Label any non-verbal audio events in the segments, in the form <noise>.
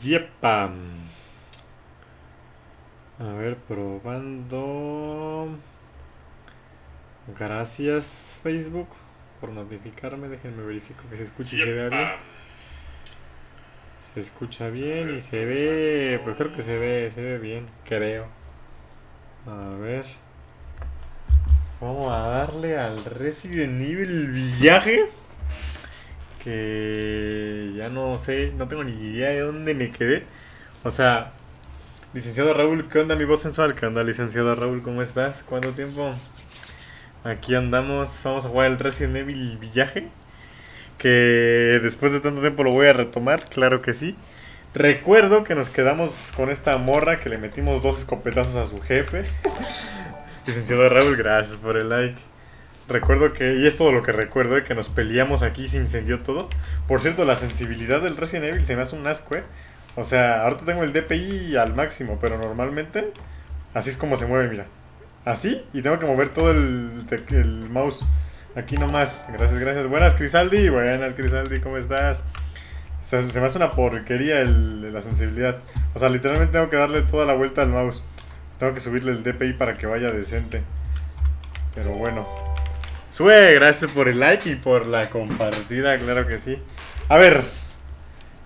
Yepa. A ver, probando. Gracias Facebook por notificarme. Déjenme verifico que se escuche y se vea bien. Se escucha bien y se ve. Pues creo que se ve, se ve bien, creo. A ver. Vamos a darle al Resident Evil viaje. Que ya no sé, no tengo ni idea de dónde me quedé. O sea, licenciado Raúl, ¿qué onda mi voz sensual? ¿Qué onda, licenciado Raúl? ¿Cómo estás? ¿Cuánto tiempo? Aquí andamos, vamos a jugar el Resident Evil viaje. Que después de tanto tiempo lo voy a retomar, claro que sí. Recuerdo que nos quedamos con esta morra que le metimos dos escopetazos a su jefe. <laughs> Licenciado Raúl, gracias por el like. Recuerdo que, y es todo lo que recuerdo, eh, que nos peleamos aquí, se incendió todo. Por cierto, la sensibilidad del Resident Evil se me hace un asco, eh. O sea, ahorita tengo el DPI al máximo, pero normalmente así es como se mueve, mira. Así, y tengo que mover todo el, mouse. Aquí nomás. Gracias, gracias. Buenas, Crisaldi. Buenas, Crisaldi, ¿cómo estás? Se, se me hace una porquería el, la sensibilidad. O sea, literalmente tengo que darle toda la vuelta al mouse. Tengo que subirle el DPI para que vaya decente. Pero bueno. Sue, gracias por el like y por la compartida, claro que sí. A ver,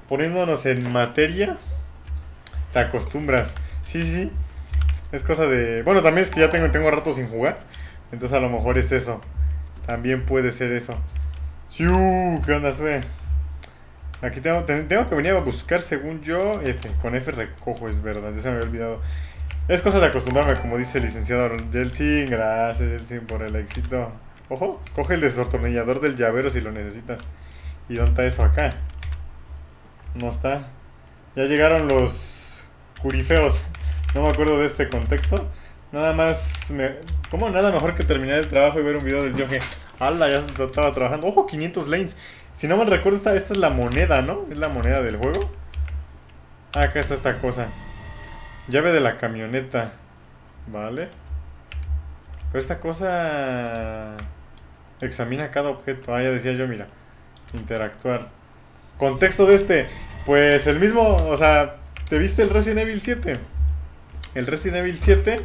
poniéndonos en materia, te acostumbras. Sí, sí, sí. Es cosa de... Bueno, también es que ya tengo, tengo rato sin jugar. Entonces a lo mejor es eso. También puede ser eso. ¡Siu! ¿Qué onda, Sue? Aquí tengo, tengo que venir a buscar, según yo, F. Con F recojo, es verdad. Ya se me había olvidado. Es cosa de acostumbrarme, como dice el licenciado Jelsin. Gracias, Jelsin, por el éxito. Ojo, coge el desatornillador del llavero si lo necesitas. ¿Y dónde está eso acá? No está. Ya llegaron los curifeos. No me acuerdo de este contexto. Nada más. ¿Cómo? Nada mejor que terminar el trabajo y ver un video del Yoge. ¡Hala! Ya estaba trabajando. ¡Ojo! 500 lanes. Si no me recuerdo, esta, esta es la moneda, ¿no? Es la moneda del juego. Ah, acá está esta cosa. Llave de la camioneta. Vale. Pero esta cosa... Examina cada objeto. Ah, ya decía yo, mira. Interactuar. Contexto de este. Pues el mismo, o sea, ¿te viste el Resident Evil 7? El Resident Evil 7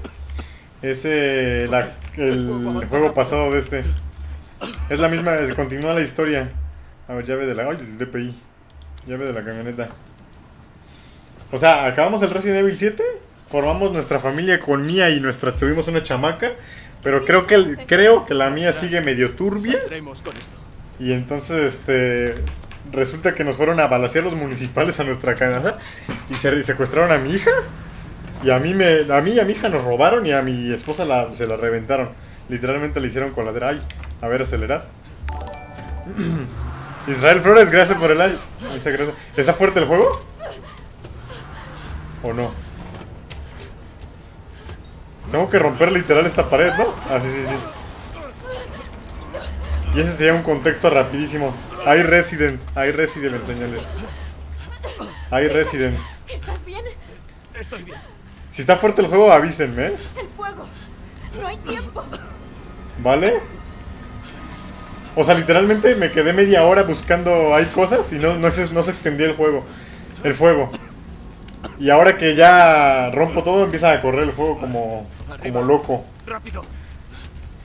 es eh, el juego pasado de este. Es la misma, se continúa la historia. A ver, llave de la... ¡Ay, el DPI! Llave de la camioneta. O sea, acabamos el Resident Evil 7, formamos nuestra familia con Mía y nuestra tuvimos una chamaca, pero creo que creo que la mía sigue medio turbia. Y entonces este resulta que nos fueron a balasear los municipales a nuestra casa y se secuestraron a mi hija. Y a mí me a mí y a mi hija nos robaron y a mi esposa la, se la reventaron. Literalmente le hicieron coladera. Ay, a ver, acelerar. <clears throat> Israel Flores, gracias por el like. Muchas gracias. ¿Está fuerte el juego? ¿O no? Tengo que romper literal esta pared, ¿no? Ah, sí, sí, sí. Y ese sería un contexto rapidísimo. Hay Resident, hay Resident, enseñales. Hay Resident. ¿Estás bien? Estoy bien. Si está fuerte el juego, avísenme, ¿eh? El fuego. No hay tiempo. ¿Vale? O sea, literalmente me quedé media hora buscando hay cosas y no, no, se, no se extendía el juego. El fuego. Y ahora que ya rompo todo, empieza a correr el fuego como, como loco. Rápido.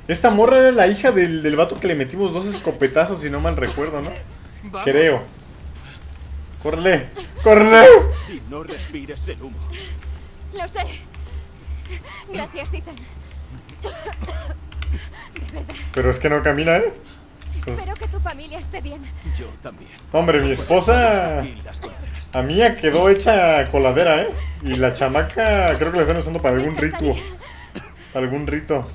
Esta morra era la hija del, del vato que le metimos dos escopetazos, si no mal recuerdo, ¿no? Vamos. Creo. ¡Córrele! ¡Córrele! Y no respires el humo. Lo sé. Gracias, Ethan. De verdad. Pero es que no camina, ¿eh? Espero que tu familia esté bien. Yo también. Hombre, mi esposa... A mía quedó hecha coladera, ¿eh? Y la chamaca creo que la están usando para algún rito. Para algún rito.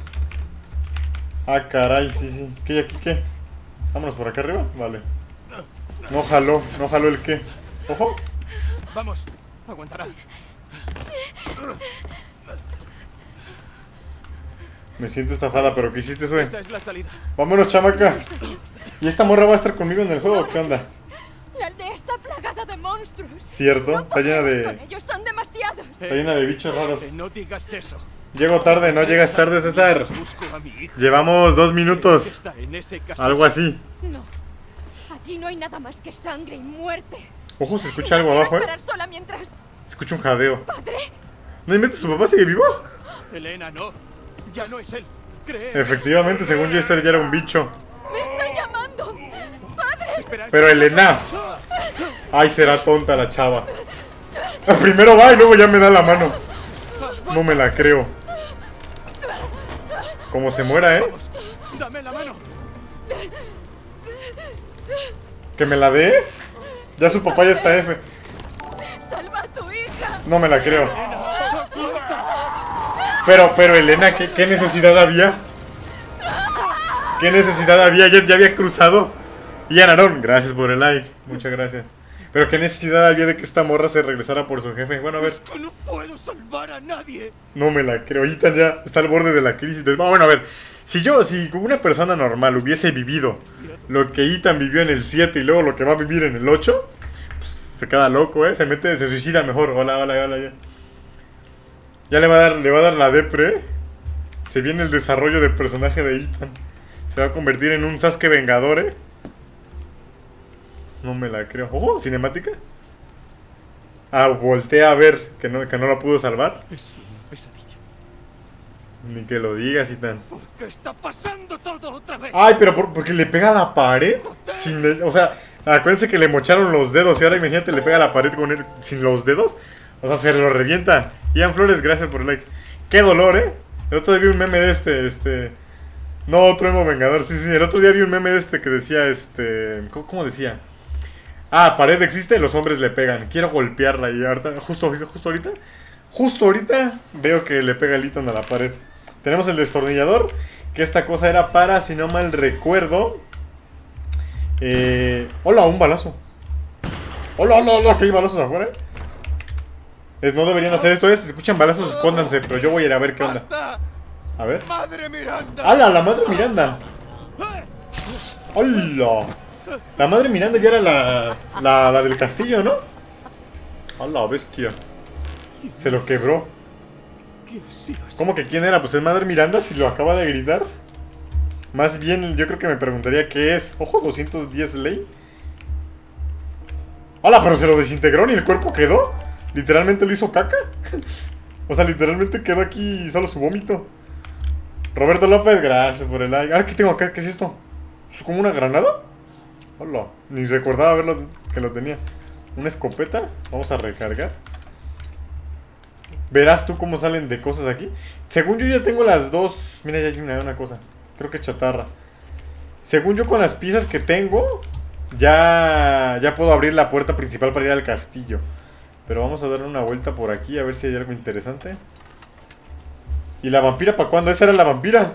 Ah, caray, sí, sí. ¿Qué hay aquí qué? Vámonos por acá arriba. Vale. No jaló, no jaló el qué. Ojo. Vamos. Aguantará. Me siento estafada, pero ¿qué hiciste, Sue? Esa es la salida. Vámonos, chamaca. ¿Y esta morra va a estar conmigo en el juego? ¿Qué onda? La aldea está plagada de monstruos. Cierto, No está llena con de. ellos, son demasiados. Está llena de bichos raros. No digas eso. Llego tarde, no llegas tarde, César. Busco a mi hija. Llevamos dos minutos. Está en ese castillo. Algo así. No. Allí no hay nada más que sangre y muerte. Ojo, se escucha algo abajo, eh. sola mientras... Escucha un jadeo. Padre, ¿No inventes su papá sigue vivo? Elena, no. Ya no es él. Cree. Efectivamente, según yo, este ya era un bicho. me está llamando. Padre, Espera. Pero Elena. Ay, será tonta la chava. Primero va y luego ya me da la mano. No me la creo. Como se muera, ¿eh? Vamos. Dame la mano. Que me la dé. Ya su papá ya está F. salva a tu hija. No me la creo. Pero, pero Elena, ¿qué, qué necesidad había? ¿Qué necesidad había? Ya, ya había cruzado. Y Anarón, gracias por el like. Muchas gracias. Pero qué necesidad había de que esta morra se regresara por su jefe. Bueno, a ver. Es que no puedo salvar a nadie. No me la creo. Ethan ya está al borde de la crisis. Bueno, a ver. Si yo, si una persona normal hubiese vivido lo que Ethan vivió en el 7 y luego lo que va a vivir en el 8, pues se queda loco, ¿eh? Se mete, se suicida mejor. Hola, hola, hola, ya. Ya le va a dar, le va a dar la depre. Se viene el desarrollo de personaje de Ethan. Se va a convertir en un Sasuke Vengador, ¿eh? No me la creo. ¡Ojo! ¿Cinemática? Ah, voltea a ver que no, que no la pudo salvar. Es una pesadilla. Ni que lo digas, Ethan. ¿Por qué está pasando todo otra vez? Ay, pero por- porque le pega a la pared. Sin o sea, acuérdense que le mocharon los dedos y ahora imagínate le pega a la pared con él sin los dedos. O sea, se lo revienta. Ian Flores, gracias por el like. Qué dolor, ¿eh? El otro día vi un meme de este, este... No, otro emo vengador, sí, sí. El otro día vi un meme de este que decía, este... ¿Cómo, decía? Ah, pared existe los hombres le pegan. Quiero golpearla y ahorita, justo, justo ahorita, justo ahorita veo que le pega el Ethan a la pared. Tenemos el destornillador, que esta cosa era para, si no mal recuerdo... Eh... Hola, un balazo. Hola, hola, hola, que hay balazos afuera. Es, no deberían hacer esto, es, si escuchan balazos, escóndanse, pero yo voy a ir a ver qué onda. A ver. ¡Madre Miranda! ¡Hala, la madre Miranda! ¡Hola! La madre Miranda ya era la, la, la del castillo, ¿no? ¡Hala, bestia! Se lo quebró. ¿Cómo que quién era? Pues es Madre Miranda si lo acaba de gritar. Más bien, yo creo que me preguntaría qué es. Ojo, 210 ley. ¡Hala! Pero se lo desintegró ni el cuerpo quedó. Literalmente lo hizo caca. o sea, literalmente quedó aquí solo su vómito. Roberto López, gracias por el like. Ah, ¿qué tengo acá? ¿Qué es esto? ¿Es como una granada? Hola, ni recordaba verlo que lo tenía. ¿Una escopeta? Vamos a recargar. Verás tú cómo salen de cosas aquí. Según yo ya tengo las dos. Mira, ya hay una, una cosa. Creo que chatarra. Según yo con las piezas que tengo, ya, ya puedo abrir la puerta principal para ir al castillo. Pero vamos a darle una vuelta por aquí a ver si hay algo interesante. ¿Y la vampira para cuándo? ¿Esa era la vampira?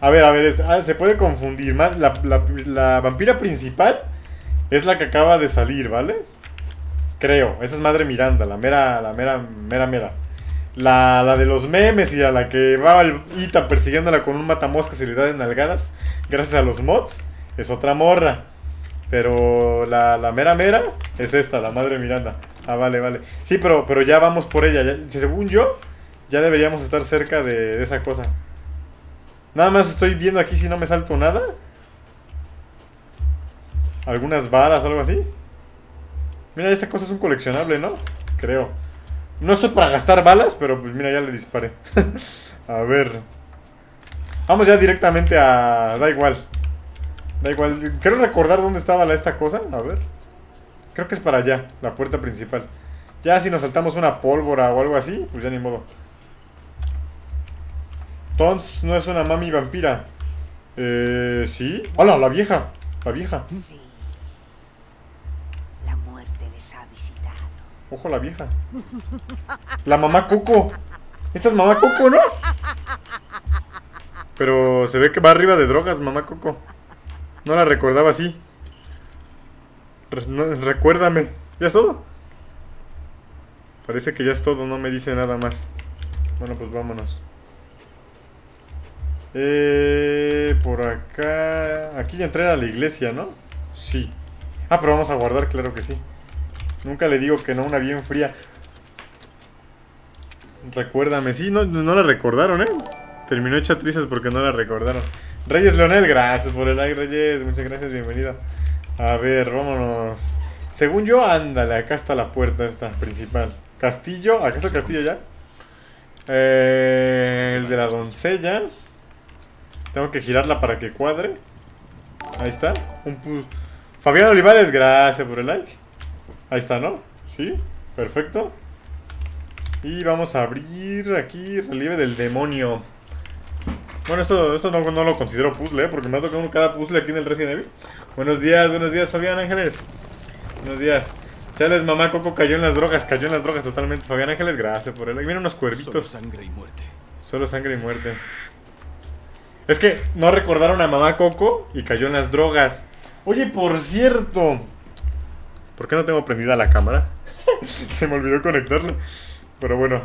A ver, a ver, ah, se puede confundir más. La, la- vampira principal es la que acaba de salir, ¿vale? Creo. Esa es Madre Miranda, la mera, la mera, mera, mera. La, la de los memes y a la que va al Ita persiguiéndola con un matamoscas y le da de nalgadas, gracias a los mods, es otra morra. Pero la, la mera mera es esta, la Madre Miranda. Ah, vale, vale. Sí, pero, pero ya vamos por ella. según yo, ya deberíamos estar cerca de, esa cosa. Nada más estoy viendo aquí si no me salto nada. Algunas varas algo así. Mira, esta cosa es un coleccionable, ¿no? Creo. No estoy para gastar balas, pero pues mira, ya le disparé. <laughs> a ver. Vamos ya directamente a... Da igual. Da igual. Quiero recordar dónde estaba esta cosa. A ver. Creo que es para allá, la puerta principal. Ya si nos saltamos una pólvora o algo así, pues ya ni modo. Tons no es una mami vampira. Eh, ¿sí? ¡Hola, la vieja! La vieja. Sí. La muerte les ha visitado. Ojo la vieja. La mamá Coco. Esta es mamá Coco, ¿no? Pero se ve que va arriba de drogas, mamá Coco. No la recordaba así. Recuérdame. ¿Ya es todo? Parece que ya es todo, no me dice nada más. Bueno, pues vámonos. Eh, por acá... Aquí ya entré a la iglesia, ¿no? Sí. Ah, pero vamos a guardar, claro que sí. Nunca le digo que no, una bien fría. Recuérdame, sí, no, no la recordaron, ¿eh? Terminó hecha trizas porque no la recordaron. Reyes Leonel, gracias por el like, Reyes. Muchas gracias, bienvenido. A ver, vámonos. Según yo, ándale, acá está la puerta esta principal. Castillo, acá está el castillo ya. Eh, el de la doncella. Tengo que girarla para que cuadre. Ahí está. Un Fabián Olivares, gracias por el like. Ahí está, ¿no? Sí, perfecto. Y vamos a abrir aquí relieve del demonio. Bueno, esto, esto no, no lo considero puzzle, ¿eh? porque me ha tocado uno cada puzzle aquí en el Resident Evil. Buenos días, buenos días, Fabián Ángeles. Buenos días. Chales, mamá Coco cayó en las drogas, cayó en las drogas totalmente. Fabián Ángeles, gracias por el like. Miren unos Solo cuervitos. sangre y muerte. Solo sangre y muerte. Es que no recordaron a mamá Coco y cayó en las drogas. Oye, por cierto. ¿Por qué no tengo prendida la cámara? <laughs> Se me olvidó conectarla. Pero bueno,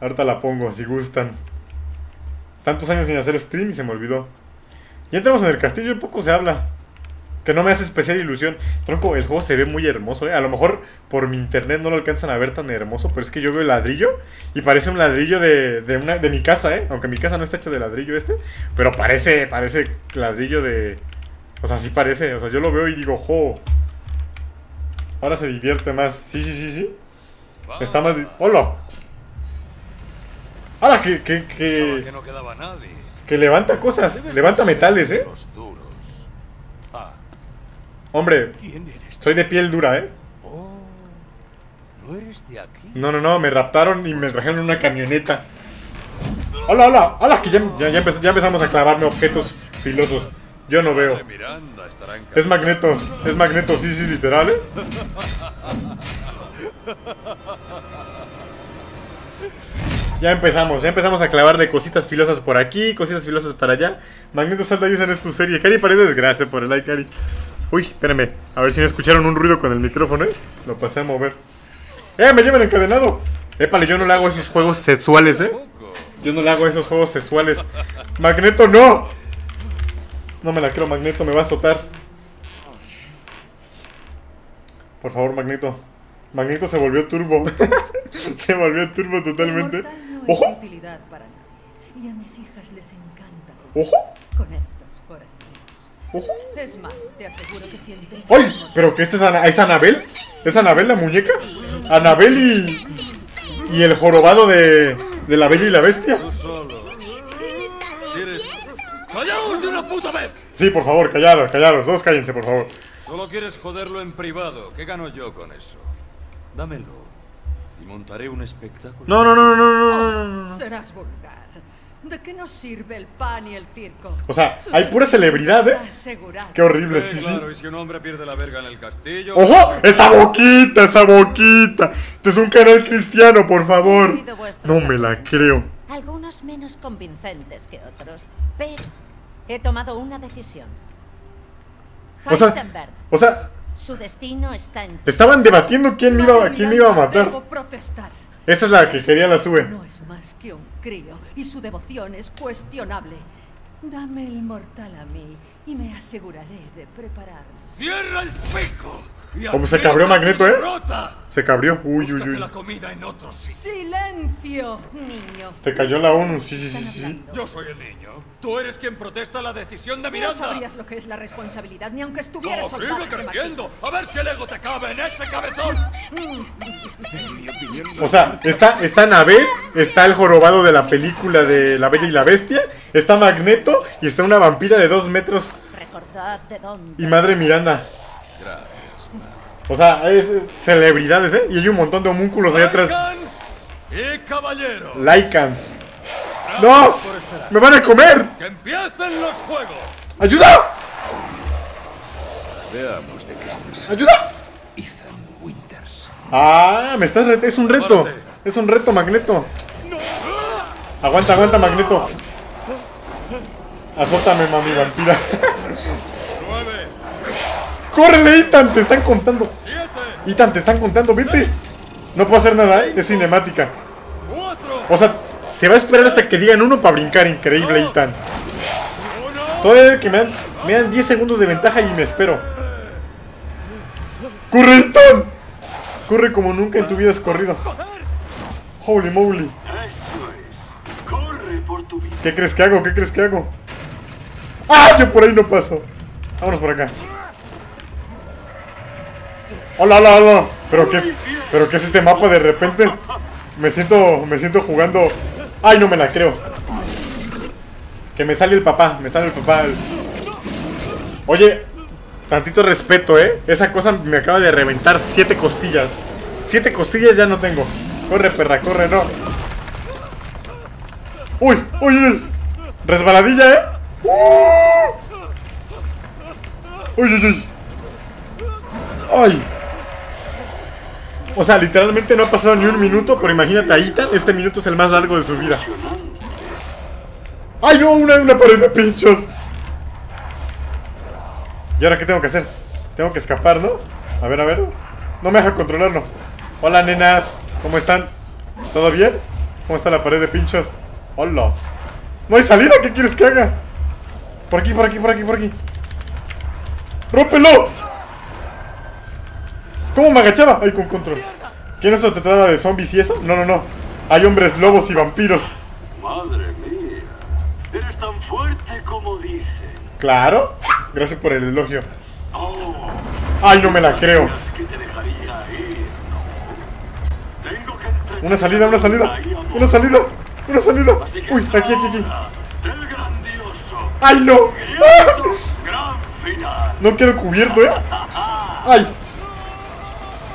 ahorita la pongo si gustan. Tantos años sin hacer stream y se me olvidó. Ya entramos en el castillo y poco se habla. Que no me hace especial ilusión. Tronco, el juego se ve muy hermoso, ¿eh? A lo mejor por mi internet no lo alcanzan a ver tan hermoso, pero es que yo veo el ladrillo y parece un ladrillo de, de, una, de mi casa, ¿eh? Aunque mi casa no está hecha de ladrillo este, pero parece, parece ladrillo de... O sea, sí parece, o sea, yo lo veo y digo, jo. Ahora se divierte más. Sí, sí, sí, sí. Está más... ¡Hola! ¡Hala! Que, que, que, que levanta cosas, levanta metales, ¿eh? Hombre, ¿quién eres? soy de piel dura, ¿eh? Oh, ¿no eres de aquí? No, no, no, me raptaron y me trajeron una camioneta. ¡Hola, hola! ¡Hola! Que ya, ya, ya empe- ya empezamos a clavarme objetos filosos. Yo no veo. Es Magneto, es Magneto, sí, sí, literal, ¿eh? Ya empezamos, ya empezamos a clavarle cositas filosas por aquí, cositas filosas para allá. Magneto salta y esa no es tu serie. Cari Paredes, gracias por el like, Cari. Uy, espérenme, a ver si no escucharon un ruido con el micrófono, ¿eh? Lo pasé a mover. ¡Eh, me llevan encadenado! Épale, yo no le hago esos juegos sexuales, ¿eh? Yo no le hago esos juegos sexuales. Magneto, no. No me la creo, Magneto, me va a azotar. Por favor, Magneto. Magneto se volvió turbo. <laughs> se volvió turbo totalmente. No ¡Ojo! utilidad para nadie. Y a mis hijas les encanta ¡Ojo! con forasteros. Es más, te aseguro que siempre... ¡Ay! ¿Pero que esta es, Ana ¿es Anabel? ¿Es Anabel la muñeca? Anabel y... Y el jorobado de... De la bella y la bestia. ¡Callaos de una puta vez! Sí, por favor, callaros, callaros. Dos cállense, por favor. Solo quieres joderlo en privado. ¿Qué gano yo con eso? Dámelo. Y montaré un espectáculo. No, no, no, no, no, no. no. Serás vulgar. ¿De qué nos sirve el pan y el circo? O sea, Su hay pura celebridad, ¿eh? asegurado. Qué horrible, Sí, sí, sí. claro, y si un hombre pierde la verga en el castillo... ¡Ojo! ¡Esa boquita! ¡Esa boquita! Este es un canal cristiano, por favor. No me la creo. Algunos menos convincentes que otros, pero he tomado una decisión. O sea, o sea, su destino está en estaban debatiendo quién me iba, quién me iba a matar. Debo protestar. Esta es la que quería la sube. No es más que un crío y su devoción es cuestionable. Dame el mortal a mí y me aseguraré de prepararme. ¡Cierra el pico! Como se cabrió Magneto, ¿eh? Se cabrió. Uy, uy, uy. la comida en otro sitio. ¡Silencio! niño. Te cayó la ONU. Sí, sí, sí, sí. Yo soy el niño. Tú eres quien protesta la decisión de No Miranda. sabrías lo que es la responsabilidad ni aunque estuviera ¡No, sigue ese creciendo! ¡A ver si el ego te cabe en ese cabezón! O sea, está, está Anabel, está el jorobado de la película de La Bella y la Bestia, está Magneto y está una vampira de dos metros Recordad de dónde. y Madre Miranda. O sea, es, es celebridades, ¿eh? Y hay un montón de homúnculos allá atrás. Lycans y caballeros. Lycans. ¡No! ¡Me van a comer! ¡Que empiecen los juegos! ¡Ayuda! Veamos de qué estás. ¡Ayuda! Ethan Winters. Ah, me estás re- es un reto. Es un reto, Magneto. Aguanta, aguanta, Magneto. Azótame, mami vampira. <laughs> ¡Córrele, Ethan! Te están contando. Ethan, te están contando, vete. No puedo hacer nada, ¿eh? Es cinemática. O sea, se va a esperar hasta que digan uno para brincar. Increíble. ¡Uno! Todavía que me dan, me dan 10 segundos de ventaja y me espero. ¡Corre, Ethan! Corre como nunca en tu vida has corrido. Holy moly. ¿Qué crees que hago? ¿Qué crees que hago? ¡Ah! Yo por ahí no paso. Vámonos por acá. Hola, hola, hola. ¿Pero qué es, pero qué es este mapa de repente? Me siento, me siento jugando... Ay, no me la creo. Que me sale el papá, me sale el papá. Oye, tantito respeto, ¿eh? Esa cosa me acaba de reventar siete costillas. Siete costillas ya no tengo. Corre, perra, corre, no. Uy, uy. Resbaladilla, ¿eh? Uy, uy, uy. Ay. O sea, literalmente no ha pasado ni un minuto, pero imagínate a este minuto es el más largo de su vida. ¡Ay, no! Una, una pared de pinchos. ¿Y ahora qué tengo que hacer? Tengo que escapar, ¿no? A ver, a ver. No me deja controlarlo. Hola, nenas. ¿Cómo están? ¿Todo bien? ¿Cómo está la pared de pinchos? Hola. ¿No hay salida? ¿Qué quieres que haga? Por aquí, por aquí, por aquí, por aquí. ¡Rómpelo! ¿Cómo me agachaba? Ay, con control. ¿Quién eso te trataba de zombies y eso? No, no, no. Hay hombres lobos y vampiros. Madre mía, eres tan fuerte como dicen. Claro. Gracias por el elogio. Oh, Ay, no me la creo. que te. Tengo que Una salida, una salida. Una salida. Una salida. Que Uy, aquí, aquí, aquí. ¡Ay, no! No quedo cubierto, ¿eh? <laughs> ¡Ay!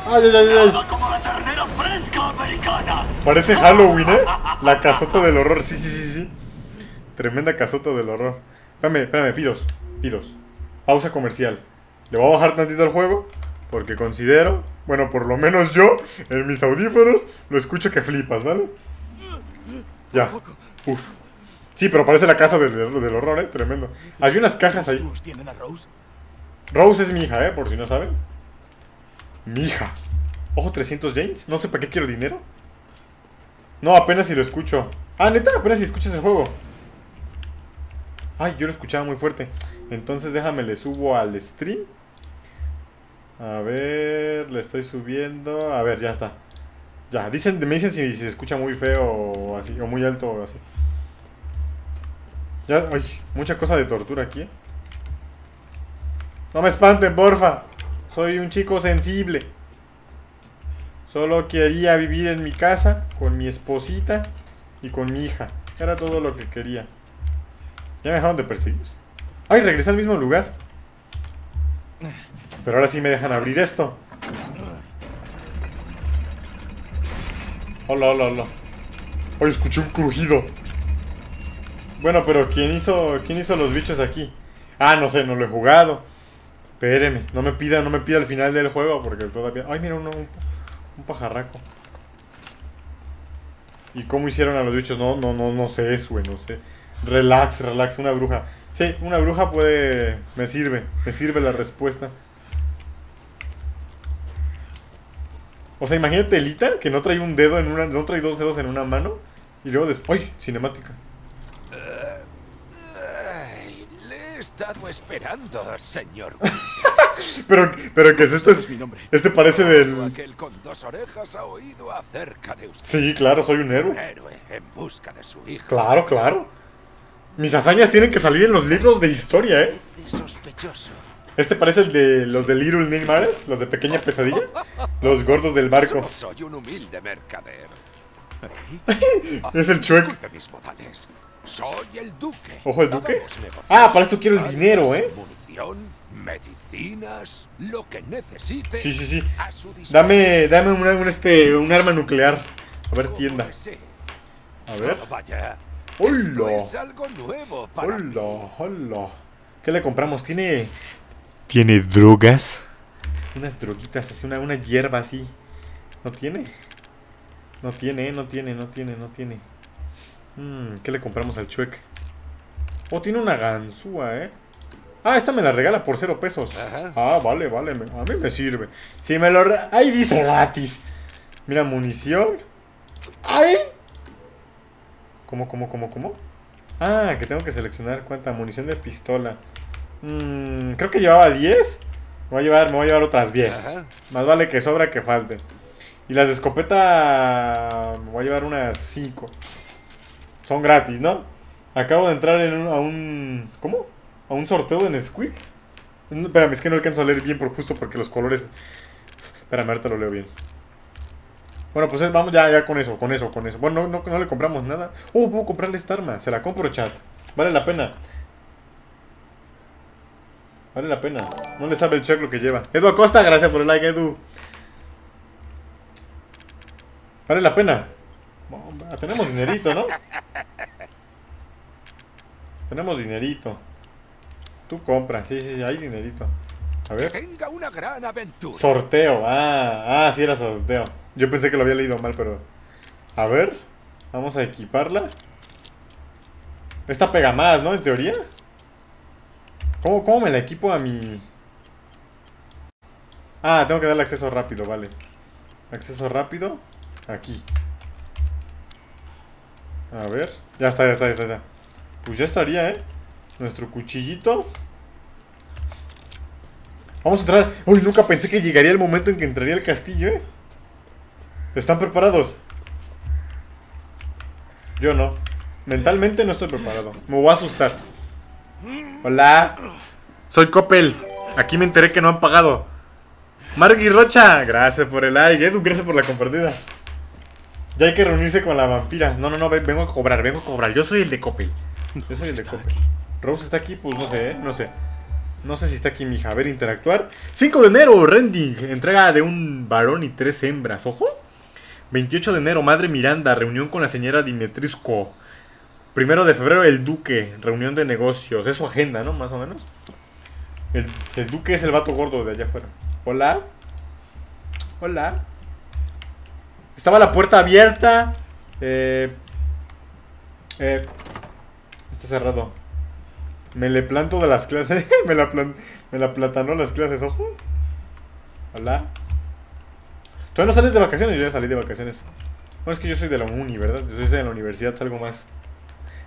¡Ay, ay, ay, ay! Nada como la ternera fresca americana. Parece Halloween, ¿eh? La casota del horror. Sí, sí, sí, sí. Tremenda casota del horror. Espérame, espérame, pidos. Pidos. Pausa comercial. Le voy a bajar tantito al juego. Porque considero, bueno, por lo menos yo, en mis audífonos, lo escucho que flipas, ¿vale? Ya. Uf. Sí, pero parece la casa del, del horror, ¿eh? Tremendo. Hay unas cajas ahí. Rose es mi hija, ¿eh? Por si no saben. Mi hija. Ojo, 300 James. No sé para qué quiero dinero. No, apenas si lo escucho. Ah, neta, apenas si escuchas el juego. Ay, yo lo escuchaba muy fuerte. Entonces déjame, le subo al stream. A ver, le estoy subiendo. A ver, ya está. Ya, dicen, me dicen si se escucha muy feo o así, o muy alto o así. Ya, ay, mucha cosa de tortura aquí, ¿eh? No me espanten, porfa. Soy un chico sensible. Solo quería vivir en mi casa con mi esposita y con mi hija. Era todo lo que quería. Ya me dejaron de perseguir. Ay, regresé al mismo lugar. Pero ahora sí me dejan abrir esto. Hola, hola, hola. Ay, escuché un crujido. Bueno, pero ¿quién hizo, ¿quién hizo los bichos aquí? Ah, no sé, no lo he jugado. Espéreme, no me pida, no me pida al final del juego porque todavía... Ay, mira, uno, un, un pajarraco. ¿Y cómo hicieron a los bichos? No, no, no, no sé eso, güey, no sé. Relax, relax, una bruja. Sí, una bruja puede... Me sirve, me sirve la respuesta. O sea, imagínate Elita que no trae un dedo en una... No trae dos dedos en una mano. Y luego después... ¡Ay! Cinemática. Ay, le he estado esperando, señor. <laughs> Pero, pero que es esto? Es mi nombre. Este parece del... Aquel con dos orejas ha oído acerca de usted. Sí, claro, soy un Un héroe. héroe en busca de su hija. Claro, claro. Mis hazañas tienen que salir en los libros de historia, ¿eh? Sospechoso. Este parece el de los de Little Nightmares, los de Pequeña Pesadilla. Los gordos del barco. Soy un humilde mercader. <laughs> Es el Shrek. Soy el duque. Ojo, ¿el duque? Ah, para esto quiero el dinero, ¿eh? Munición, medicinas, lo que necesite. Sí, sí, sí. Dame, dame un, este, un arma nuclear. A ver, ¿Cómo tienda. ese? A ver. Oh, vaya. ¡Hola! Esto es algo nuevo para mí. Hola, hola. ¿Qué le compramos? Tiene. ¿Tiene drogas? Unas droguitas, así, una, una hierba así. ¿No tiene? No tiene, eh, no tiene, no tiene, no tiene. Mm, ¿Qué le compramos al Chuec? Oh, tiene una ganzúa, ¿eh? Ah, esta me la regala por cero pesos. Ajá. Ah, vale, vale. me- a mí me sirve. Si me lo... Ahí dice gratis. Mira, munición. ¡Ay! ¿Cómo, cómo, cómo, cómo? Ah, que tengo que seleccionar cuánta munición de pistola. Mm, creo que llevaba 10. Me voy a llevar, me voy a llevar otras 10. Ajá. Más vale que sobra que falte. Y las de escopeta me voy a llevar unas 5. Son gratis, ¿no? Acabo de entrar en un, a un... ¿Cómo? A un sorteo en Squeak. No, espérame, es que no alcanzo a leer bien por justo porque los colores Espérame, ahorita lo leo bien. Bueno, pues eh, vamos ya, ya con eso, con eso, con eso. Bueno, no, no, no le compramos nada. Oh, puedo comprarle esta arma. Se la compro, chat. Vale la pena. Vale la pena. No le sabe el check lo que lleva. Edu Acosta, gracias por el like, Edu. Vale la pena. Bomba, Tenemos dinerito, ¿no? Tenemos dinerito. Tú compras, sí, sí, sí, hay dinerito. A ver. Tenga una gran aventura. Sorteo, ah, ah, sí era sorteo. Yo pensé que lo había leído mal, pero. A ver, vamos a equiparla. Esta pega más, ¿no? En teoría. ¿Cómo, cómo me la equipo a mi.? Ah, tengo que darle acceso rápido, vale. Acceso rápido. Aquí. A ver. Ya está, ya está, ya está. ya. Pues ya estaría, ¿eh? Nuestro cuchillito. Vamos a entrar. Uy, nunca pensé que llegaría el momento en que entraría al castillo, ¿eh? ¿Están preparados? Yo no. Mentalmente no estoy preparado. Me voy a asustar. Hola. Soy Coppel. Aquí me enteré que no han pagado. Margui Rocha. Gracias por el like. Edu, gracias por la compartida. Ya hay que reunirse con la vampira. No, no, no. ven- Vengo a cobrar, vengo a cobrar. Yo soy el de Coppel. Yo soy el de Coppel. Rose está aquí, pues no sé, ¿eh? No sé. No sé si está aquí mi hija. A ver, interactuar. 5 de enero, Rending. Entrega de un varón y tres hembras. Ojo. 28 de enero, Madre Miranda. Reunión con la señora Dimetrisco. Primero de febrero, el Duque. Reunión de negocios. Es su agenda, ¿no? Más o menos. El, el Duque es el vato gordo de allá afuera. Hola. Hola. Estaba la puerta abierta. Eh, eh, está cerrado. Me le planto de las clases. <laughs> me, la plan- platanó las clases, ojo. Hola. Todavía no sales de vacaciones, yo ya salí de vacaciones. Bueno, es que yo soy de la uni, ¿verdad? Yo soy de la universidad, algo más.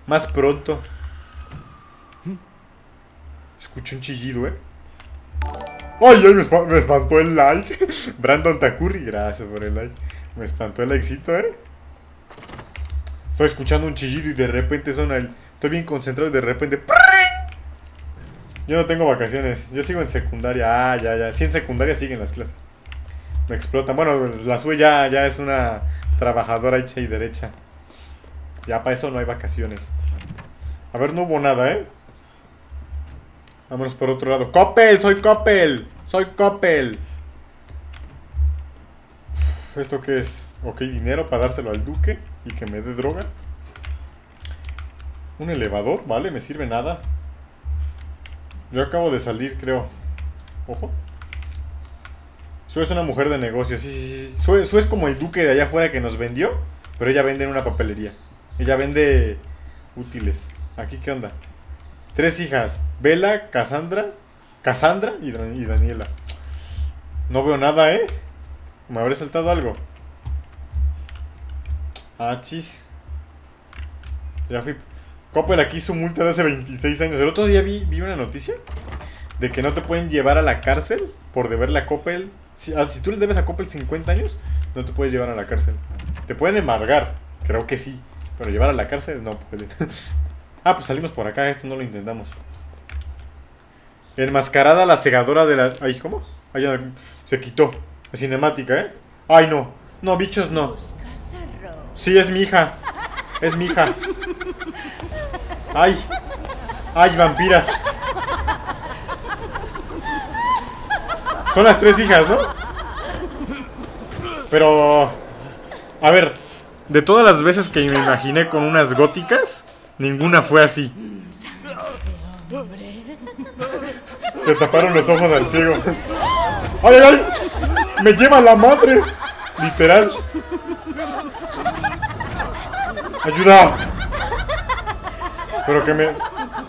Más pronto. Escucho un chillido, ¿eh? ¡Ay, ay! Me, espa- me espantó el like. <laughs> Brandon Takuri, gracias por el like. Me espantó el likecito, ¿eh? Estoy escuchando un chillido y de repente suena el. Estoy bien concentrado y de repente. Yo no tengo vacaciones. Yo sigo en secundaria. Ah, ya, ya. Sí, en secundaria siguen las clases. Me explotan. Bueno, la SUE ya, ya es una trabajadora hecha y derecha. Ya para eso no hay vacaciones. A ver, no hubo nada, ¿eh? Vámonos por otro lado. ¡Coppel! ¡Soy Coppel! ¡Soy Coppel! ¿Esto qué es? Ok, dinero para dárselo al duque y que me dé droga. Un elevador, vale, me sirve nada. Yo acabo de salir, creo. Ojo. Sue es una mujer de negocios, sí, sí, sí. Es como el duque de allá afuera que nos vendió, pero ella vende en una papelería. Ella vende útiles. Aquí, ¿qué onda? Tres hijas. Vela, Cassandra, Cassandra y, y Daniela. No veo nada, ¿eh? ¿Me habré saltado algo? Ah, chis. Ya fui. Coppel aquí su multa de hace 26 años. El otro día vi, vi una noticia de que no te pueden llevar a la cárcel por deberle a Coppel. Si, ah, tú le debes a Coppel 50 años, no te puedes llevar a la cárcel. Te pueden embargar, creo que sí. Pero llevar a la cárcel no pueden. <laughs> ah, pues salimos por acá, esto no lo intentamos. Enmascarada la segadora de la. Ay, ¿cómo? Ay, se quitó. Cinemática, ¿eh? Ay, no. No, bichos no. Sí, es mi hija. Es mi hija. Ay. Ay, vampiras. Son las tres hijas, ¿no? Pero... A ver, de todas las veces que me imaginé con unas góticas, ninguna fue así. Te taparon los ojos al ciego. ¡Ay, ay, ay! ¡Me lleva la madre! Literal. ¡Ayuda! Pero que me...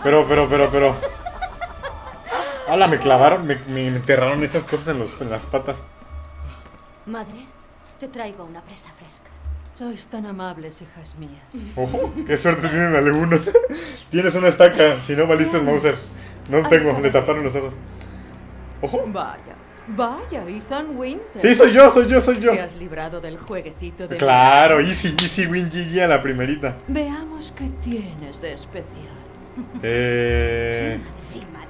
Pero, pero, pero, pero... ¡Hala! Me clavaron, me, me enterraron esas cosas en, los, en las patas. Madre, te traigo una presa fresca. Sois tan amables, hijas mías. Ojo, qué suerte tienen algunos. Tienes una estaca, si no valiste Mauser. No tengo, le taparon los ojos. Ojo. Vaya, vaya, Ethan Winter. Sí, soy yo, soy yo, soy yo. Te has librado del jueguecito de... Claro, easy, easy win GG a la primerita. Veamos qué tienes de especial. Eh, Sí, madre.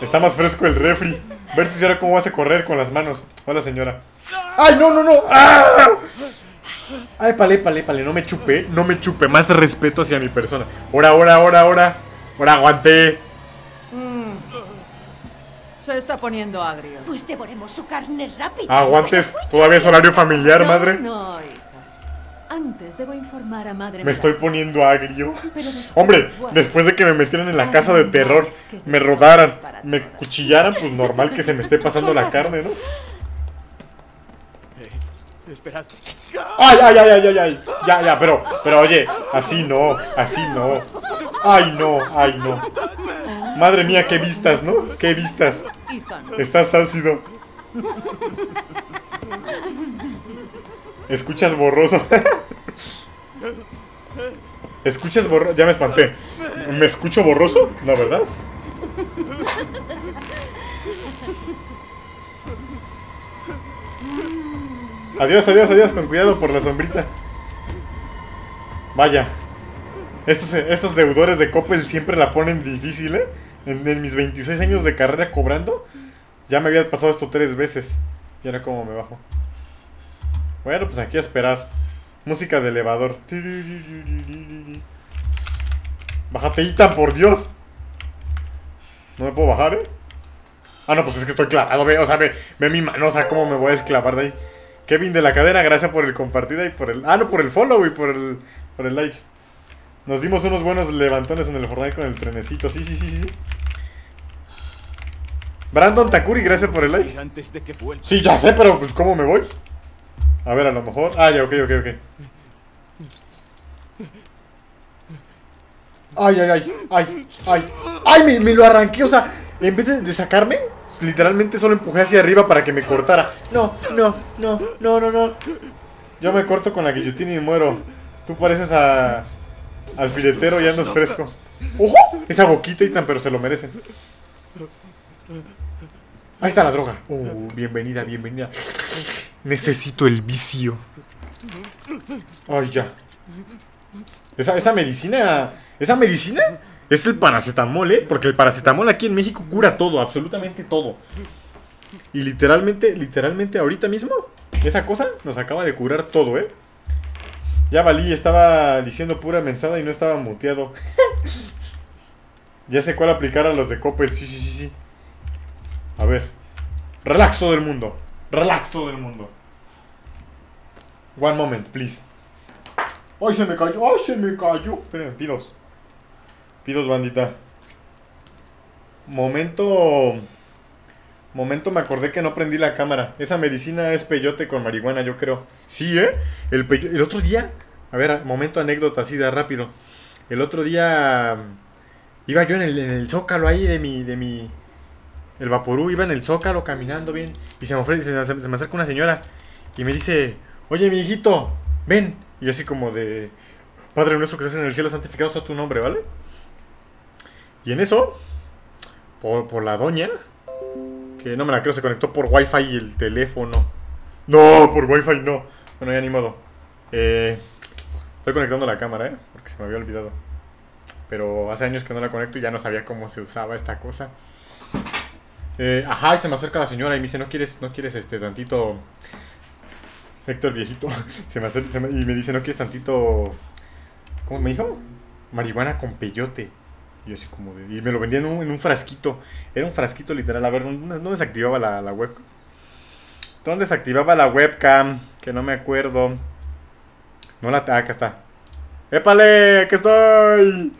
está más fresco el refri. Ver si ahora cómo vas a correr con las manos. Hola, señora. ¡Ay, no, no, no! ¡Ah! Ay, pale, pale, pale. No me chupe, no me chupe. Más respeto hacia mi persona. Ahora, ahora, ahora, ahora. Ahora aguanté. Se está poniendo agrio. Pues devoremos su carne rápido. Aguantes. Todavía es horario familiar, no, madre. No, hijas. Antes debo informar a madre Me estoy poniendo agrio. Después, Hombre, después de que me metieran en la casa de terror, me rodaran, me cuchillaran, pues normal que se me esté pasando la carne, ¿no? Esperad. Ay, ay, ay, ay, ay, ay. Ya, ya, pero, pero oye, así no, así no. Ay, no, ay, no. Madre mía, qué vistas, ¿no? Qué vistas. Estás ácido. Escuchas borroso. Escuchas borroso. Ya me espanté. ¿Me escucho borroso? No, ¿verdad? Adiós, adiós, adiós. Con cuidado por la sombrita. Vaya. Estos, deudores de Coppel siempre la ponen difícil, ¿eh? En, en mis 26 años de carrera cobrando, ya me había pasado esto tres veces. Y ahora cómo me bajo. Bueno, pues aquí a esperar. Música de elevador. Bájate, Ita, por Dios. No me puedo bajar, ¿eh? Ah, no, pues es que estoy clavado, ve, o sea, ve, ve mi mano, o sea, cómo me voy a esclavar de ahí. Kevin de la cadena, gracias por el compartida y por el... Ah, no, por el follow y por el, por el like. Nos dimos unos buenos levantones en el Fortnite con el trenecito. Sí, sí, sí, sí. Brandon Takuri, gracias por el like. Antes de que vuelva. Sí, ya sé, pero pues ¿cómo me voy? A ver, a lo mejor... Ah, ya, ok, ok, ok. Ay, ay, ay, ay, ay. Ay, me, me lo arranqué, o sea, en vez de, de sacarme, literalmente solo empujé hacia arriba para que me cortara. No, no, no, no, no, no. Yo me corto con la guillotina y muero. Tú pareces a... Al filetero y andas fresco. ¡Ojo! Esa boquita y tan, pero se lo merecen. Ahí está la droga. Uh, bienvenida, bienvenida. Necesito el vicio. Ay, ya. Esa, esa medicina. Esa medicina es el paracetamol, ¿eh? Porque el paracetamol aquí en México cura todo, absolutamente todo. Y literalmente, literalmente ahorita mismo, esa cosa nos acaba de curar todo, ¿eh? Ya valí, estaba diciendo pura mensada y no estaba muteado. ya sé cuál aplicar a los de Coppel. Sí, sí, sí, sí. A ver. Relax todo el mundo. Relax todo el mundo. One moment, please. ¡Ay, se me cayó! ¡Ay, se me cayó! Esperen, pidos. Pidos, bandita. Momento... Momento me acordé que no prendí la cámara. Esa medicina es peyote con marihuana, yo creo. Sí, ¿eh? El, el otro día... A ver, momento anécdota así de rápido. El otro día... mm, Iba yo en el, zócalo ahí de mi... De mi el vaporú iba en el zócalo caminando bien. Y se me, ofrece, se me acerca una señora. Y me dice... Oye, mi hijito, ven. Y yo así como de... Padre nuestro que estás en el cielo, santificado sea tu nombre, ¿vale? Y en eso... Por, por la doña... Que no me la creo, se conectó por wifi y el teléfono. No, por wifi no. Bueno, ya ni modo. Eh, estoy conectando la cámara, ¿eh? Porque se me había olvidado. Pero hace años que no la conecto y ya no sabía cómo se usaba esta cosa. Eh, ajá, se me acerca la señora y me dice, ¿no quieres, no quieres este tantito... Héctor viejito. <laughs> Se me acerca y me dice, ¿no quieres tantito... ¿Cómo me dijo? Marihuana con peyote. Y yo así como de... Y me lo vendían en un, frasquito. Era un frasquito literal. A ver, ¿dónde, dónde se activaba la, la web? ¿Dónde se activaba la webcam? Que no me acuerdo. No la... Ah, acá está. ¡Épale! ¡Aquí estoy!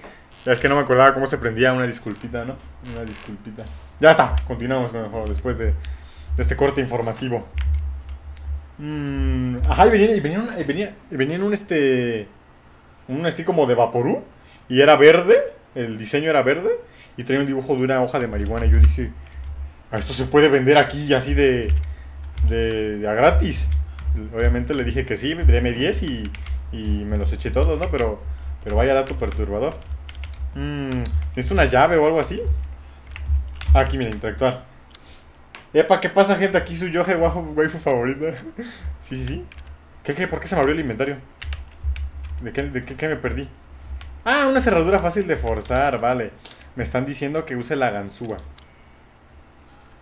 Es que no me acordaba cómo se prendía. Una disculpita, ¿no? Una disculpita. Ya está. Continuamos con después de, de este corte informativo. Mm, ajá, y venía, y venía, venía, venía en un este... Un así como de vaporú. Y era verde. El diseño era verde. Y traía un dibujo de una hoja de marihuana. Y yo dije... "Ah, Esto se puede vender aquí así de... De, a gratis. Obviamente le dije que sí, deme 10 y, y me los eché todos, ¿no? Pero, pero vaya dato perturbador. Mm, ¿Necesito una llave o algo así? Ah, aquí, mira, interactuar. Epa, ¿qué pasa, gente? Aquí su Yoje waifu favorita. <laughs> sí, sí, sí. ¿Qué, qué? ¿Por qué se me abrió el inventario? ¿De qué, de qué, qué me perdí? Ah, una cerradura fácil de forzar, vale. Me están diciendo que use la ganzúa.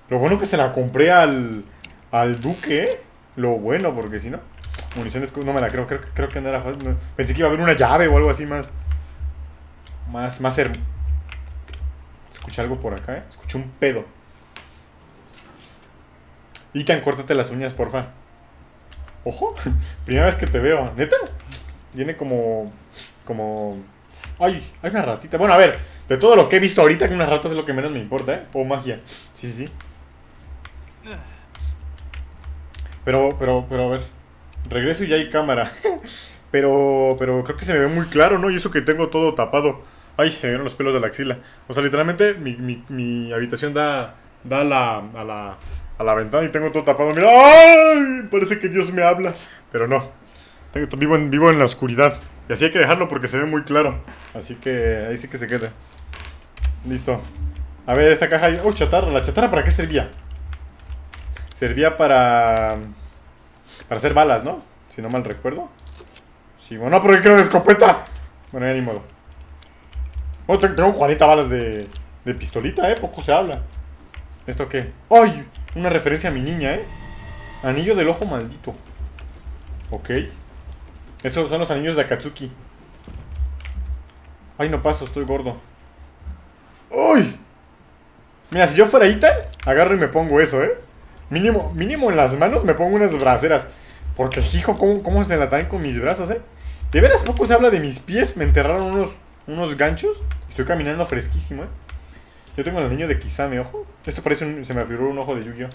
Lo bueno que se la compré al, al duque, ¿eh? Lo bueno, porque si no... Municiones, no me la creo, creo, que no era fácil. Pensé que iba a haber una llave o algo así más... Más, más hermoso. Escuché algo por acá, ¿eh? Escuché un pedo. Itan, córtate las uñas, porfa. Ojo, <laughs> primera vez que te veo. ¿Neta? Tiene como... Como... Ay, hay una ratita. Bueno, a ver, de todo lo que he visto ahorita, que unas ratas es lo que menos me importa, ¿eh? O magia. Sí, sí, sí. Pero, pero, pero, a ver. Regreso y ya hay cámara. <laughs> pero, pero creo que se me ve muy claro, ¿no? Y eso que tengo todo tapado. Ay, se me vieron los pelos de la axila. O sea, literalmente mi, mi, habitación da, da a, la, a, la, a la ventana y tengo todo tapado. Mira, ¡ay! Parece que Dios me habla. Pero no. Vivo, en, vivo en la oscuridad. Así hay que dejarlo porque se ve muy claro. Así que ahí sí que se queda. Listo. A ver, esta caja. ¡Oh, chatarra! ¿La chatarra para qué servía? Servía para. Para hacer balas, ¿no? Si no mal recuerdo. Sí, bueno, no, porque quiero de escopeta. Bueno, ya ni modo. Oh, te- tengo 40 balas de, de pistolita, ¿eh? Poco se habla. ¿Esto qué? ¡Ay! Una referencia a mi niña, ¿eh? Anillo del ojo maldito. Ok. Esos son los anillos de Akatsuki. Ay, no paso, estoy gordo. ¡Uy! Mira, si yo fuera Itan, agarro y me pongo eso, ¿eh? Mínimo, mínimo en las manos me pongo unas braceras. Porque, hijo, ¿cómo, cómo se la traen con mis brazos, eh? De veras poco se habla de mis pies. Me enterraron unos, unos ganchos. Estoy caminando fresquísimo, eh. Yo tengo el anillo de Kisame, ojo. Esto parece un. Se me afiguró un ojo de Yu-Gi-Oh!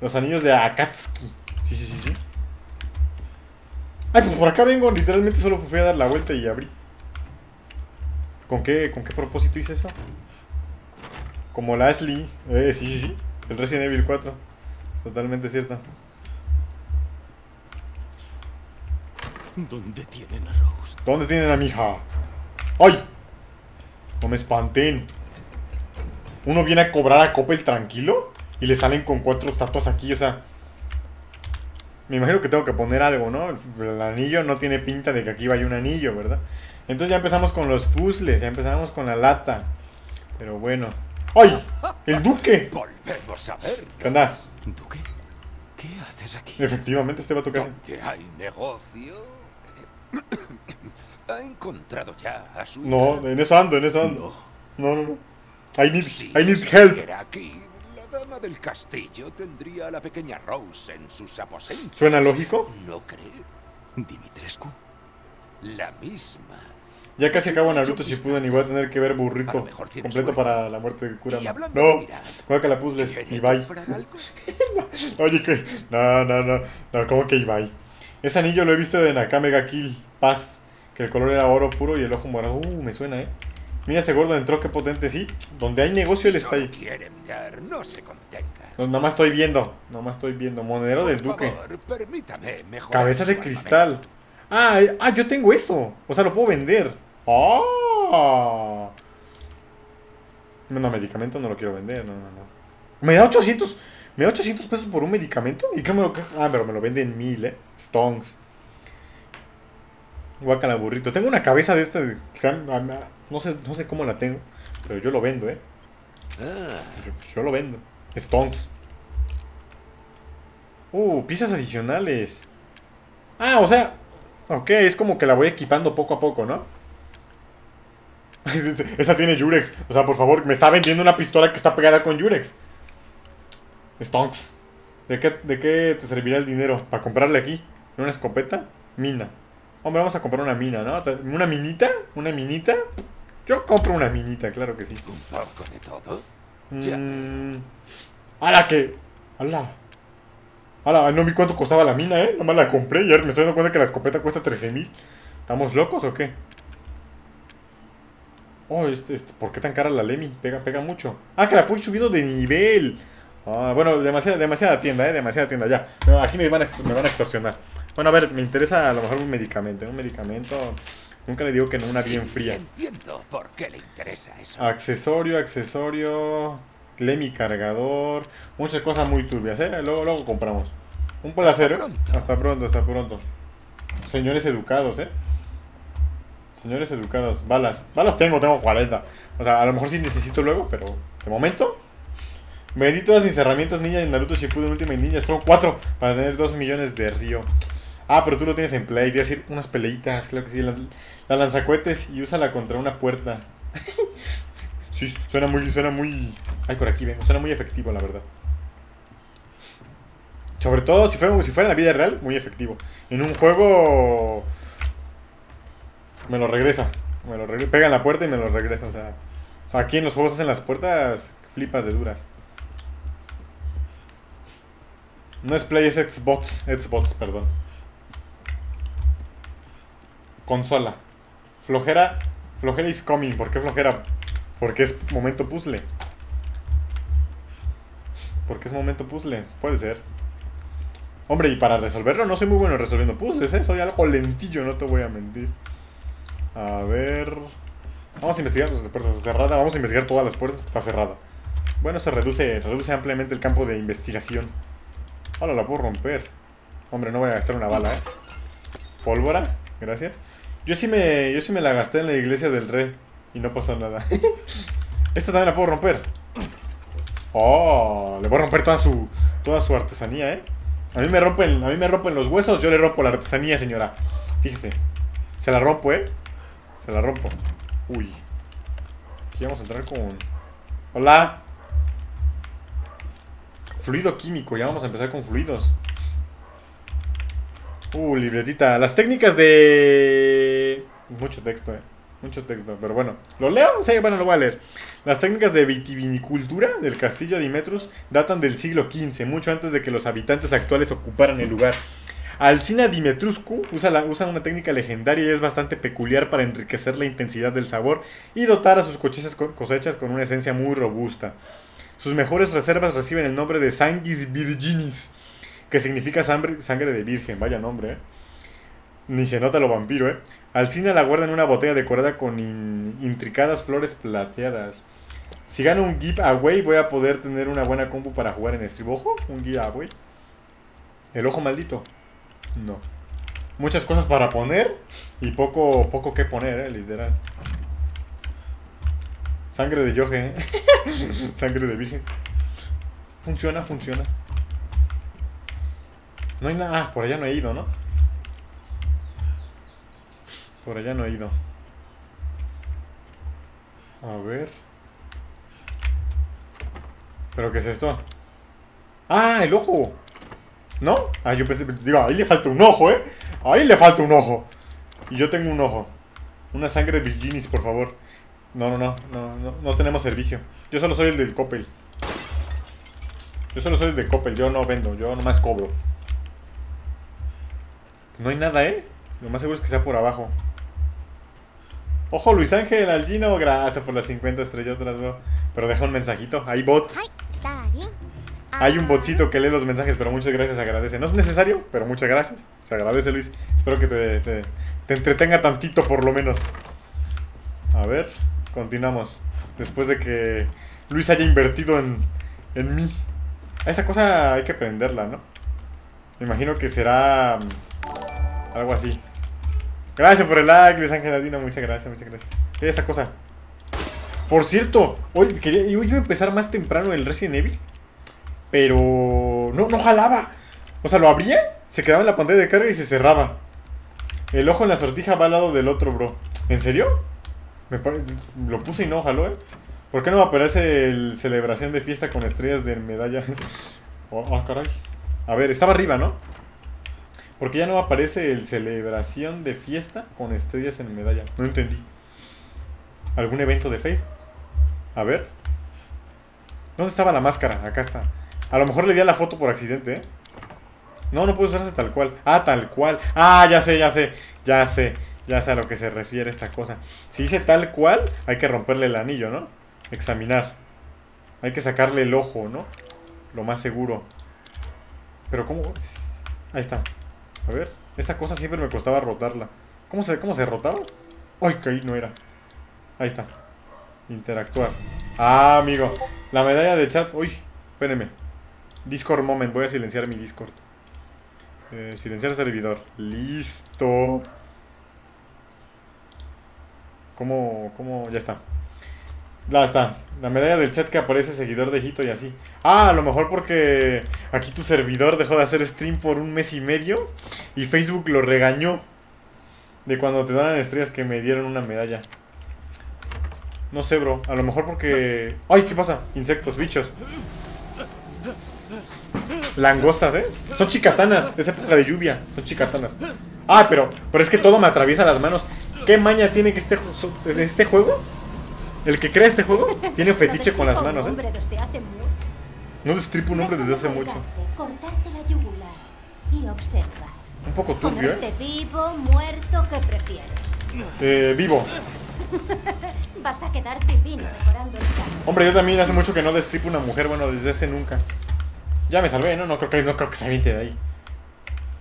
Los anillos de Akatsuki. Sí, sí, sí, sí. Ay, pues por acá vengo. Literalmente solo fui a dar la vuelta y abrí. ¿Con qué, ¿Con qué propósito hice eso? Como la Ashley. Eh, sí, sí, sí. El Resident Evil 4. Totalmente cierto. ¿Dónde tienen a Rose? ¿Dónde tienen a mi hija? ¡Ay! No me espanten. Uno viene a cobrar a Coppel tranquilo y le salen con cuatro estatuas aquí, o sea. Me imagino que tengo que poner algo, ¿no? El, anillo no tiene pinta de que aquí vaya un anillo, ¿verdad? Entonces ya empezamos con los puzzles, ya empezamos con la lata. Pero bueno. ¡Ay! ¡El duque! Volvemos a ver. ¿Qué onda? ¿Duque? ¿Qué haces aquí? Efectivamente, este va a tocar. ¿Dónde hay negocio? <coughs> ¿Ha encontrado ya a su No, en eso ando, en eso ando. No, no, no. I need, I need help. aquí, dama del castillo tendría a la pequeña Rose en sus aposentos. ¿Suena lógico? ¿No cree? ¿Dimitrescu? La misma. Ya casi acabo Naruto Shippuden y voy a tener que ver burrito completo suerte. para la muerte de Kurama. No, juega la ¿quiere Ibai. <laughs> Oye, que. No, no, no. No, ¿cómo que Ibai? Ese anillo lo he visto en Akame Kill Paz. Que el color era oro puro y el ojo morado. Uh, me suena, eh. Mira ese gordo entró, qué potente, sí. Donde hay negocio, él está ahí. no se. No, nada más estoy viendo. Nada más estoy viendo. Monedero del duque. Cabeza de cristal. Ah, eh, ah, yo tengo eso. O sea, lo puedo vender. ¡Ah! No, medicamento no lo quiero vender. No, no, no. Me da 800. Me da 800 pesos por un medicamento. ¿Y qué me lo.? Ah, pero me lo venden mil, eh. Stones. Guacala burrito. Tengo una cabeza de esta. de- No sé, no sé cómo la tengo. Pero yo lo vendo, eh. Ah, Yo, yo lo vendo. Stones. Uh, piezas adicionales. Ah, o sea. Ok, es como que la voy equipando poco a poco, ¿no? <laughs> Esa tiene Yurex. O sea, por favor, me está vendiendo una pistola que está pegada con Yurex. Stonks. ¿De qué, ¿De qué te servirá el dinero? ¿Para comprarle aquí? ¿Una escopeta? Mina. Hombre, vamos a comprar una mina, ¿no? ¿Una minita? ¿Una minita? Yo compro una minita, claro que sí. un poco de todo. Mm. ¡Hala que! ¡Hala! ¡Hala! No vi cuánto costaba la mina, ¿eh? Nomás la compré y ahora me estoy dando cuenta que la escopeta cuesta 13 mil. ¿Estamos locos o qué? Oh, este, este, ¿por qué tan cara la Lemmy? Pega, pega mucho. Ah, que la subiendo de nivel. Ah, bueno, demasiada, demasiada tienda, ¿eh? Demasiada tienda, ya. No, aquí me van, a, me van a extorsionar. Bueno, a ver, me interesa a lo mejor un medicamento. Un medicamento... Nunca le digo que no una bien fría. Entiendo por qué le interesa eso. Accesorio, accesorio. Lemmy cargador. Muchas cosas muy turbias, ¿eh? Luego, luego compramos. Un placer, ¿eh? pronto. Hasta pronto, hasta pronto. Señores educados, ¿eh? Señores educados. Balas. Balas tengo, tengo 40. O sea, a lo mejor sí necesito luego, pero de momento. Vendí todas mis herramientas ninja en Naruto Shippuden Ultimate Ninja Storm 4 para tener 2 millones de río. Ah, pero tú lo tienes en play. Te decir unas peleitas, claro que sí. La, la lanzacohetes y úsala contra una puerta. <laughs> sí, suena muy, suena muy. Ay, por aquí vengo. Suena muy efectivo, la verdad. Sobre todo si fuera, si fuera en la vida real, muy efectivo. En un juego. Me lo regresa. Me lo regresa. Pega en la puerta y me lo regresa. O sea, o sea, aquí en los juegos hacen las puertas flipas de duras. No es Play, es Xbox. Xbox, perdón. Consola. Flojera. Flojera is coming. ¿Por qué flojera? Porque es momento puzzle. Porque es momento puzzle. Puede ser. Hombre, y para resolverlo no soy muy bueno resolviendo puzzles, ¿eh? Soy algo lentillo, no te voy a mentir. A ver... Vamos a investigar las puertas cerradas. Vamos a investigar todas las puertas. Está cerrada. Bueno, eso reduce, reduce ampliamente el campo de investigación. Ahora la puedo romper. Hombre, no voy a gastar una bala, ¿eh? Pólvora, gracias. Yo sí me, yo sí me la gasté en la iglesia del rey. Y no pasó nada. <laughs> Esta también la puedo romper. Oh, le voy a romper toda su, toda su artesanía, ¿eh? A mí me rompen, a mí me rompen los huesos, yo le rompo la artesanía, señora. Fíjese. Se la rompo, ¿eh? Se la rompo. Uy. Aquí vamos a entrar con... Hola. Fluido químico, ya vamos a empezar con fluidos. Uh, libretita. Las técnicas de... Mucho texto, eh. Mucho texto, pero bueno. ¿Lo leo? Sí, bueno, lo voy a leer. Las técnicas de vitivinicultura del castillo de Dimetrus datan del siglo XV, mucho antes de que los habitantes actuales ocuparan el lugar. Alcina Dimetruscu usa, la, usa una técnica legendaria y es bastante peculiar para enriquecer la intensidad del sabor y dotar a sus cosechas, cosechas con una esencia muy robusta. Sus mejores reservas reciben el nombre de Sanguis Virginis, que significa sangre, sangre de virgen, vaya nombre, ¿eh? Ni se nota lo vampiro, ¿eh? Alcina la guarda en una botella decorada con in- intricadas flores plateadas. Si gano un giveaway, voy a poder tener una buena compu para jugar en stream. ¿Ojo? Un giveaway. El ojo maldito. No. Muchas cosas para poner y poco, poco que poner, eh, literal. Sangre de Yoje, ¿eh? <laughs> Sangre de virgen. Funciona, funciona. No hay nada. Ah, por allá no he ido, ¿no? Por allá no he ido. A ver. ¿Pero qué es esto? ¡Ah, el ojo! ¿No? Ah, yo pensé, digo, ahí le falta un ojo, ¿eh? Ahí le falta un ojo. Y yo tengo un ojo. Una sangre de Virginis, por favor. No, no, no, no, no, tenemos servicio. Yo solo soy el del Coppel. Yo solo soy el de Coppel, yo no vendo, yo nomás cobro. No hay nada, ¿eh? Lo más seguro es que sea por abajo. Ojo, Luis Ángel Algino, gracias por las 50 estrellas, bro. Pero deja un mensajito. Hay bot. Hay un botcito que lee los mensajes, pero muchas gracias, agradece. No es necesario, pero muchas gracias. Se agradece, Luis. Espero que te, te, te entretenga tantito, por lo menos. A ver, continuamos. Después de que Luis haya invertido en, en mí. A esa cosa hay que prenderla, ¿no? Me imagino que será mm, algo así. Gracias por el like, Luis Ángel Ladino. Muchas gracias, muchas gracias. ¿Qué es esta cosa? Por cierto, hoy quería yo iba a empezar más temprano el Resident Evil. Pero no, no jalaba. O sea, lo abría, se quedaba en la pantalla de carga y se cerraba. El ojo en la sortija va al lado del otro, bro. ¿En serio? Me Lo puse y no jaló, ¿eh? ¿Por qué no me aparece el celebración de fiesta con estrellas de medalla? <laughs> oh, ah, caray. A ver, estaba arriba, ¿no? Porque ya no aparece el celebración de fiesta con estrellas en medalla. No entendí. ¿Algún evento de Facebook? A ver. ¿Dónde estaba la máscara? Acá está. A lo mejor le di a la foto por accidente, ¿eh? No, no puede usarse tal cual. Ah, tal cual. Ah, ya sé, ya sé. Ya sé. Ya sé a lo que se refiere esta cosa. Si dice tal cual, hay que romperle el anillo, ¿no? Examinar. Hay que sacarle el ojo, ¿no? Lo más seguro. Pero ¿cómo? Ahí está. A ver. Esta cosa siempre me costaba rotarla. ¿Cómo se, cómo se rotaba? Ay, ahí no era. Ahí está. Interactuar. Ah, amigo. La medalla de chat. Uy, espérenme. Discord moment. Voy a silenciar mi Discord. Eh, silenciar servidor. Listo. ¿Cómo, cómo? Ya está. Ya está. La medalla del chat que aparece seguidor de Hito y así. Ah, a lo mejor porque aquí tu servidor dejó de hacer stream por un mes y medio y Facebook lo regañó de cuando te dan estrellas que me dieron una medalla. No sé, bro. A lo mejor porque... ¡Ay, qué pasa! Insectos, bichos. Langostas, ¿eh? Son chicatanas. Es época de lluvia. Son chicatanas. Ah, pero, pero es que todo me atraviesa las manos. ¿Qué maña tiene que este, este juego? El que crea este juego <laughs> tiene fetiche con las manos, ¿eh? No destripo un hombre desde hace mucho. Colgarte, Cortarte la yugular y observa. Un poco turbio, ¿eh? Vivo, muerto, ¿qué prefieres? Eh, vivo. <laughs> Vas a quedar divino decorando el salón. Hombre, yo también hace mucho que no destripo una mujer, bueno, desde hace nunca. Ya me salvé, ¿no? No creo que, no creo que se aviente de ahí.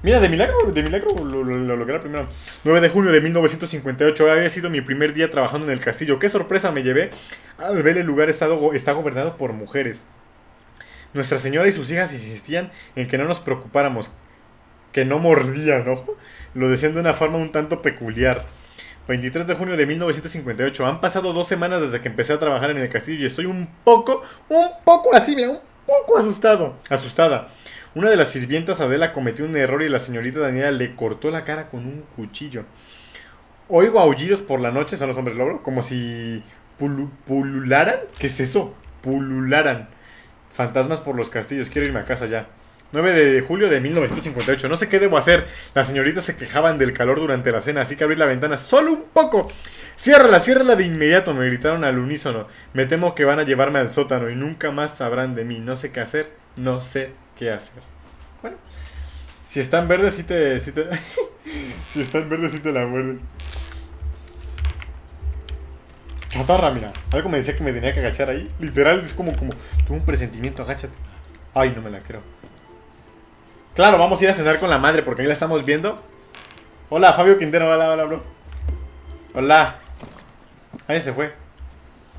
Mira, de milagro, de milagro lo, lo, lo logré primero. 9 de junio de 1958 había sido mi primer día trabajando en el castillo. Qué sorpresa me llevé al ver el lugar estado, está gobernado por mujeres. Nuestra señora y sus hijas insistían en que no nos preocupáramos, que no mordían, ¿no? Lo decían de una forma un tanto peculiar. 23 de junio de 1958. Han pasado dos semanas desde que empecé a trabajar en el castillo y estoy un poco, un poco así, mira, un poco asustado, asustada. Una de las sirvientas, Adela, cometió un error y la señorita Daniela le cortó la cara con un cuchillo. Oigo aullidos por la noche, son los hombres lobro, como si pulu- pulularan. ¿Qué es eso? Pulularan. Fantasmas por los castillos. Quiero irme a casa ya. 9 de julio de 1958. No sé qué debo hacer. Las señoritas se quejaban del calor durante la cena, así que abrí la ventana solo un poco. Ciérrala, ciérrala de inmediato, me gritaron al unísono. Me temo que van a llevarme al sótano y nunca más sabrán de mí. No sé qué hacer, no sé qué hacer. Bueno, si está en verde, sí te. sí te- <laughs> si está en verde, sí te la muerde. Chatarra, mira. Algo me decía que me tenía que agachar ahí. Literal, es como, como. Tuve un presentimiento, agáchate. Ay, no me la creo. Claro, vamos a ir a cenar con la madre porque ahí la estamos viendo. Hola, Fabio Quintero, hola, hola, bro. Hola. Ahí se fue.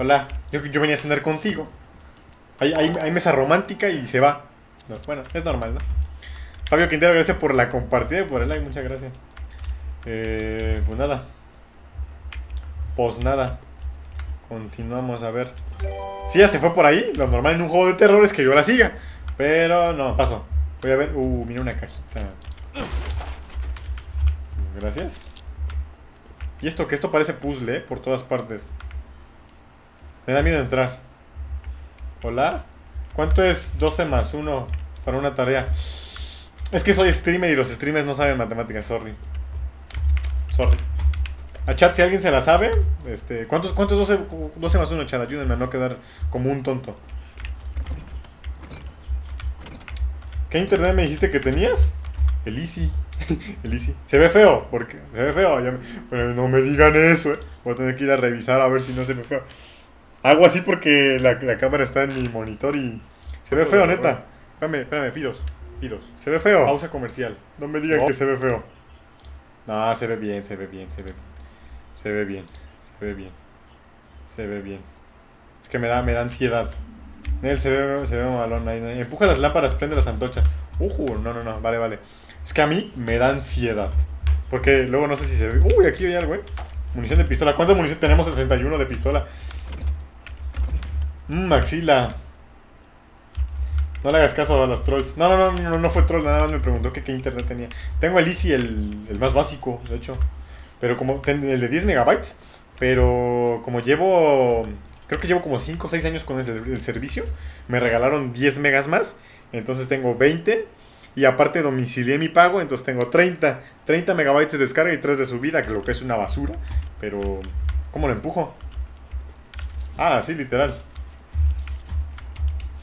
Hola. Yo, yo venía a cenar contigo. Hay, hay, hay mesa romántica y se va. No, bueno, es normal, ¿no? Fabio Quintero, gracias por la compartida y por el like, muchas gracias. Eh, pues nada. Pues nada. Continuamos a ver. Si ya se fue por ahí, lo normal en un juego de terror es que yo la siga. Pero no, paso. Voy a ver. Uh, mira una cajita. Gracias. Y esto, que esto parece puzzle, ¿eh? Por todas partes. Me da miedo entrar. Hola. ¿Cuánto es 12 más 1 para una tarea? Es que soy streamer y los streamers no saben matemáticas, sorry. Sorry. A chat, si alguien se la sabe, este, ¿cuántos, cuántos 12, 12 más 1, chat? Ayúdenme a no quedar como un tonto. ¿Qué internet me dijiste que tenías? El Easy. <laughs> El Easy. Se ve feo, porque se ve feo. ya me- pero no me digan eso, eh. Voy a tener que ir a revisar a ver si no se ve feo. Hago así porque la, la cámara está en mi monitor y se ve feo, neta. Espérame, espérame, pidos. Pidos. Se ve feo. Pausa comercial. No me digan que se ve feo. No, se ve bien, se ve bien, se ve bien. Se ve bien, se ve bien. Se ve bien. Es que me da, me da ansiedad. Él se ve, se ve malón ahí. Empuja las lámparas, prende las antorchas. Ujú, no, no, no, vale, vale. Es que a mí me da ansiedad. Porque luego no sé si se ve. Uy, aquí hay algo, eh. Munición de pistola. ¿Cuánta munición tenemos? 61 de pistola. Mmm, maxila. No le hagas caso a los trolls. No, no, no, no, no fue troll. Nada más me preguntó que qué internet tenía. Tengo el Easy, el, el más básico, de hecho. Pero como el de 10 megabytes. Pero como llevo. Creo que llevo como 5 o 6 años con el, el servicio. Me regalaron 10 megas más. Entonces tengo 20. Y aparte domicilié mi pago. Entonces tengo 30. 30 megabytes de descarga y 3 de subida. Que lo que es una basura. Pero. ¿Cómo lo empujo? Ah, sí, literal.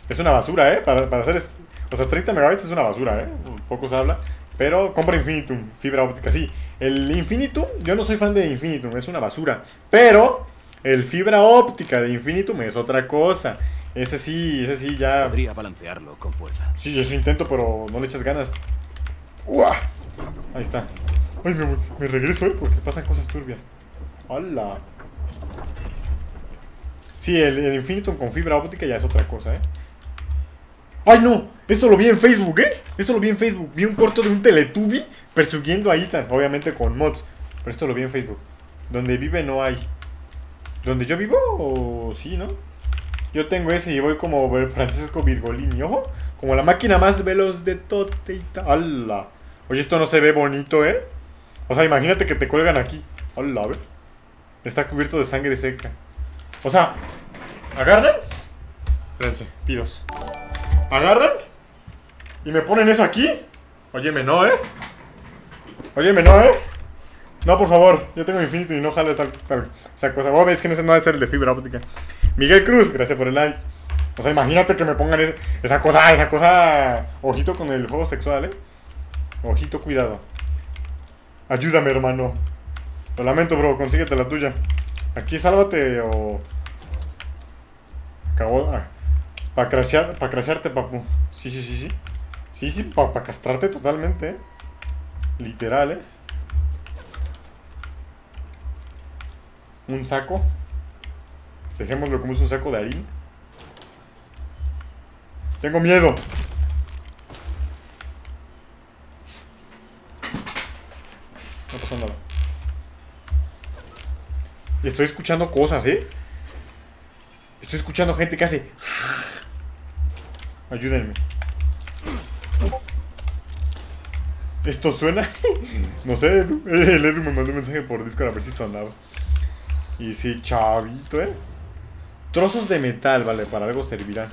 Es una basura, ¿eh? Para, para hacer... est- O sea, 30 megabytes es una basura, ¿eh? Poco se habla. Pero compra Infinitum, fibra óptica, sí. El Infinitum, yo no soy fan de Infinitum, es una basura. Pero el fibra óptica de Infinitum es otra cosa. Ese sí, ese sí ya... Podría balancearlo con fuerza. Sí, eso intento, pero no le echas ganas. ¡Uah! Ahí está. Ay, me, me regreso, ¿eh? Porque pasan cosas turbias. ¡Hola! Sí, el, el Infinitum con fibra óptica ya es otra cosa, ¿eh? ¡Ay, no! Esto lo vi en Facebook, ¿eh? Esto lo vi en Facebook. Vi un corto de un Teletubby persiguiendo a Ethan. Obviamente con mods. Pero esto lo vi en Facebook. Donde vive no hay. ¿Donde yo vivo? ¿O sí, no? Yo tengo ese y voy como Francesco Virgolini, ojo. Como la máquina más veloz de Toteita. ¡Hala! Oye, esto no se ve bonito, ¿eh? O sea, imagínate que te cuelgan aquí. ¡Hala, a ver! Está cubierto de sangre seca. O sea, agarran. Espérense, pidos. Agarran. Y me ponen eso aquí. Óyeme, no, ¿eh? Óyeme, no, ¿eh? No, por favor, yo tengo infinito y no jale tal, tal esa cosa. Oh, ves que no no debe ser el de fibra óptica. Miguel Cruz, gracias por el like. O sea, imagínate que me pongan es- esa cosa, esa cosa. Ojito con el juego sexual, eh. Ojito, cuidado. Ayúdame, hermano. Lo lamento, bro, consíguete la tuya. Aquí sálvate o. Acabó. Ah, para crashear, para papu. Sí, sí, sí, sí. Sí, sí, para castrarte totalmente, eh. Literal, eh. Un saco. Dejémoslo como es un saco de harina. Tengo miedo. No pasó nada. Estoy escuchando cosas, ¿eh? Estoy escuchando gente que hace... Ayúdenme. ¿Esto suena? <laughs> no sé, Edu. El Edu me mandó un mensaje por Discord a ver si sonaba. Y sí, chavito, ¿eh? Trozos de metal, vale, para algo servirán.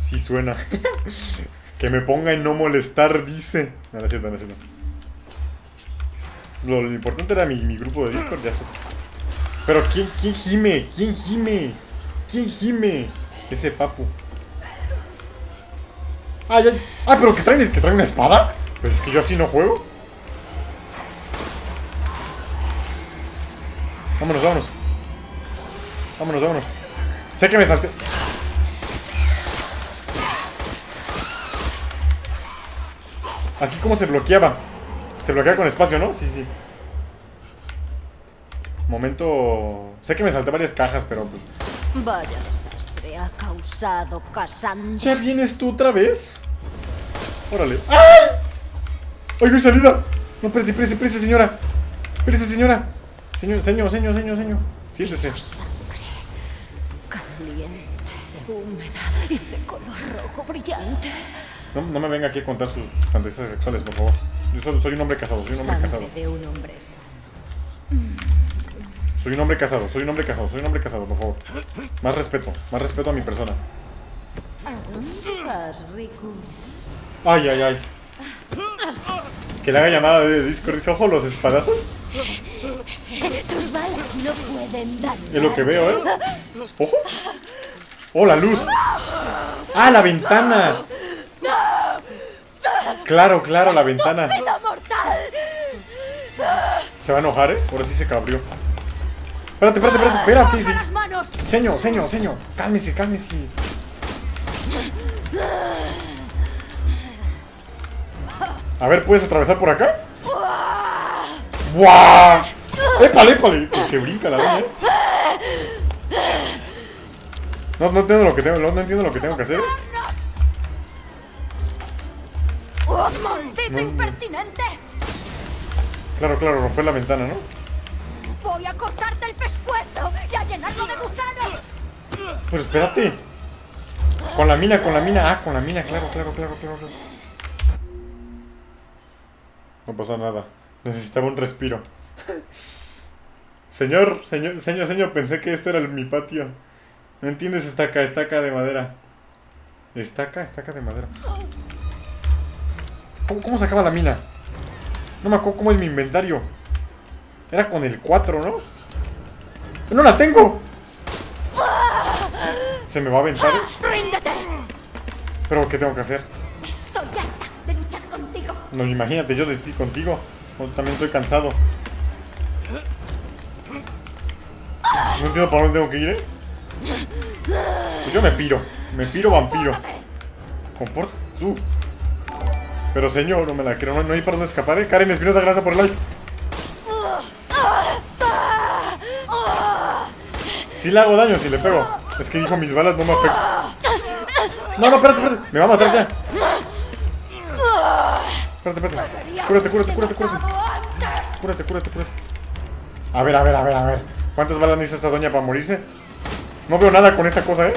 Sí suena. <laughs> que me ponga en no molestar, dice. No, no es cierto, no es cierto. Lo, importante era mi, mi grupo de Discord, ya está. Pero ¿quién, quién gime? ¿Quién gime? ¿Quién gime? Ese papu. Ay, ay. Ah, pero que traen, que traen una espada. Pero es que yo así no juego. Vámonos, vámonos. Vámonos, vámonos. Sé que me salté. Aquí cómo se bloqueaba. Se bloquea con espacio, ¿no? Sí, sí. Momento... Sé que me salté varias cajas, pero pues... Vaya desastre ha causado Cassandra. ¿Ya vienes tú otra vez? Órale. ¡Ay! ¡Ay, no hay salida! No, espérese, espérese, espérese, señora. Espérese, señora. Señor, señor, señor, señor, señor. Siéntese. Sangre caliente, húmeda y de color rojo brillante. No, no me venga aquí a contar sus fantasías sexuales, por favor. Yo solo soy un hombre casado, soy un hombre casado. de un hombre sano. Soy un hombre casado, soy un hombre casado, soy un hombre casado, por favor. Más respeto, más respeto a mi persona. Ay, ay, ay. Que le haga llamada de Discord. Dice, ojo, los espadazos. Tus balas no pueden dar. Es lo que veo, ¿eh? Ojo. Oh, la luz. Ah, la ventana. Claro, claro, la ventana. Se va a enojar, ¿eh? Ahora sí se cabrió. Espérate, espérate, espérate, espérate. sí. Señor, señor, señor. Cálmese, cálmese. A ver, ¿puedes atravesar por acá? ¡Buah! ¡Épale, épale! Que, que brinca la doña, ¿eh? No, no entiendo lo que tengo, no, no entiendo lo que tengo que hacer. ¡Oh, maldito impertinente! Claro, claro, romper la ventana, ¿no? Voy a cortarte el pescuezo y a llenarlo de gusanos. Pero espérate. Con la mina, con la mina. Ah, con la mina, claro, claro, claro, claro. claro. No pasa nada. Necesitaba un respiro. Señor, señor, señor, señor, pensé que este era el- mi patio. ¿No entiendes? Estaca, estaca de madera. Estaca, estaca de madera. ¿Cómo, cómo sacaba la mina? No me acuerdo cómo es mi inventario. Era con el 4, ¿no? ¡No la tengo! Se me va a aventar. ¡Ríndete! ¿Pero qué tengo que hacer? Estoy harta de luchar contigo. No, imagínate, yo de ti contigo. Yo también estoy cansado. No entiendo para dónde tengo que ir, ¿eh? Pues yo me piro. Me piro vampiro. Compórtate tú. Pero señor, no me la. No, no hay para dónde escapar, ¿eh? Karen Espinosa, gracias por el like. Sí le hago daño si le pego. Es que dijo mis balas no me afectan. No, no, espérate, espérate. Me va a matar ya. Espérate, espérate. Cúrate, cúrate, cúrate, cúrate. Cúrate, cúrate, cúrate. A ver, a ver, a ver, a ver. ¿Cuántas balas necesita esta doña para morirse? No veo nada con esta cosa, ¿eh?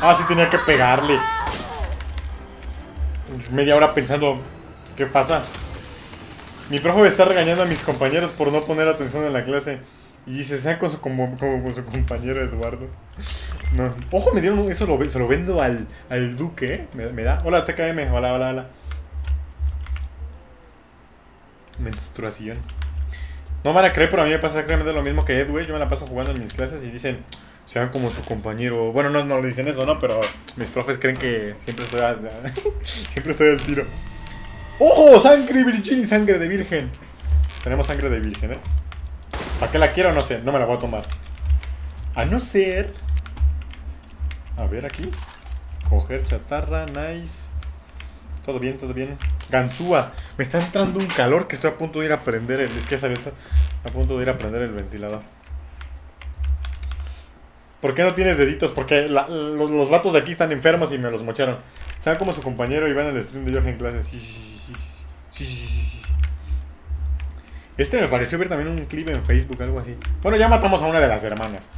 Ah, sí tenía que pegarle. Media hora pensando, ¿qué pasa? Mi profe me está regañando a mis compañeros por no poner atención en la clase. Y dice, sea con su, como, con su compañero Eduardo. Ojo, me dieron eso, lo, se lo vendo al, al duque, ¿eh? Me, me da. Hola, TKM. Hola, hola, hola. Menstruación. No van a creer, pero a mí me pasa exactamente lo mismo que Ed, güey. Yo me la paso jugando en mis clases y dicen, sean como su compañero. Bueno, no, no le dicen eso, ¿no? Pero mis profes creen que siempre estoy, a- <laughs> siempre estoy al tiro. ¡Ojo! Sangre virgin, sangre de virgen. Tenemos sangre de virgen, ¿eh? ¿Para qué la quiero? No sé, no me la voy a tomar. A no ser... A ver aquí. Coger chatarra, nice. Todo bien, todo bien. Ganzúa, me está entrando un calor que estoy a punto de ir a prender el. Es que sabía, a punto de ir a prender el ventilador. ¿Por qué no tienes deditos? Porque los, los, vatos de aquí están enfermos y me los mocharon. ¿Saben cómo su compañero iba en el stream de Jorge en clase? Sí, sí, sí, sí, Este me pareció ver también un clip en Facebook, algo así. Bueno, ya matamos a una de las hermanas.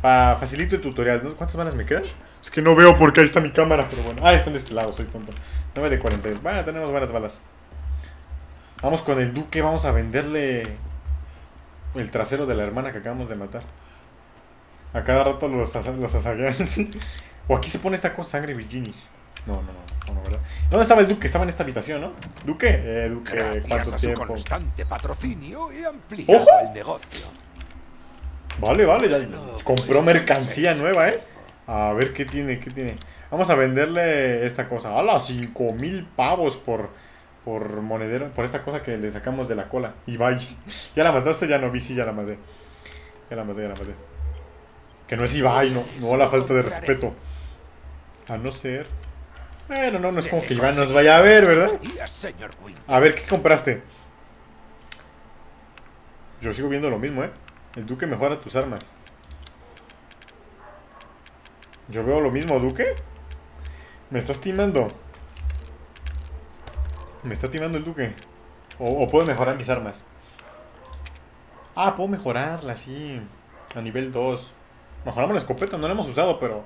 Para facilito el tutorial. ¿Cuántas manas me quedan? Es que no veo porque ahí está mi cámara, pero bueno. Ah, están de este lado, soy tonto. 9 de 40. Bueno, tenemos buenas balas. Vamos con el duque, vamos a venderle el trasero de la hermana que acabamos de matar. A cada rato los, los asaguean. <laughs> O aquí se pone esta cosa, sangre virginis. No, no, no, no, no, ¿verdad? ¿Dónde estaba el duque? Estaba en esta habitación, ¿no? ¿Duque? Eh, Duque, Gracias ¿cuánto a su tiempo? constante patrocinio he ampliado ¡Ojo! el negocio. Vale, vale, ya compró pues, mercancía nueva, ¿eh? A ver qué tiene, qué tiene. Vamos a venderle esta cosa. ¡Hala! 5 mil pavos por, por monedero, por esta cosa que le sacamos de la cola. Y vaya. <laughs> ¿Ya la mataste? Ya no vi, sí, ya la maté. Ya la maté, ya la maté. Que no es Ibai, no, no la falta de respeto. A no ser. Bueno, no, no es como que Iván nos vaya a ver, ¿verdad? A ver, ¿qué compraste? Yo sigo viendo lo mismo, ¿eh? El Duque mejora tus armas. Yo veo lo mismo, Duque. Me estás timando. Me está timando el Duque. O, o puedo mejorar mis armas. Ah, puedo mejorarla, sí. A nivel 2. Mejoramos la escopeta, no la hemos usado, pero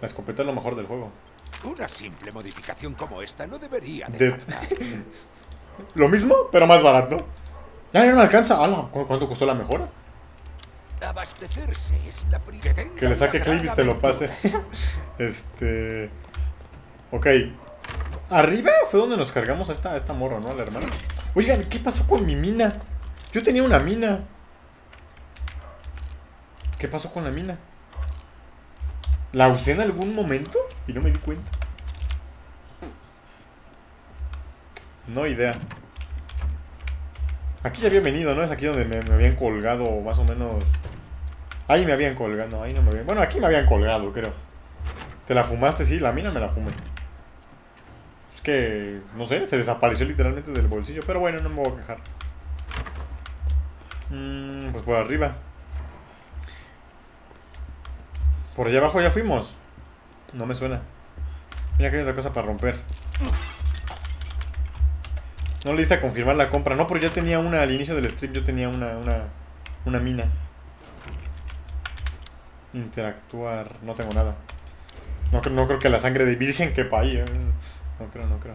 la escopeta es lo mejor del juego. Una simple modificación como esta no debería De-. <laughs> Lo mismo, pero más barato. Ya, no me alcanza. Ala, ¿cu- ¿cuánto costó la mejora? Abastecerse es la que, le saque clip y te lo pase. <laughs> este. Ok. Arriba fue donde nos cargamos a esta, a esta morra, ¿no? A la hermana. Oigan, ¿qué pasó con mi mina? Yo tenía una mina. ¿Qué pasó con la mina? ¿La usé en algún momento? Y no me di cuenta. No idea. Aquí ya había venido, ¿no? Es aquí donde me, me habían colgado más o menos... Ahí me habían colgado, no, ahí no me habían... Bueno, aquí me habían colgado, creo. ¿Te la fumaste? Sí, la mina me la fumé. Es que, no sé, se desapareció literalmente del bolsillo. Pero bueno, no me voy a quejar. Mm, pues por arriba. Por allá abajo ya fuimos. No me suena. Mira que hay otra cosa para romper. No le diste confirmar la compra. No, pero ya tenía una al inicio del stream. Yo tenía una, una, una mina. Interactuar. No tengo nada. No, no creo que la sangre de virgen quepa ahí. eh. No creo, no creo.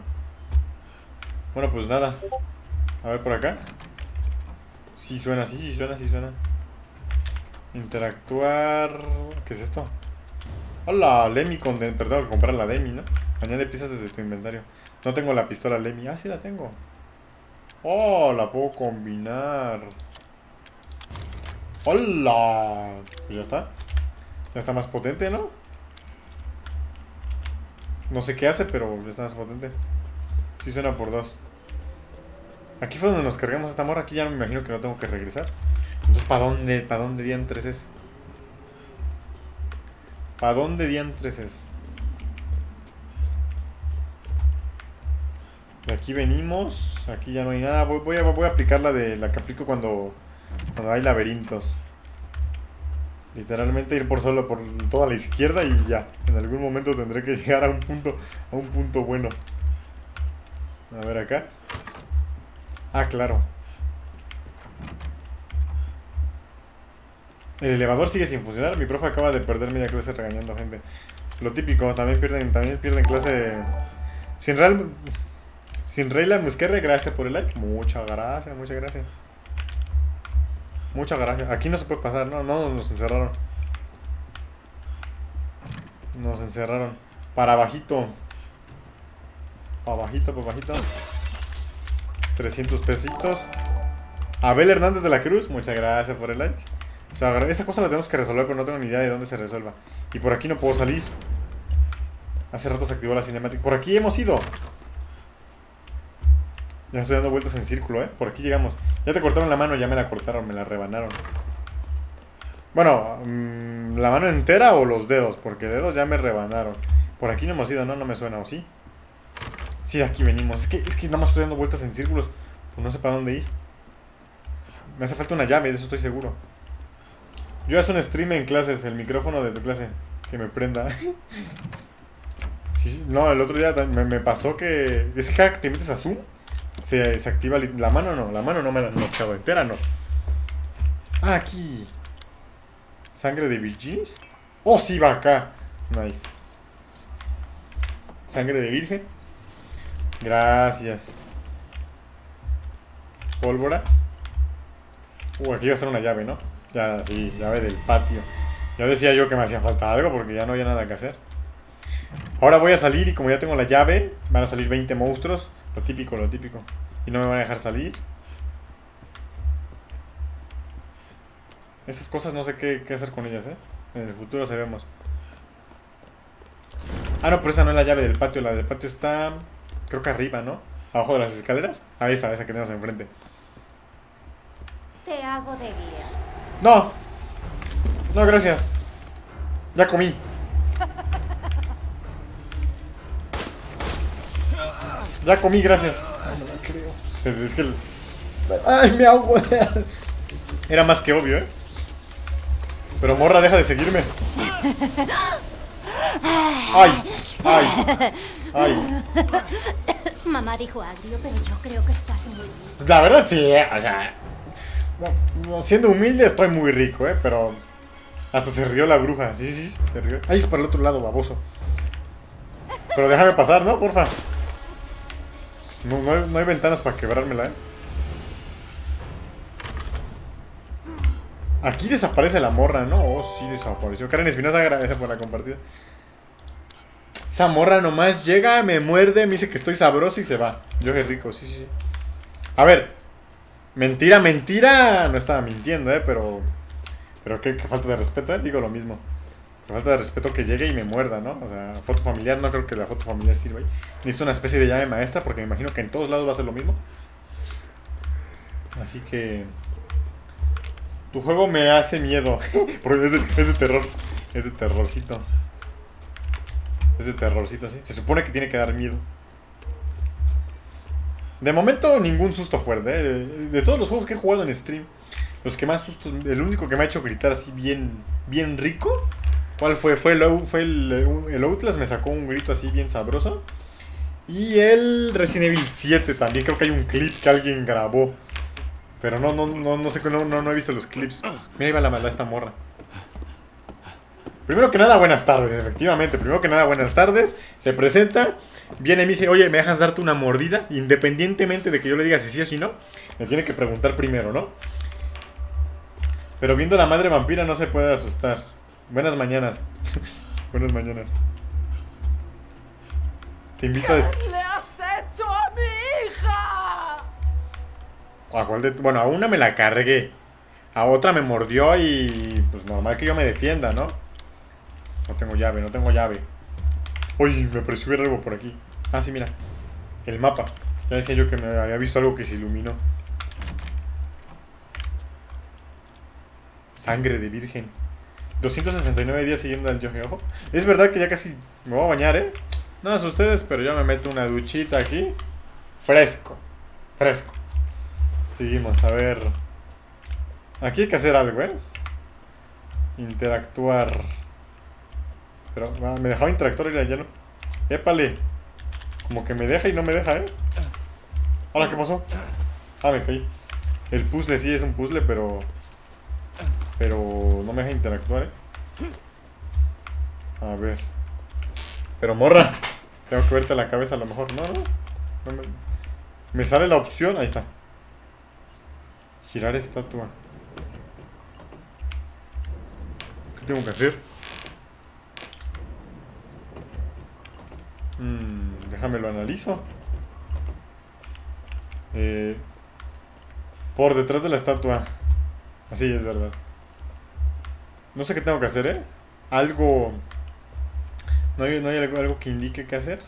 Bueno, pues nada. A ver por acá. Sí suena, sí, suena, sí suena. Interactuar. ¿Qué es esto? Hola, Lemmy con. Que comprar la Demi, ¿no? Añade piezas desde tu inventario. No tengo la pistola Lemmy. Ah, sí la tengo. Oh, la puedo combinar. Hola. Pues ya está. Ya está más potente, ¿no? No sé qué hace, pero está más potente. Sí suena por dos. Aquí fue donde nos cargamos esta morra. Aquí ya me imagino que no tengo que regresar. Entonces, ¿para dónde, para dónde diantres es? ¿Para dónde diantres es? De aquí venimos. Aquí ya no hay nada. Voy, voy a, voy a aplicar la de la que aplico cuando, cuando hay laberintos. Literalmente ir por solo por toda la izquierda y ya. En algún momento tendré que <laughs> llegar a un punto, a un punto bueno. A ver acá. Ah, claro. El elevador sigue sin funcionar. Mi profe acaba de perder media clase regañando gente. Lo típico, también pierden, también pierden clase. Sin real. Sin Reyla Musquerre, gracias por el like. Muchas gracias, muchas gracias. Muchas gracias. Aquí no se puede pasar, no, no, nos encerraron. Nos encerraron. Para bajito. Para bajito, para bajito. 300 pesitos. Abel Hernández de la Cruz, muchas gracias por el like. O sea, esta cosa la tenemos que resolver, pero no tengo ni idea de dónde se resuelva. Y por aquí no puedo salir. Hace rato se activó la cinemática. Por aquí hemos ido. Ya estoy dando vueltas en círculo, ¿eh? Por aquí llegamos. Ya te cortaron la mano, ya me la cortaron, me la rebanaron. Bueno, mm, ¿la mano entera o los dedos? Porque dedos ya me rebanaron. Por aquí no hemos ido, ¿no? No me suena, ¿o sí? Sí, aquí venimos. Es que, es que nada más estoy dando vueltas en círculos. Pues no sé para dónde ir. Me hace falta una llave, de eso estoy seguro. Yo hago un stream en clases, el micrófono de tu clase. Que me prenda. <laughs> No, el otro día me, pasó que. Es que te metes a Zoom, se, se activa la mano, no. La mano no me la no, chavo, entera no. Ah, aquí. ¿Sangre de virgins? Oh, sí, va acá. Nice. ¿Sangre de virgen? Gracias. Pólvora. Uh, aquí va a ser una llave, ¿no? Ya, sí, llave del patio. Ya decía yo que me hacía falta algo porque ya no había nada que hacer. Ahora voy a salir y como ya tengo la llave, van a salir 20 monstruos. Lo típico, lo típico. Y no me van a dejar salir. Esas cosas no sé qué, qué hacer con ellas, ¿eh? En el futuro sabemos. Ah, no, pero esa no es la llave del patio. La del patio está, creo que arriba, ¿no? Abajo de las escaleras. Ah, esa, esa que tenemos enfrente. Te hago de guía. No. No, gracias. Ya comí. Ya comí, gracias. No me la creo. Es que... el- Ay, me ahogo. Era más que obvio, ¿eh? Pero morra, deja de seguirme. Ay, ay, ay. Mamá dijo agrio, pero yo creo que estás muy bien. La verdad sí, eh, o sea... siendo humilde estoy muy rico, ¿eh? Pero... Hasta se rió la bruja. Sí, sí, se rió. Ahí es para el otro lado, baboso. Pero déjame pasar, ¿no? Porfa. No, no, hay, no hay ventanas para quebrármela, ¿eh? Aquí desaparece la morra, ¿no? Oh, sí, desapareció. Karen Espinosa, gracias por la compartida. Esa morra nomás llega, me muerde, me dice que estoy sabroso y se va. Yo qué rico, sí, sí, sí. A ver, mentira, mentira, no estaba mintiendo, ¿eh? Pero, pero qué, qué falta de respeto, ¿eh? Digo lo mismo. Falta de respeto que llegue y me muerda, ¿no? O sea, foto familiar, no creo que la foto familiar sirva ahí. Necesito una especie de llave maestra porque me imagino que en todos lados va a ser lo mismo. Así que... Tu juego me hace miedo. <laughs> porque es de, terror. Es de terrorcito. Es de terrorcito, sí. Se supone que tiene que dar miedo. De momento, ningún susto fuerte. ¿eh? De, de todos los juegos que he jugado en stream, los que más sustos. El único que me ha hecho gritar así bien, bien rico. ¿Cuál fue? Fue el, fue el, el Outlast, me sacó un grito así bien sabroso. Y el Resident Evil 7 también. Creo que hay un clip que alguien grabó. Pero no, no, no, no sé, no, no, he visto los clips. Mira, va la maldad esta morra. Primero que nada, buenas tardes, efectivamente. Primero que nada, buenas tardes. Se presenta, viene y me dice, oye, ¿me dejas darte una mordida? Independientemente de que yo le diga si sí o si no, me tiene que preguntar primero, ¿no? Pero viendo la madre vampira no se puede asustar. Buenas mañanas. <laughs> buenas mañanas. Te invito a... des- le has hecho a mi hija? ¿A cuál de- Bueno, a una me la cargué. A otra me mordió y pues normal que yo me defienda, ¿no? No tengo llave, no tengo llave. Uy, me pareció ver algo por aquí. Ah, sí, mira. El mapa. Ya decía yo que me había visto algo que se iluminó. Sangre de virgen. 269 días siguiendo al Yoje Ojo. Es verdad que ya casi me voy a bañar, ¿eh? No sé ustedes, pero yo me meto una duchita aquí. Fresco. Fresco. Seguimos, a ver. Aquí hay que hacer algo, ¿eh? Interactuar. Pero ah, me dejaba interactuar y ya no. Épale. Como que me deja y no me deja, ¿eh? Ahora, ¿qué pasó? Ah, me caí. El puzzle sí es un puzzle, pero... Pero no me deja interactuar, ¿eh? A ver. Pero morra. Tengo que verte la cabeza a lo mejor. No, no. me... me sale la opción. Ahí está. Girar estatua. ¿Qué tengo que hacer? Mm, déjame lo analizo. Eh, por detrás de la estatua. Así es verdad. No sé qué tengo que hacer, ¿eh? Algo... ¿No hay, no hay algo, algo que indique qué hacer?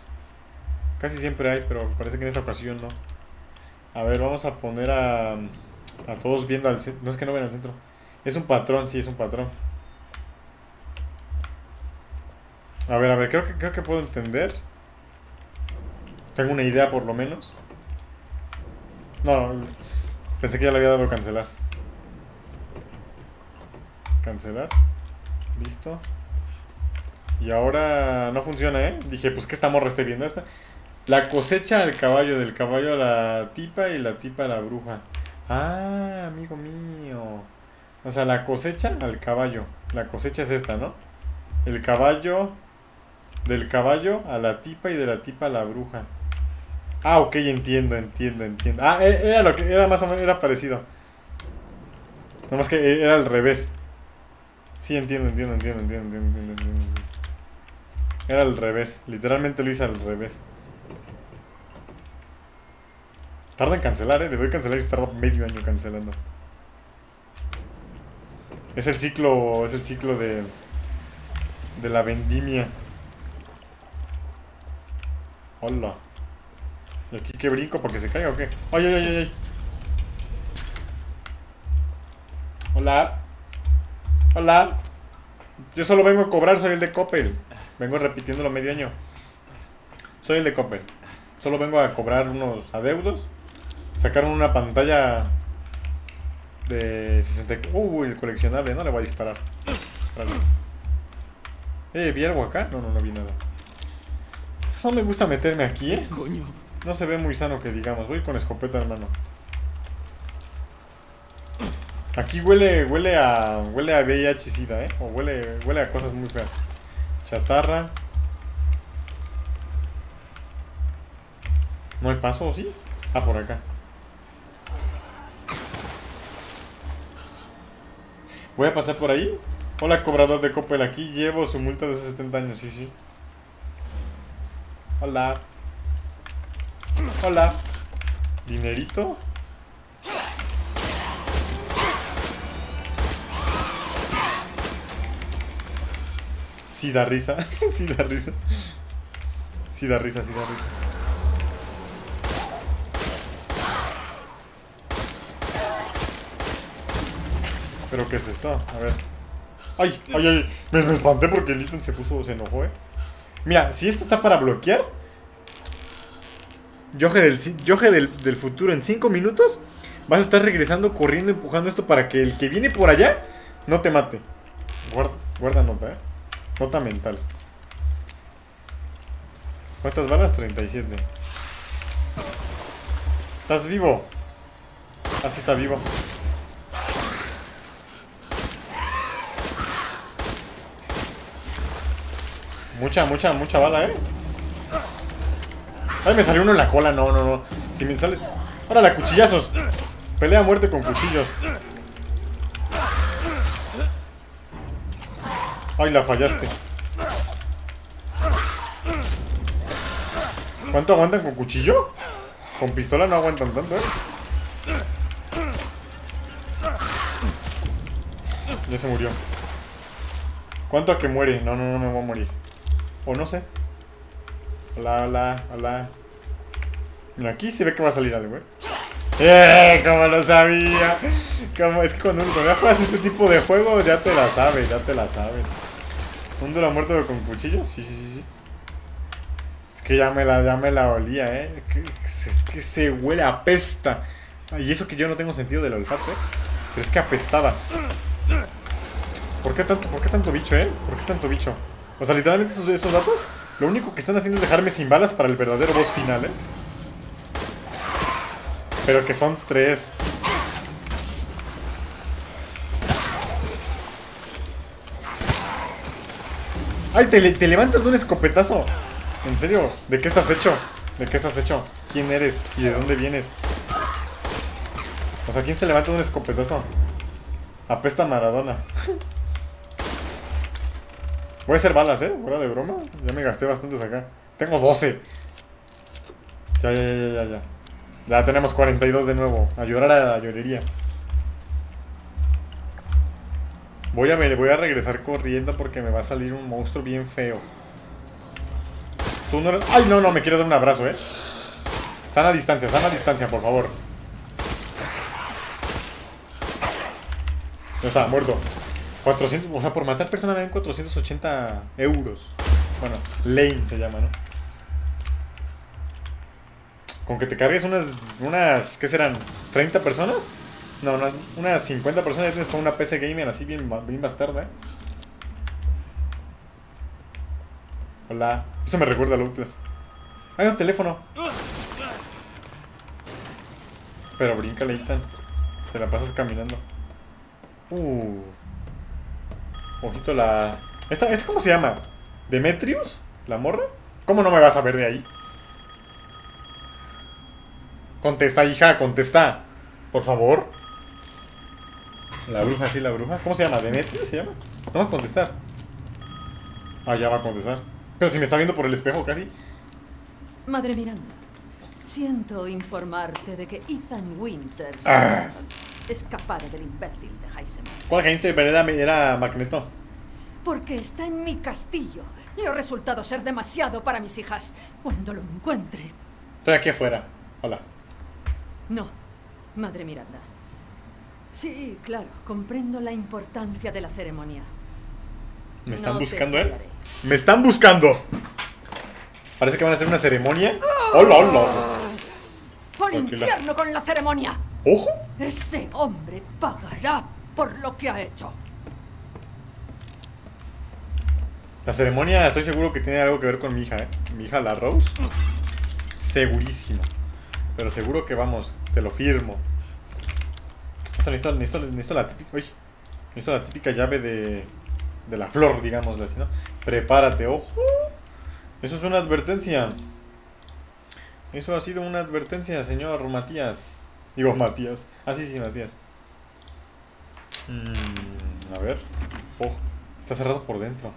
Casi siempre hay, pero parece que en esta ocasión no. A ver, vamos a poner a, a todos viendo al centro. No es que no ven al centro. Es un patrón, sí, es un patrón. A ver, a ver, creo que, creo que puedo entender. Tengo una idea por lo menos. No, no, pensé que ya le había dado cancelar. Cancelar. Listo. Y ahora no funciona, ¿eh? Dije, pues que esta morra esté viendo esta. La cosecha al caballo, del caballo a la tipa y la tipa a la bruja. Ah, amigo mío. O sea, la cosecha al caballo. La cosecha es esta, ¿no? El caballo. Del caballo a la tipa y de la tipa a la bruja. Ah, ok, entiendo, entiendo, entiendo. Ah, e- era lo que era más o menos, era parecido. Nada más que era al revés. Sí, entiendo, entiendo, entiendo, entiendo, entiendo, entiendo, entiendo. Era al revés, literalmente lo hice al revés. Tarda en cancelar, eh. Le doy cancelar y tarda medio año cancelando. Es el ciclo. Es el ciclo de. De la vendimia. Hola. ¿Y aquí qué brinco para que se caiga o qué? ¡Ay, ay, ay, ay! ay! Hola. Hola. Yo solo vengo a cobrar, soy el de Coppel. Vengo repitiéndolo medio año. Soy el de Coppel. Solo vengo a cobrar unos adeudos. Sacaron una pantalla de 60. Uy, el coleccionable, no le voy a disparar. Vale. Eh, ¿vi algo acá? No, no, no vi nada. No me gusta meterme aquí, eh. No se ve muy sano que digamos. Voy con escopeta, hermano. Aquí huele, huele a, huele a VIH sida, ¿eh? O huele, huele a cosas muy feas. Chatarra. ¿No hay paso o sí? Ah, por acá. Voy a pasar por ahí. Hola, cobrador de Coppel. Aquí llevo su multa de hace 70 años. Sí, sí. Hola. Hola. ¿Dinerito? Sí da risa. <laughs> sí da risa. Sí da risa, sí da risa. ¿Pero qué es esto? A ver. ¡Ay! ¡Ay, ay! Me, espanté porque el ítem se puso, se enojó, eh. Mira, si esto está para bloquear, Yoje del, del, del futuro en 5 minutos vas a estar regresando, corriendo, empujando esto para que el que viene por allá no te mate. Guarda, guarda nota, eh. Nota mental. ¿Cuántas balas? 37. ¿Estás vivo? Así está vivo. Mucha, mucha, mucha bala, eh. Ay, me salió uno en la cola. No, no, no. Si me sales. Ahora la cuchillazos. Pelea a muerte con cuchillos. Ay, la fallaste. ¿Cuánto aguantan con cuchillo? Con pistola no aguantan tanto, eh. Ya se murió. ¿Cuánto a que muere? No, no, no me voy a morir. O no sé. Hola, hola, hola. Mira, aquí se ve que va a salir algo, eh. ¡Eh! Como lo sabía. Como, es que cuando, cuando juegas este tipo de juegos ya te la sabes, ya te la sabes. ¿Un duro muerto con cuchillos? Sí, sí, sí, sí. Es que ya me la, ya me la olía, eh. Es que se huele a pesta. Y eso que yo no tengo sentido del olfato, eh. Pero es que apestaba. ¿Por qué tanto, por qué tanto bicho, eh? ¿Por qué tanto bicho? O sea, literalmente estos, estos datos, lo único que están haciendo es dejarme sin balas para el verdadero boss final, eh. Pero que son tres. ¡Ay, te, le- te levantas de un escopetazo! ¿En serio? ¿De qué estás hecho? ¿De qué estás hecho? ¿Quién eres? ¿Y de dónde vienes? O sea, ¿quién se levanta de un escopetazo? Apesta Maradona. Voy a hacer balas, ¿eh? Fuera de broma. Ya me gasté bastantes acá. Tengo 12. Ya, ya, ya, ya, ya, ya. Ya tenemos 42 de nuevo. A llorar a la llorería. Voy a, regresar corriendo porque me va a salir un monstruo bien feo. Tú no eres- ¡Ay, no, no! Me quiero dar un abrazo, ¿eh? Sana distancia, sana distancia, por favor. Ya está, muerto. 400, o sea, por matar personas me dan 480 euros. Bueno, lane se llama, ¿no? Con que te cargues unas, unas, ¿qué serán? ¿30 personas? No, no, unas 50 personas ya tienes con una PC gamer así bien, bien bastarda, ¿eh? Hola. Esto me recuerda a Outlast. Hay un teléfono. Pero brinca, Ethan. Te la pasas caminando. Uh. Ojito la... ¿Esta, ¿Esta cómo se llama? ¿Demetrius? ¿La morra? ¿Cómo no me vas a ver de ahí? Contesta, hija, contesta. Por favor. La bruja, sí, la bruja. ¿Cómo se llama? ¿Demetrius se llama? No va a contestar. Ah, ya va a contestar. Pero si me está viendo por el espejo casi. Madre Miranda, siento informarte de que Ethan Winters Ah. escapara del imbécil de Heisenberg. ¿Cuál gente era, era Magneto? Porque está en mi castillo y ha resultado ser demasiado para mis hijas. Cuando lo encuentre. Estoy aquí afuera. Hola. No, Madre Miranda. Sí, claro, comprendo la importancia de la ceremonia. ¿Me están No buscando, eh? ¡Me están buscando! Parece que van a hacer una ceremonia. ¡Hola, hola! ¡Por infierno con la ceremonia! ¡Ojo! Ese hombre pagará por lo que ha hecho. La ceremonia estoy seguro que tiene algo que ver con mi hija, ¿eh? Mi hija, la Rose. Segurísimo. Pero seguro que vamos, te lo firmo. Necesito, necesito, necesito la típica. Uy, necesito la típica llave de. de la flor, digámoslo así, ¿no? Prepárate, ojo. Eso es una advertencia. Eso ha sido una advertencia, señor Matías. Digo, Matías. Ah, sí, sí, Matías. Mm, a ver. Oh, está cerrado por dentro.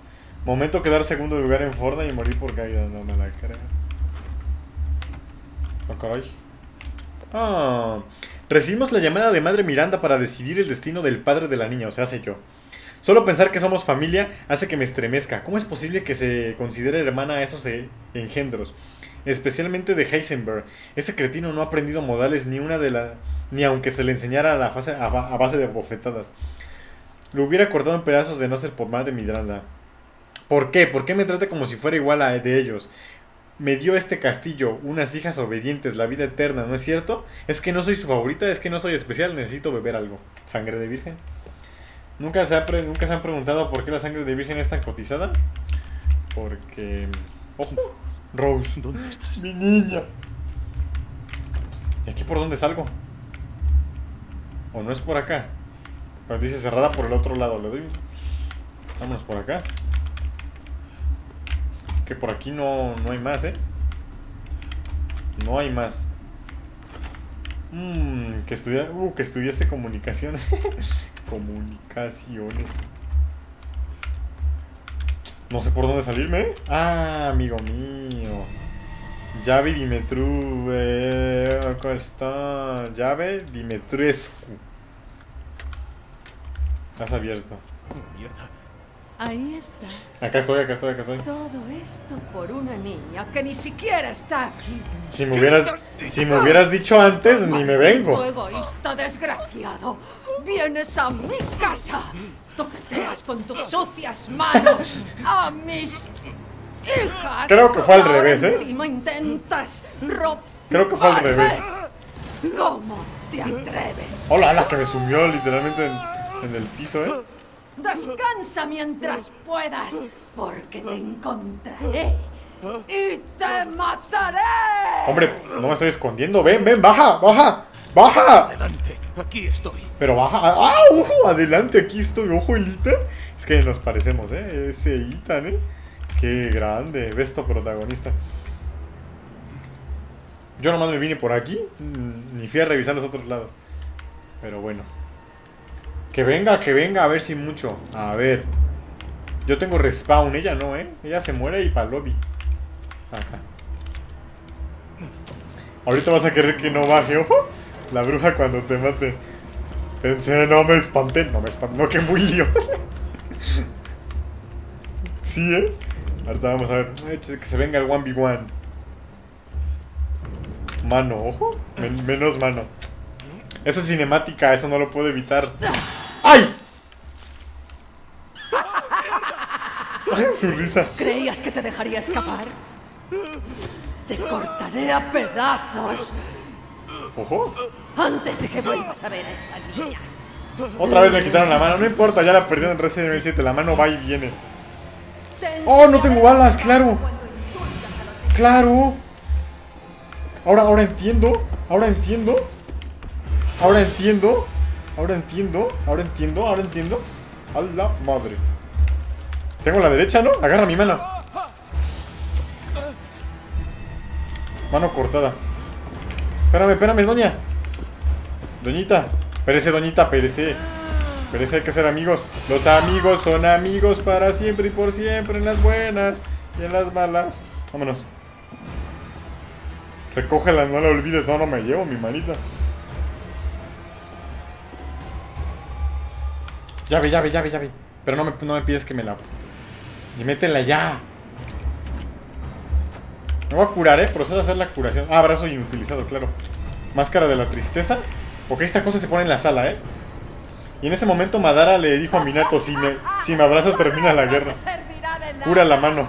Momento quedar segundo lugar en Fortnite y morir por caída. No me la creo. Oh, caray. Ah. Recibimos la llamada de Madre Miranda para decidir el destino del padre de la niña, o sea, sé yo. Solo pensar que somos familia hace que me estremezca. ¿Cómo es posible que se considere hermana a esos eh, engendros? Especialmente de Heisenberg. Ese cretino no ha aprendido modales ni una de la. ni aunque se le enseñara a, la a base de bofetadas. Lo hubiera cortado en pedazos de no ser por Madre Miranda. ¿Por qué? ¿Por qué me trata como si fuera igual a de ellos? Me dio este castillo, unas hijas obedientes, la vida eterna, ¿no es cierto? Es que no soy su favorita, es que no soy especial, necesito beber algo. ¿Sangre de virgen? ¿Nunca se, ha pre- ¿Nunca se han preguntado por qué la sangre de virgen es tan cotizada? Porque... ¡Ojo! Rose. ¿Dónde estás? Mi niña. ¿Y aquí por dónde salgo? ¿O no es por acá? Dice cerrada por el otro lado. Le doy. Vámonos por acá. Que por aquí no, no hay más, ¿eh? No hay más. Mmm, que estudia, uh, que estudiaste comunicación. <laughs> Comunicaciones. No sé por dónde salirme. ¿eh? Ah, amigo mío. Llave Dimetru. Eh, acá está. Llave Dimetrescu. Has abierto. Mierda. Ahí está. Acá estoy, acá estoy, acá estoy. Todo esto por una niña que ni siquiera está aquí. Si me hubieras, si me hubieras dicho antes, ni me vengo. egoísta desgraciado. Vienes a mi casa. Toqueteas con tus sucias manos a mis hijas. Creo que fue al revés, ¿eh? Encima intentas. Creo que fue al revés. ¿Cómo te atreves? Hola, la que me sumió literalmente en, en el piso, ¿eh? Descansa mientras puedas, porque te encontraré y te mataré. Hombre, no me estoy escondiendo. Ven, ven, baja, baja, baja. Adelante, aquí estoy. Pero baja. ¡Ah! ¡Ojo! Adelante, aquí estoy. Ojo, el Ethan. Es que nos parecemos, ¿eh? Ese Ethan, ¿eh? Qué grande. Besto protagonista. Yo nomás me vine por aquí. mm, Ni fui a revisar los otros lados. Pero bueno. Que venga, que venga. A ver si mucho. A ver. Yo tengo respawn. Ella no, ¿eh? Ella se muere y para lobby. Acá. Ahorita vas a querer que no baje, ojo. La bruja cuando te mate. Pensé, no me espanté. No me espanté. No, que muy lío. <laughs> sí, ¿eh? Ahorita vamos a ver. Que se venga el 1v1. Mano, ojo. Men- menos mano. Eso es cinemática. Eso no lo puedo evitar. ¡Ay! Su risa. ¿Creías que te dejaría escapar? Te cortaré a pedazos Ojo. antes de que vuelvas a ver a esa niña. Otra vez me quitaron la mano. No importa, ya la perdí en Resident Evil 7. La mano va y viene. ¡Oh, no tengo balas! ¡Claro! ¡Claro! Ahora, ahora entiendo. Ahora entiendo. Ahora entiendo. Ahora entiendo. Ahora entiendo. Ahora entiendo. A la madre. Tengo la derecha, ¿no? Agarra mi mano. Mano cortada. Espérame, espérame, doña. Doñita. Perece, doñita, perece. Perece, hay que ser amigos. Los amigos son amigos para siempre y por siempre. En las buenas y en las malas. Vámonos. Recógela, no la olvides. No, no me llevo mi manita. Llave, llave, llave, llave. Pero no me, no me pides que me la... Y métela ya. Me voy a curar, eh. Procedo a hacer la curación. Ah, abrazo inutilizado, claro. Máscara de la tristeza. Ok, esta cosa se pone en la sala, eh. Y en ese momento Madara le dijo a Minato, si me, si me abrazas termina la guerra. Cura la mano.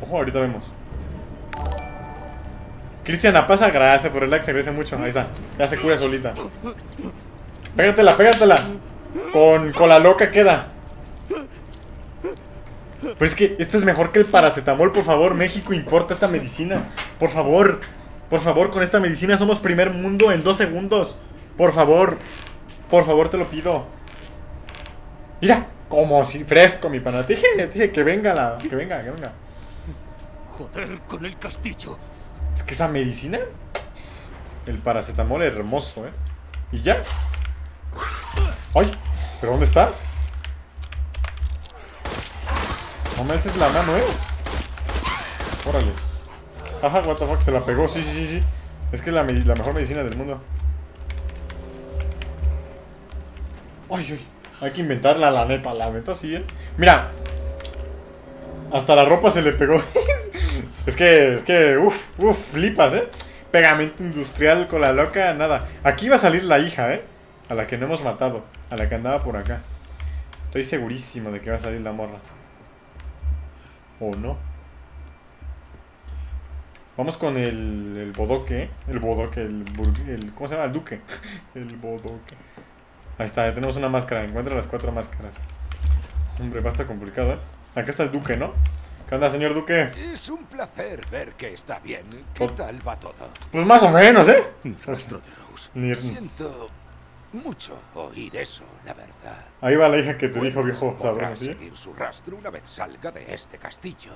Ojo, ahorita vemos. Cristiana, pasa, gracias por el like, se agradece mucho. Ahí está, ya se cura solita. Pégatela, pégatela. Con, con la loca queda. Pero es que esto es mejor que el paracetamol, por favor. México importa esta medicina. Por favor. Por favor, con esta medicina somos primer mundo en dos segundos. Por favor. Por favor, te lo pido. Mira, como si fresco, mi pana. Te dije, dije que venga la. Que venga, que venga. Joder con el castillo. Es que esa medicina. El paracetamol es hermoso, eh. Y ya. ¡Ay! ¿Pero dónde está? No me alces la mano, eh. Órale. Ajá, what the fuck, se la pegó. Sí, sí, sí, sí. Es que es la mejor medicina del mundo. Ay, ay. Hay que inventarla, la neta, la neta, sí, eh. Mira. Hasta la ropa se le pegó. <laughs> es que, es que, uff, uff, flipas, eh. Pegamento industrial con la loca, nada. Aquí va a salir la hija, eh. A la que no hemos matado. A la que andaba por acá. Estoy segurísimo de que va a salir la morra. ¿O no? Vamos con el, el bodoque, ¿eh? El bodoque, el, el... ¿Cómo se llama? El duque. <laughs> El bodoque. Ahí está, ya tenemos una máscara. Encuentra las cuatro máscaras. Hombre, va a estar complicado, ¿eh? Acá está el duque, ¿no? ¿Qué onda, señor duque? Es un placer ver que está bien. ¿Qué tal va todo? Pues más o menos, ¿eh? Rastro de Rose. Ni- Siento mucho oír eso, la verdad. Ahí va la hija que te dijo viejo sabroso, ¿sí? seguir su rastro una vez salga de este castillo.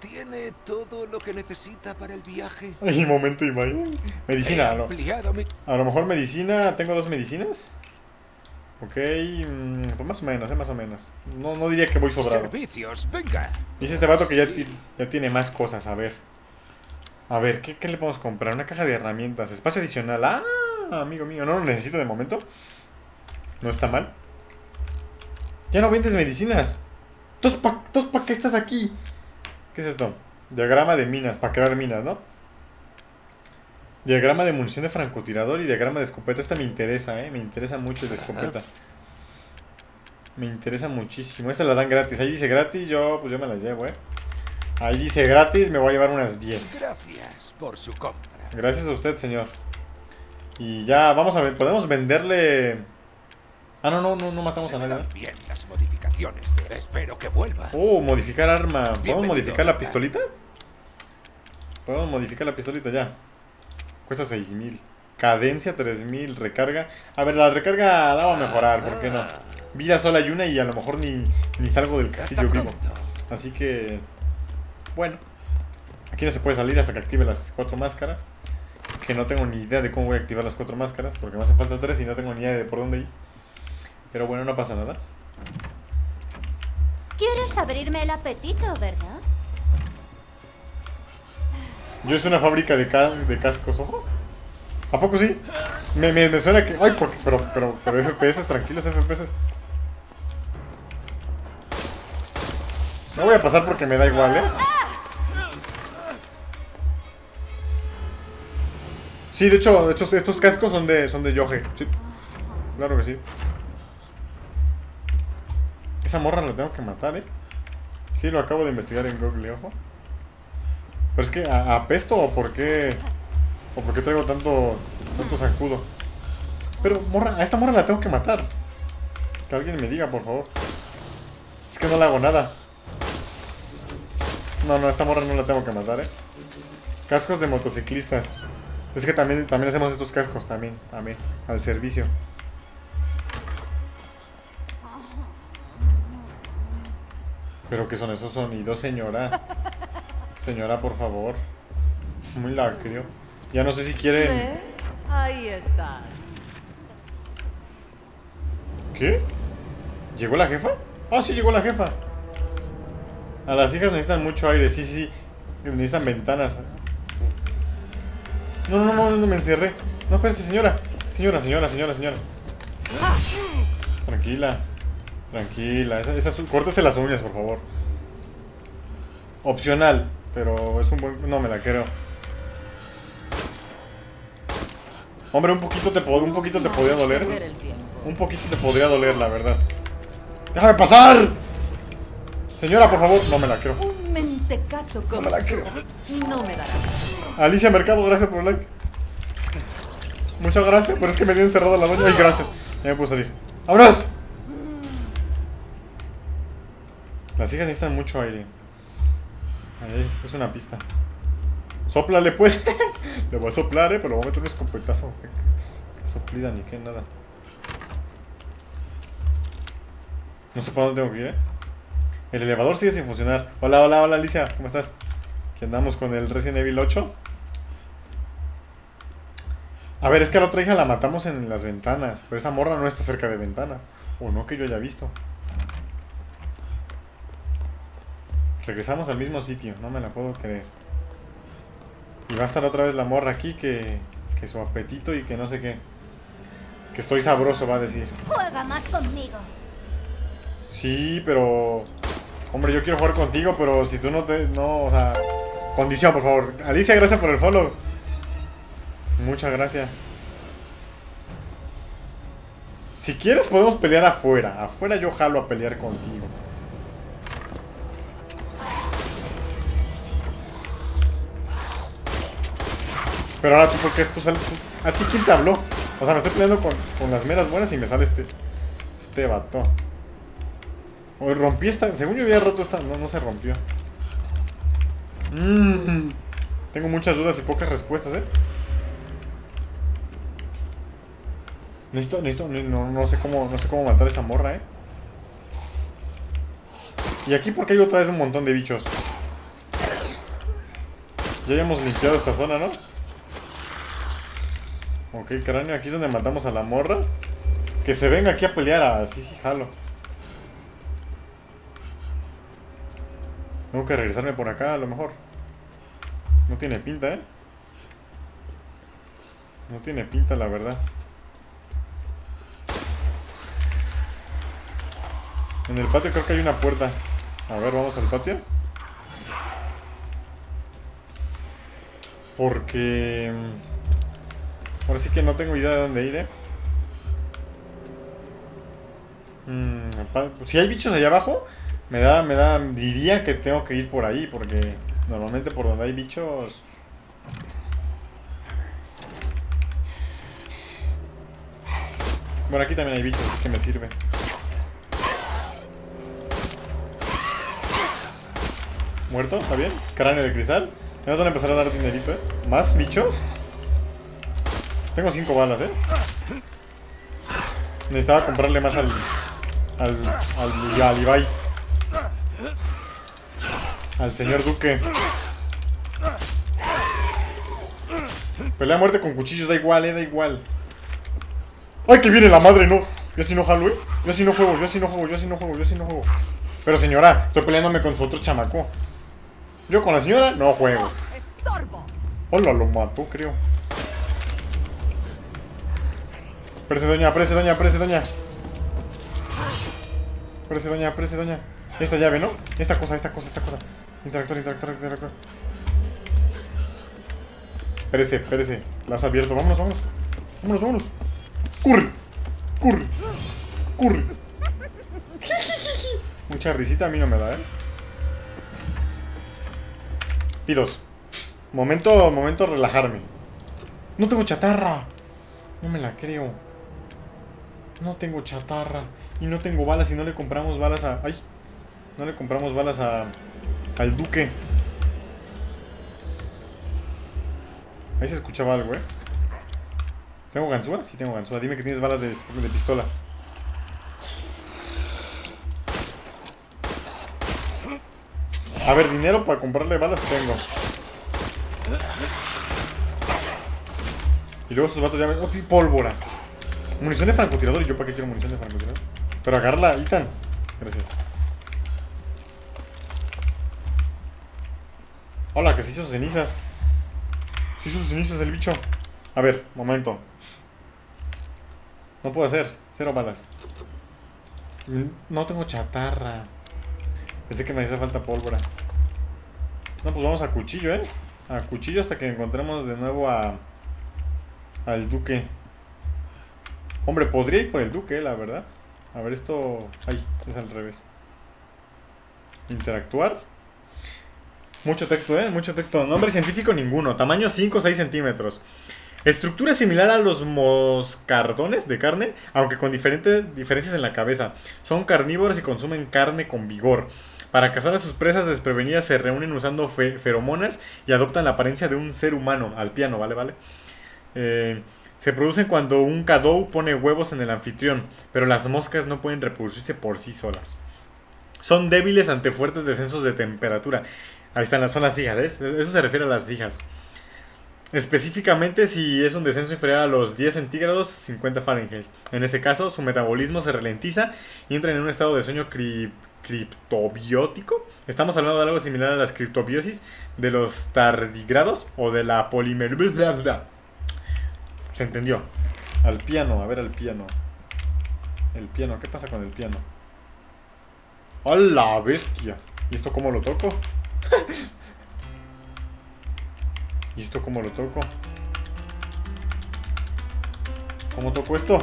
¿Tiene todo lo que necesita para el viaje? Y momento y. Medicina, no. mi- A lo mejor medicina, tengo dos medicinas. Ok, mm, pues más o menos, eh, más o menos. No, no diría que voy sobrado. Servicios, venga. Dice este vato que ya, Sí. ti- ya tiene más cosas, a ver. A ver, ¿qué, qué le podemos comprar? Una caja de herramientas, espacio adicional. Ah, amigo mío, no lo necesito de momento. No está mal. Ya no vendes medicinas. ¿Entonces pa, ¿pa qué estás aquí? ¿Qué es esto? Diagrama de minas, para crear minas, ¿no? Diagrama de munición de francotirador y diagrama de escopeta. Esta me interesa, ¿eh? Me interesa mucho el de escopeta. Me interesa muchísimo. Esta la dan gratis. Ahí dice gratis, yo pues yo me las llevo, ¿eh? Ahí dice gratis, me voy a llevar unas 10. Gracias por su compra. Gracias a usted, señor. Y ya, vamos a ver, podemos venderle... Ah, no, no, no, no matamos Se a nadie. bien las modificaciones de... Espero que vuelva. Oh, modificar arma. ¿Podemos Bienvenido, modificar la pistolita? Podemos modificar la pistolita ya. Cuesta 6000. Cadencia 3000. Recarga. A ver, la recarga la vamos a mejorar, ¿por qué no? Vida sola hay una y a lo mejor ni, ni salgo del castillo vivo. Así que. Bueno. Aquí no se puede salir hasta que active las cuatro máscaras. Que no tengo ni idea de cómo voy a activar las cuatro máscaras. Porque me hace falta tres y no tengo ni idea de por dónde ir. Pero bueno, no pasa nada. ¿Quieres abrirme el apetito, verdad? Yo es una fábrica de, ca- de cascos, ojo. ¿A poco sí? Me, me, me suena que. Ay, porque, pero, pero, pero FPS, tranquilos, FPS. No voy a pasar porque me da igual, ¿eh? Sí, de hecho, estos, estos cascos son de, son de Yoge. Sí. Claro que sí. Esa morra la tengo que matar, ¿eh? Sí, lo acabo de investigar en Google, ojo. Pero es que apesto o por qué. O por qué traigo tanto. tanto sacudo. Pero morra, a esta morra la tengo que matar. Que alguien me diga, por favor. Es que no le hago nada. No, no, esta morra no la tengo que matar, eh. Cascos de motociclistas. Es que también, también hacemos estos cascos, también, también, al servicio. Pero que son esos sonidos, señora. Señora, por favor. Muy lacrio. Ya no sé si quieren. ¿Eh? Ahí estás. ¿Qué? ¿Llegó la jefa? Ah, sí, llegó la jefa. A las hijas necesitan mucho aire, sí, sí, sí. Necesitan ventanas. No, no, no, no me encerré. No, espérese, señora. Señora, señora, señora, señora. Tranquila. Tranquila. Esa, esa, córtese las uñas, por favor. Opcional, pero es un buen. No me la creo. Hombre, un poquito te, un poquito te podría doler. Un poquito te podría doler, la verdad. ¡Déjame pasar! Señora, por favor. No me la creo. Un mentecato como me la creo. no me dará. Alicia Mercado, gracias por el like. Muchas gracias, pero es que me dio encerrado la doña. Ay, gracias. Ya me puedo salir. ¡Vámonos! Las hijas necesitan mucho aire. Ahí, es una pista. Sóplale, pues. <laughs> Le voy a soplar, eh, pero voy a meter un escopetazo. Soplida ni qué, nada. No sé para dónde tengo que ir, eh. El elevador sigue sin funcionar. Hola, hola, hola, Alicia. ¿Cómo estás? Que andamos con el Resident Evil 8. A ver, es que a la otra hija la matamos en las ventanas. Pero esa morra no está cerca de ventanas. O no que yo haya visto. Regresamos al mismo sitio. No me la puedo creer. Y va a estar otra vez la morra aquí que, que su apetito y que no sé qué. Que estoy sabroso, va a decir. Juega más conmigo. Sí, pero... Hombre, yo quiero jugar contigo, pero si tú no te... No, o sea... Condición, por favor. Alicia, gracias por el follow. Muchas gracias. Si quieres podemos pelear afuera. Afuera yo jalo a pelear contigo. Pero ahora tú, ¿por qué tú sales? ¿A ti quién te habló? O sea, me estoy peleando con, con las meras buenas y me sale este... Este vato. O rompí esta. Según yo había roto esta. No, no se rompió. Mm, tengo muchas dudas y pocas respuestas, ¿eh? Necesito, necesito, no, no sé cómo, no sé cómo matar a esa morra, ¿eh? Y aquí porque hay otra vez un montón de bichos. Ya habíamos limpiado esta zona, ¿no? Ok, cráneo, aquí es donde matamos a la morra. Que se venga aquí a pelear, así sí, jalo. Tengo que regresarme por acá, a lo mejor. No tiene pinta, ¿eh? No tiene pinta, la verdad. En el patio creo que hay una puerta. A ver, vamos al patio. Porque... mm, Ahora sí que no tengo idea de dónde ir, ¿eh? Mm, si hay bichos allá abajo, me da, me da, diría que tengo que ir por ahí, porque normalmente por donde hay bichos... Bueno, aquí también hay bichos, así que me sirve. Muerto, ¿está bien? Cráneo de cristal. Nos van a empezar a dar dinerito, ¿eh? ¿Más bichos? Tengo cinco balas, ¿eh? Necesitaba comprarle más al... Al... Al, al Ibai. Al señor Duque. Pelea muerte con cuchillos, da igual, eh, da igual. ¡Ay, que viene la madre! No. Yo así no jalo, eh. Yo así no juego, yo así no juego, yo así no juego, yo así no juego. Pero señora, estoy peleándome con su otro chamaco. Yo con la señora no juego. Hola, lo mató, creo. Prese, doña, prese, doña, prese, doña. Prese, doña, prese, doña. Esta llave, ¿no? Esta cosa, esta cosa, esta cosa. Interactor, interactor, interactor. Espérese, espérese. La has abierto. Vámonos, vámonos. Vámonos, vámonos. Curre. Curre. Curre. Mucha risita a mí no me da, ¿eh? Momento, momento relajarme. No tengo chatarra. No me la creo. No tengo chatarra. Y no tengo balas y no le compramos balas a... ¡Ay! No le compramos balas a... Al duque. Ahí se escuchaba algo, ¿eh? ¿Tengo ganzúa? Sí tengo ganzúa. Dime que tienes balas de pistola. A ver, dinero para comprarle balas tengo. Y luego estos vatos ya me... ¡Oh, sí, pólvora! Munición de francotirador. ¿Y yo para qué quiero munición de francotirador? Pero agarra, Ethan. Gracias. Hola, que se hizo cenizas. Se hizo cenizas el bicho. A ver, momento. No puedo hacer. Cero balas. No tengo chatarra. Pensé que me hacía falta pólvora. No, pues vamos a cuchillo, ¿eh? A cuchillo hasta que encontremos de nuevo a... Al duque. Hombre, podría ir por el duque, la verdad. A ver, esto... Ay, es al revés. Interactuar. Mucho texto, ¿eh? Mucho texto. Nombre científico ninguno. Tamaño 5 o 6 centímetros. Estructura similar a los moscardones de carne, aunque con diferentes diferencias en la cabeza. Son carnívoros y consumen carne con vigor. Para cazar a sus presas desprevenidas se reúnen usando fe feromonas y adoptan la apariencia de un ser humano. Al piano, ¿vale? ¿Vale? Eh, se producen cuando un cadou pone huevos en el anfitrión, pero las moscas no pueden reproducirse por sí solas. Son débiles ante fuertes descensos de temperatura. Ahí están las, son las hijas, ¿ves? Eso se refiere a las hijas. Específicamente si es un descenso inferior a los 10 centígrados 50 Fahrenheit. En ese caso, su metabolismo se ralentiza y entra en un estado de sueño cri criptobiótico. Estamos hablando de algo similar a las criptobiosis de los tardigrados o de la polimer... Se entendió. Al piano, a ver al piano. El piano, ¿qué pasa con el piano? ¡A la bestia! ¿Y esto cómo lo toco? ¿Y esto cómo lo toco? ¿Cómo toco esto?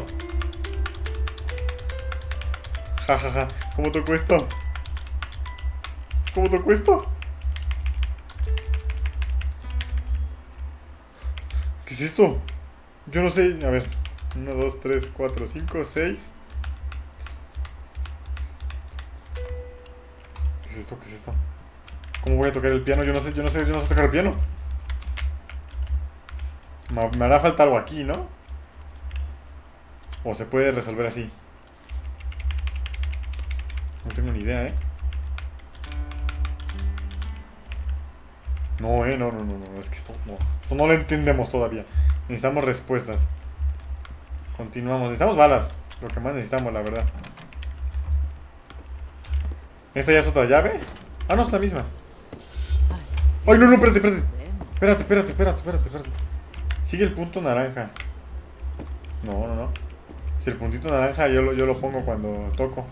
Ja, ja, ja. ¿Cómo toco esto? ¿Cómo toco esto? ¿Qué es esto? Yo no sé. A ver. 1, 2, 3, 4, 5, 6. ¿Qué es esto? ¿Qué es esto? ¿Cómo voy a tocar el piano? Yo no sé, yo no sé, yo no sé tocar el piano. Me, me hará falta algo aquí, ¿no? O se puede resolver así. No tengo ni idea, ¿eh? No, eh, no, no, no, no, es que esto no, esto no lo entendemos todavía. Necesitamos respuestas. Continuamos, necesitamos balas, lo que más necesitamos, la verdad. ¿Esta ya es otra llave? Ah, no, es la misma. Ay, no, no, espérate, espérate. Espérate, espérate, espérate, espérate, espérate. Sigue el punto naranja. No, no, no. Si el puntito naranja yo lo, yo lo pongo cuando toco.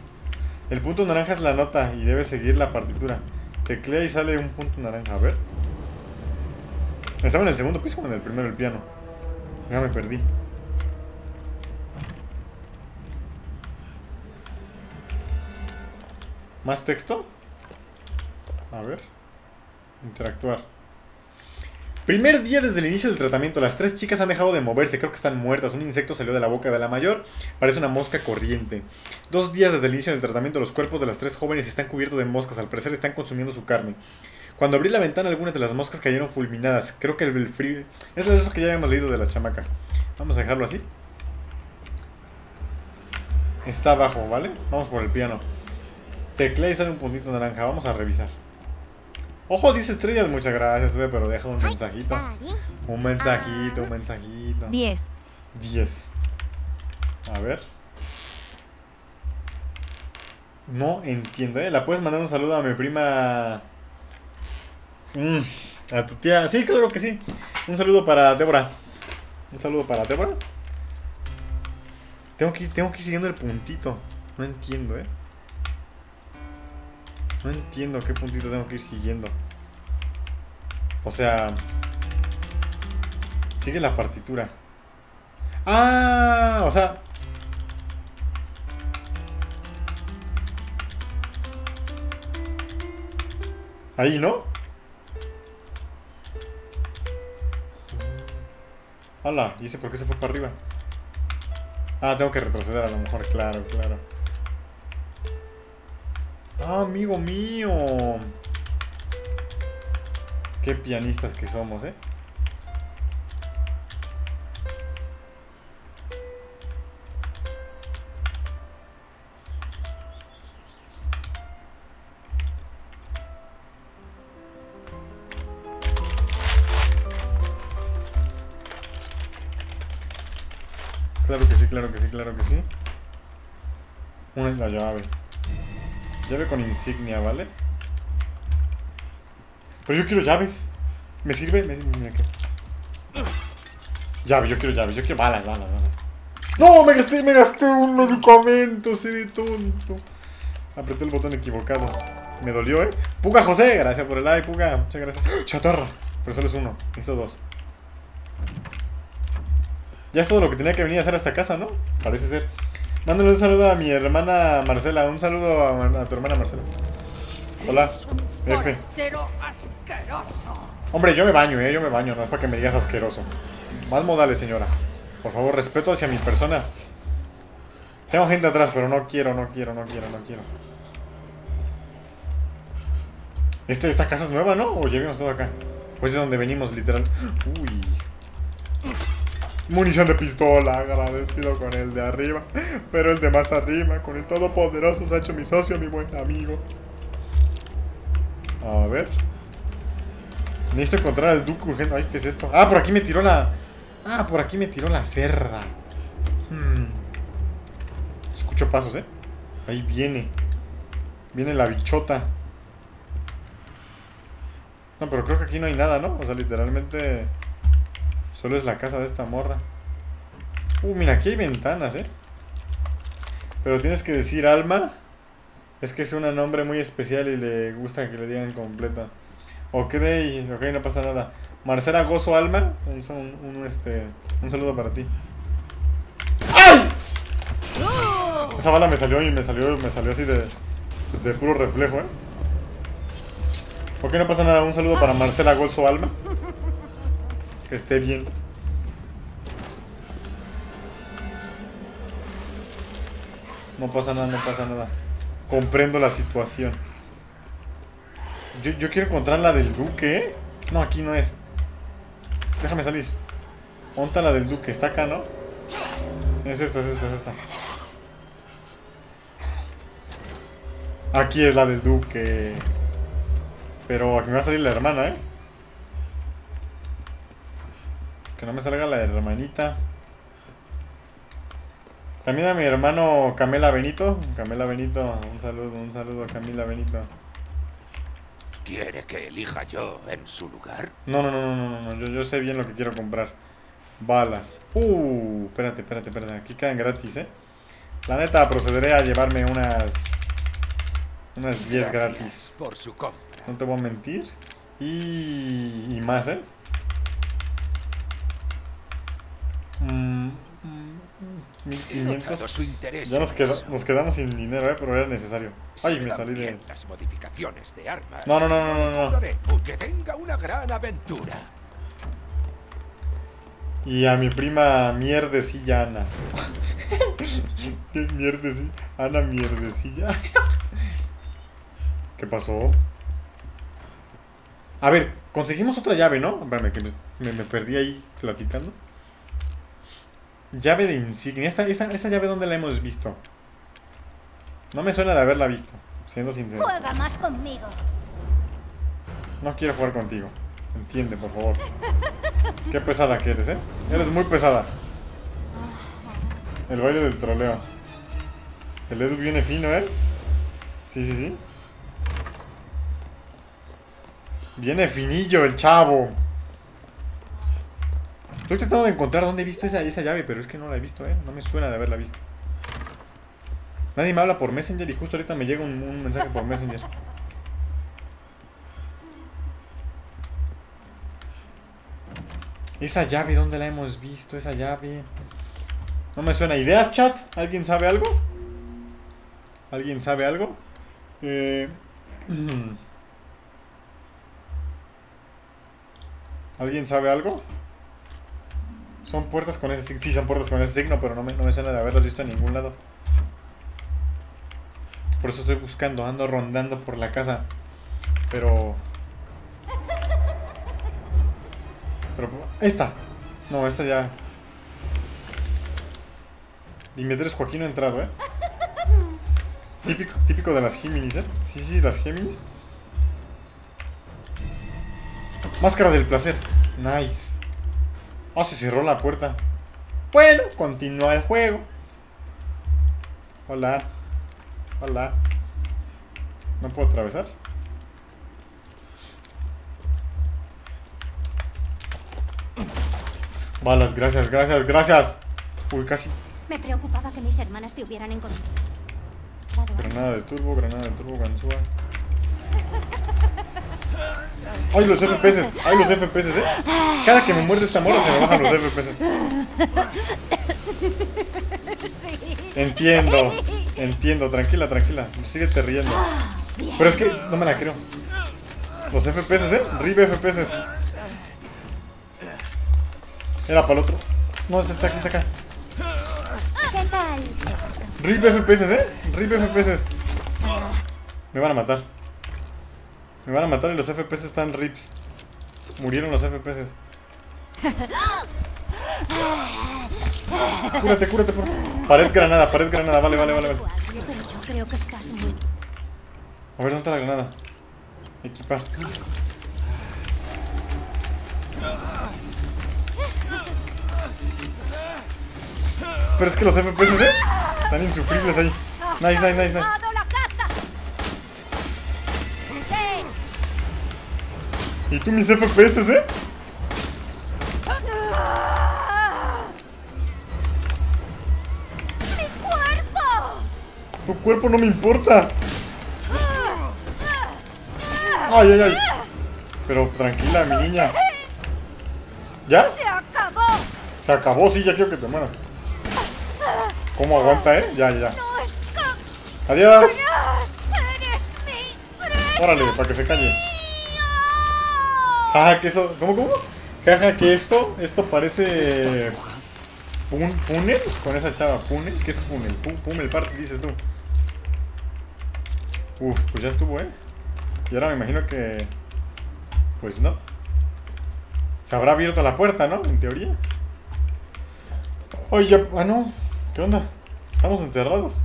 El punto naranja es la nota y debe seguir la partitura. Teclea y sale un punto naranja. A ver. ¿Estaba en el segundo piso o en el primero el piano? Ya me perdí. ¿Más texto? A ver. Interactuar. Primer día desde el inicio del tratamiento. Las tres chicas han dejado de moverse. Creo que están muertas. Un insecto salió de la boca de la mayor. Parece una mosca corriente. Dos días desde el inicio del tratamiento. Los cuerpos de las tres jóvenes están cubiertos de moscas. Al parecer están consumiendo su carne. Cuando abrí la ventana, algunas de las moscas cayeron fulminadas. Creo que el frío. Es eso que ya habíamos leído de las chamacas. Vamos a dejarlo así. Está abajo, ¿vale? Vamos por el piano. Teclea y sale un puntito naranja. Vamos a revisar. Ojo, dice estrellas. Muchas gracias, ve, pero deja un mensajito. Un mensajito, un mensajito. 10. 10. A ver. No entiendo, ¿eh? ¿La puedes mandar un saludo a mi prima? Mm, a tu tía. Sí, claro que sí. Un saludo para Débora. Un saludo para Débora. Tengo que, tengo que ir siguiendo el puntito. No entiendo, ¿eh? No entiendo qué puntito tengo que ir siguiendo. O sea... Sigue la partitura. Ah, o sea... Ahí, ¿no? Hola, ¿y ese por qué se fue para arriba? Ah, tengo que retroceder a lo mejor, claro, claro. Ah, amigo mío. Qué pianistas que somos, ¿eh? Claro que sí, claro que sí, claro que sí. Una es la llave. Llave con insignia, ¿vale? Pero yo quiero llaves. ¿Me sirve? Me sirve. Llave, yo quiero llaves, yo quiero balas, balas, balas. ¡No! Me gasté, me gasté un medicamento, se de tonto. Apreté el botón equivocado. Me dolió, ¿eh? Puga José, gracias por el like, Puga. Muchas gracias. ¡Ah! Chatarra. Pero solo es uno. Necesito dos. Ya es todo lo que tenía que venir a hacer a esta casa, ¿no? Parece ser. Mándale un saludo a mi hermana Marcela. Un saludo a, a tu hermana Marcela. Hola. F. Asqueroso. Hombre, yo me baño, ¿eh? Yo me baño. No es para que me digas asqueroso. Más modales, señora. Por favor, respeto hacia mi persona. Tengo gente atrás, pero no quiero, no quiero, no quiero, no quiero. Este, esta casa es nueva, ¿no? O ya habíamos estado acá. Pues es donde venimos, literal. Uy. Munición de pistola, agradecido con el de arriba. Pero el de más arriba, con el todopoderoso, se ha hecho mi socio, mi buen amigo. A ver. Necesito encontrar al Duque urgente. Ay, ¿qué es esto? Ah, por aquí me tiró la. Ah, por aquí me tiró la cerda. Hmm. Escucho pasos, ¿eh? Ahí viene. Viene la bichota. No, pero creo que aquí no hay nada, ¿no? O sea, literalmente. Solo es la casa de esta morra. Uh, mira, aquí hay ventanas, ¿eh? Pero tienes que decir alma. Es que es un nombre muy especial y le gusta que le digan completa. Ok, ok, no pasa nada. Marcela Gozo Alma, un, este, saludo para ti. ¡Ay! Esa bala me salió y me salió, me salió así de, de puro reflejo, ¿eh? Ok, no pasa nada. Un saludo para Marcela Gozo Alma. Que esté bien. No pasa nada, no pasa nada. Comprendo la situación. Yo, quiero encontrar la del duque, ¿eh? No, aquí no es. Déjame salir. Monta la del duque. Está acá, ¿no? Es esta, es esta, es esta. Aquí es la del duque. Pero aquí me va a salir la hermana, ¿eh? Que no me salga la hermanita. También a mi hermano Camela Benito. Camela Benito, un saludo, un saludo a Camila Benito. ¿Quiere que elija yo en su lugar? No, no, no, no, no, no. Yo, yo sé bien lo que quiero comprar. Balas. Uh, espérate, espérate, espérate. Aquí quedan gratis, ¿eh? La neta, procederé a llevarme unas... Unas 10 gratis. Por su compra. No te voy a mentir. Y... Y más, ¿eh? Mm, mm, 1500. Su interés Ya nos, queda- nos quedamos sin dinero, ¿eh? Pero era necesario. Ay, me salí de... bien las modificaciones de armas. No, no, no, no, no, no. Que tenga una gran aventura. Y a mi prima mierdecilla Ana. <laughs> ¿Qué mierdecilla? Ana mierdecilla. ¿Qué pasó? A ver, conseguimos otra llave, ¿no? Espérame, que me, me- me perdí ahí platicando. Llave de insignia. ¿Esta, esa, esa llave dónde la hemos visto? No me suena de haberla visto, siendo sincero. Juega más conmigo. No quiero jugar contigo. Entiende, por favor. Qué pesada que eres, ¿eh? Eres muy pesada. El baile del troleo. El Edu viene fino, ¿eh? Sí, sí, sí. Viene finillo el chavo. Estoy tratando de encontrar dónde he visto esa, esa llave, pero es que no la he visto, ¿eh? No me suena de haberla visto. Nadie me habla por Messenger y justo ahorita me llega un, mensaje por Messenger. Esa llave, ¿dónde la hemos visto? Esa llave. No me suena. ¿Ideas, chat? ¿Alguien sabe algo? ¿Alguien sabe algo? Eh, <clears throat> ¿Alguien sabe algo? Son puertas con ese signo. Sí, son puertas con ese signo, pero no me, no me suena de haberlas visto en ningún lado. Por eso estoy buscando, ando rondando por la casa. Pero. Pero. Esta. No, esta ya. Dimitris Joaquín ha entrado, ¿eh? Típico, típico de las Géminis, ¿eh? Sí, sí, las Géminis. Máscara del placer. Nice. Ah, se cerró la puerta. Bueno, continúa el juego. Hola. Hola. ¿No puedo atravesar? Balas, gracias, gracias, gracias. Uy, casi. Me preocupaba que mis hermanas te hubieran encontrado. Granada de turbo, granada de turbo, ganzúa. <laughs> ¡Ay, los FPS! ¡Ay, los FPS, eh! Cada que me muerde esta morra se me bajan los FPS. Entiendo, entiendo, tranquila, tranquila. Síguete riendo. Pero es que no me la creo. Los FPS, eh. RIP FPS. Era para el otro. No, este está aquí, está acá. RIP FPS, eh. RIP FPS. Me van a matar. Me van a matar y los FPS están rips. Murieron los FPS. <laughs> Cúrate, cúrate, por favor. Pared granada, pared granada. Vale, vale, vale, vale. A ver, ¿dónde está la granada? Equipar. Pero es que los FPS, ¿eh? Están insufribles ahí. Nice, nice, nice, nice. ¿Y tú mis FPS, eh? ¡Mi cuerpo! Tu cuerpo no me importa. Ay, ay, ay. Pero tranquila, mi niña. ¿Ya? ¡Se acabó! Se acabó, sí, ya quiero que te mueras. ¿Cómo aguanta, eh? Ya, ya. Adiós. ¡Eres mi presa! Órale, para que se calle. Jaja, que eso. ¿Cómo, cómo? Jaja, que esto. Esto parece. Pun, ¿Punel? Con esa chava. ¿Punel? ¿Qué es Punel? Pu- Pumel Party, dices tú. Uf, pues ya estuvo, ¿eh? Y ahora me imagino que. Pues no. Se habrá abierto la puerta, ¿no? En teoría. Oye, ya. Ah, no. ¿Qué onda? Estamos encerrados.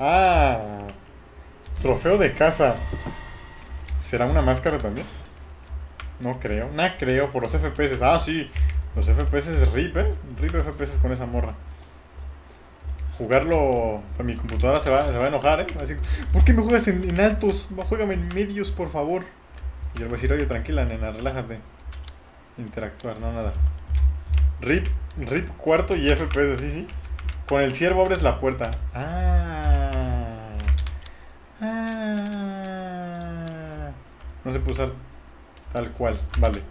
Ah. Trofeo de casa. ¿Será una máscara también? No creo. No creo. Por los FPS. Ah, sí. Los FPS es RIP, ¿eh? RIP FPS con esa morra. Jugarlo... Mi computadora se va, se va a enojar, ¿eh? Así, ¿Por qué me juegas en, en altos? Juégame en medios, por favor. Y yo le a decir, oye, tranquila, nena, relájate. Interactuar, no nada. RIP, RIP cuarto y FPS, sí, sí. Con el ciervo abres la puerta. Ah. Ah. No se puede usar tal cual. Vale.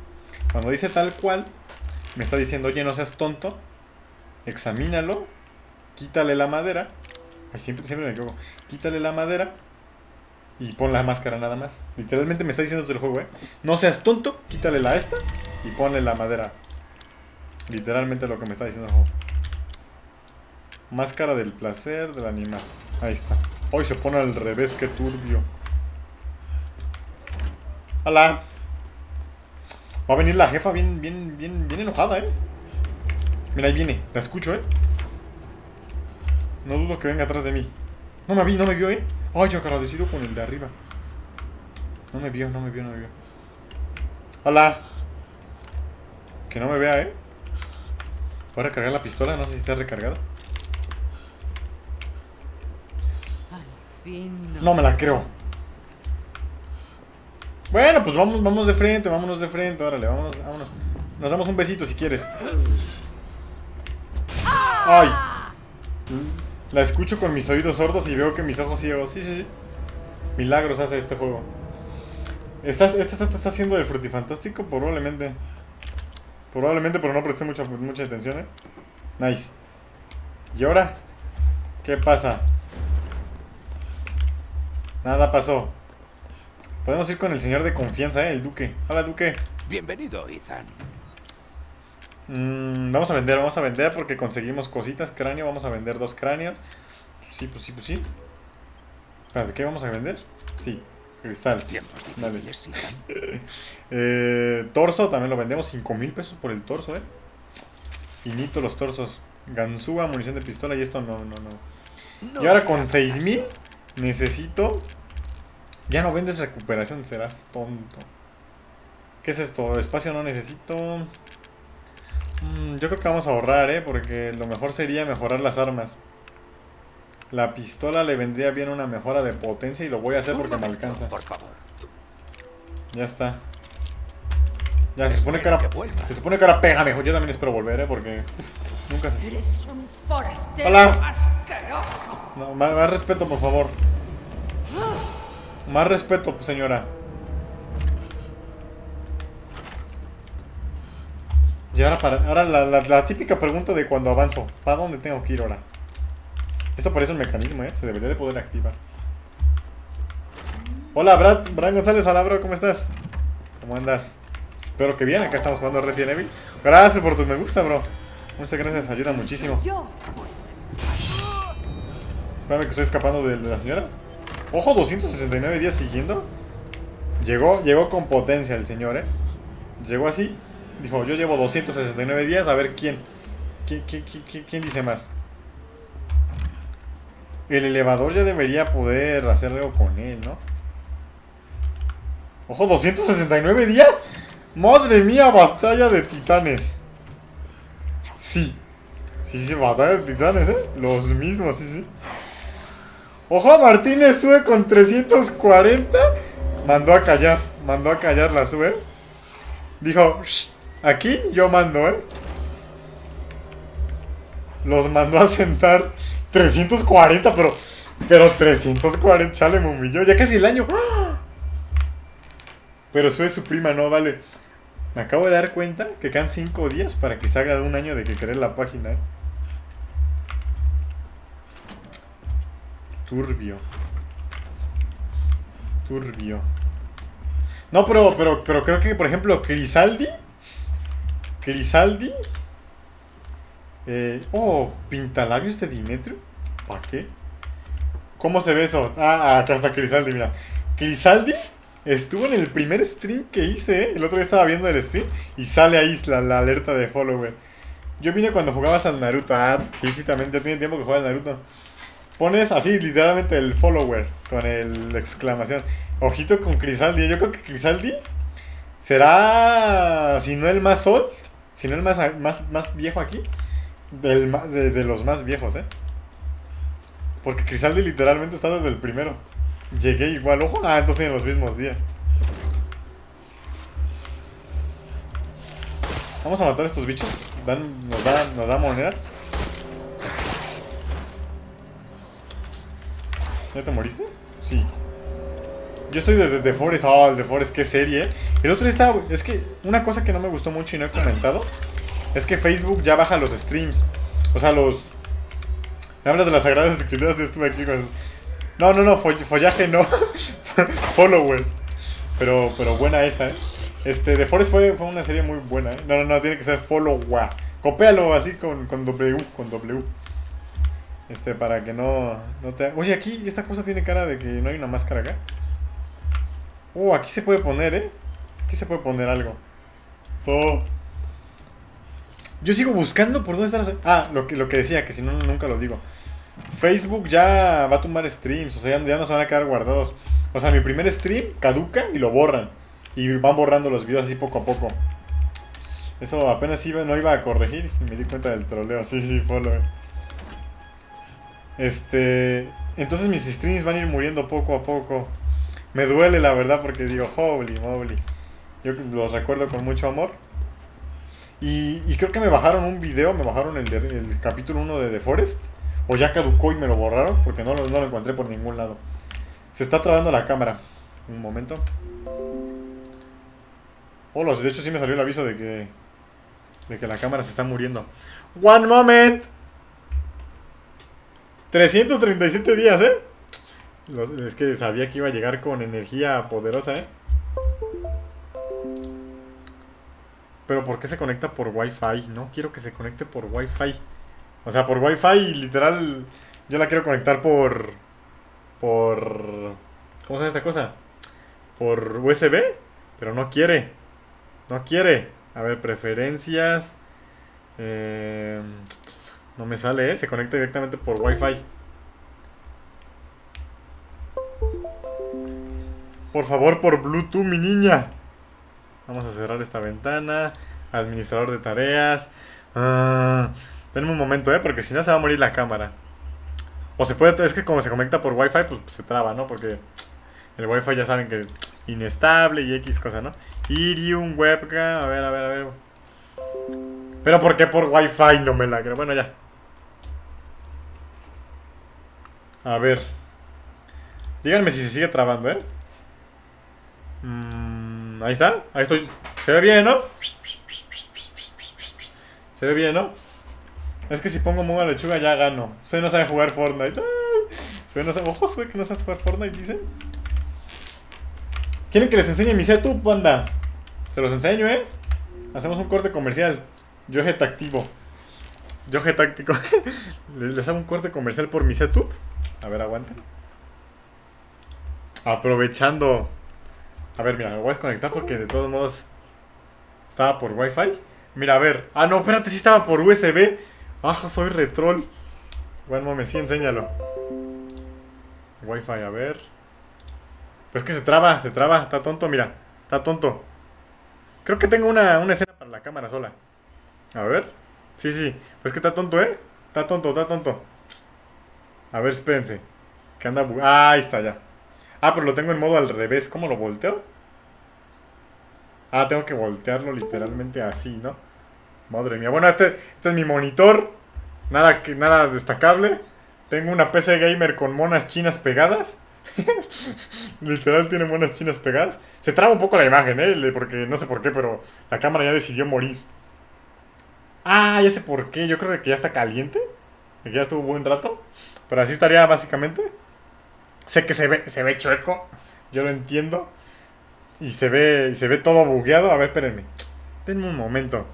Cuando dice tal cual, me está diciendo, oye, no seas tonto. Examínalo. Quítale la madera. Ay, siempre, siempre me equivoco. Quítale la madera. Y pon la máscara nada más. Literalmente me está diciendo desde el juego, ¿eh? No seas tonto, quítale la esta y ponle la madera. Literalmente lo que me está diciendo el juego. Máscara del placer del animal. Ahí está. Hoy se pone al revés, qué turbio. Hola. Va a venir la jefa bien, bien, bien, bien enojada, eh. Mira, ahí viene. La escucho, eh. No dudo que venga atrás de mí. No me vi, no me vio, eh. Ay, yo agradecido con el de arriba. No me vio, no me vio, no me vio. Hola. Que no me vea, eh. Voy a recargar la pistola, no sé si está recargada. No me la creo. Bueno, pues vamos, vamos de frente, vámonos de frente, órale, vámonos, vámonos. Nos damos un besito si quieres. Ay. La escucho con mis oídos sordos y veo que mis ojos ciegos. Sí, sí, sí. Milagros hace este juego. ¿Estás, ¿Este estatua está haciendo de frutifantástico? Probablemente. Probablemente, pero no presté mucha, mucha atención, eh. Nice. ¿Y ahora? ¿Qué pasa? Nada pasó. Podemos ir con el señor de confianza, ¿eh? El duque. Hola, duque. Bienvenido, Ethan. Mm, vamos a vender, vamos a vender porque conseguimos cositas. Cráneo, vamos a vender dos cráneos. Pues sí, pues sí, pues sí. Espérate, ¿qué vamos a vender? Sí, cristal. Dale. <laughs> Eh, torso, también lo vendemos. 5 mil pesos por el torso, ¿eh? Finito los torsos. Ganzúa, munición de pistola y esto no, no, no. No Y ahora con hagas 6 mil necesito... Ya no vendes recuperación, serás tonto. ¿Qué es esto? Espacio no necesito. Mm, yo creo que vamos a ahorrar, ¿eh? Porque lo mejor sería mejorar las armas. La pistola le vendría bien una mejora de potencia y lo voy a hacer porque me alcanza. Por favor. Ya está. Ya, se supone que ahora, se supone que ahora pega mejor. Yo también espero volver, ¿eh? Porque <laughs> nunca se... Eres un forastero Hola. asqueroso. No, más, más respeto, por favor. Más respeto, pues, señora. Y ahora, para, ahora la, la- la típica pregunta de cuando avanzo. ¿Para dónde tengo que ir ahora? Esto parece un mecanismo, ¿eh? Se debería de poder activar. Hola, Brad. Brad González, hola, bro. ¿Cómo estás? ¿Cómo andas? Espero que bien. Acá estamos jugando Resident Evil. Gracias por tu me gusta, bro. Muchas gracias. Ayuda muchísimo. Espérame que estoy escapando de la señora. Ojo, 269 días siguiendo. Llegó, llegó con potencia el señor, ¿eh? Llegó así. Dijo, yo llevo 269 días, a ver quién. ¿Quién, dice más? El elevador ya debería poder hacer algo con él, ¿no? Ojo, 269 días. Madre mía, batalla de titanes. Sí. Sí, sí, batalla de titanes, ¿eh? Los mismos, sí, sí. Ojo, Martínez sube con 340. Mandó a callar, mandó a callar la sube. Dijo, "Shh, aquí yo mando, ¿eh? Los mandó a sentar 340, pero... Pero 340, chale, me humilló. Ya casi el año. Pero sube su prima, no, vale. Me acabo de dar cuenta que quedan 5 días para que se haga un año de que creé la página, ¿eh? Turbio. Turbio. No, pero, pero, pero creo que, por ejemplo, Crisaldi. Crisaldi. Eh, oh, pintalabios de Dimetrio. ¿Para qué? ¿Cómo se ve eso? Ah, acá está Crisaldi, mira. Crisaldi estuvo en el primer stream que hice, ¿eh? El otro día estaba viendo el stream y sale ahí la, la alerta de follower. Yo vine cuando jugabas al Naruto. Ah, sí, sí, también ya tiene tiempo que juega al Naruto. Pones así, literalmente, el follower con el exclamación. Ojito con Crisaldi. Yo creo que Crisaldi será, si no el más old, si no el más, más, más viejo aquí, del, de, los más viejos, ¿eh? Porque Crisaldi literalmente está desde el primero. Llegué igual, ojo. Ah, entonces tienen los mismos días. Vamos a matar a estos bichos. Dan, nos, da, nos da monedas. ¿Ya te moriste? Sí. Yo estoy desde The Forest. Oh, The Forest, qué serie. El otro día estaba. Es que una cosa que no me gustó mucho y no he comentado. Es que Facebook ya baja los streams. O sea, los. Me hablas de las sagradas escrituras. Yo estuve aquí con. No, no, no. foll- follaje no. <laughs> Follower. Pero, pero buena esa, ¿eh? Este, The Forest fue, fue una serie muy buena, ¿eh? No, no, no. Tiene que ser follow Copéalo así con, con W, con W. Este, para que no, no te... Oye, aquí esta cosa tiene cara de que no hay una máscara acá. Oh, aquí se puede poner, ¿eh? Aquí se puede poner algo. Oh. Yo sigo buscando por dónde están las... Ah, lo que, lo que decía, que si no, nunca lo digo. Facebook ya va a tumbar streams, o sea, ya, ya no se van a quedar guardados. O sea, mi primer stream caduca y lo borran. Y van borrando los videos así poco a poco. Eso apenas iba, no iba a corregir me di cuenta del troleo. Sí, sí, follow. Este. Entonces mis streams van a ir muriendo poco a poco. Me duele la verdad porque digo, holy moly. Yo los recuerdo con mucho amor. Y, creo que me bajaron un video, me bajaron el, el capítulo 1 de The Forest. O ya caducó y me lo borraron porque no lo, no lo encontré por ningún lado. Se está trabando la cámara. Un momento. Hola, de hecho sí me salió el aviso de que de que la cámara se está muriendo. One moment. 337 días, ¿eh? Es que sabía que iba a llegar con energía poderosa, ¿eh? Pero ¿por qué se conecta por Wi-Fi? No quiero que se conecte por Wi-Fi. O sea, por Wi-Fi, literal, yo la quiero conectar por... Por... ¿Cómo se llama esta cosa? Por USB, pero no quiere. No quiere. A ver, preferencias. Eh, no me sale, ¿eh? Se conecta directamente por Wi-Fi. Por favor, por Bluetooth, mi niña. Vamos a cerrar esta ventana. Administrador de tareas. Ah, denme un momento, ¿eh? Porque si no se va a morir la cámara. O se puede... Es que como se conecta por Wi-Fi, pues se traba, ¿no? Porque el Wi-Fi ya saben que es inestable y X cosa, ¿no? Irium, webcam, a ver, a ver, a ver. Pero ¿por qué por Wi-Fi no me la creo? Bueno, ya. A ver. Díganme si se sigue trabando, ¿eh? Mm, ahí está, ahí estoy. Se ve bien, ¿no? Se ve bien, ¿no? Es que si pongo modo lechuga ya gano. Soy no sabe jugar Fortnite. Ay, Soy no sabe... Ojo, soy que no sabes jugar Fortnite, dicen. ¿Quieren que les enseñe mi setup, banda? Se los enseño, ¿eh? Hacemos un corte comercial. Yo activo. Yo táctico. <laughs> les, les hago un corte comercial por mi setup. A ver, aguanten. Aprovechando. A ver, mira, me voy a desconectar porque de todos modos estaba por wifi. Mira, a ver. Ah, no, espérate, sí estaba por USB. Ah, soy retrol. Bueno, mames, sí, enséñalo. Wi-Fi, a ver. Pues es que se traba, se traba. Está tonto, mira. Está tonto. Creo que tengo una, una escena para la cámara sola. A ver. Sí, sí. Pues que está tonto, ¿eh? Está tonto, está tonto. A ver, espérense. Que anda... Ah, ahí está ya. Ah, pero lo tengo en modo al revés. ¿Cómo lo volteo? Ah, tengo que voltearlo literalmente así, ¿no? Madre mía. Bueno, este, este es mi monitor. Nada, que, nada destacable. Tengo una PC gamer con monas chinas pegadas. <laughs> Literal tiene monas chinas pegadas. Se traba un poco la imagen, ¿eh? Porque no sé por qué, pero la cámara ya decidió morir. Ah, ya sé por qué. Yo creo que ya está caliente. Que ya estuvo buen rato. Pero así estaría básicamente. Sé que se ve, se ve chueco. Yo lo entiendo. Y se ve, y se ve todo bugueado. A ver, espérenme. Denme un momento.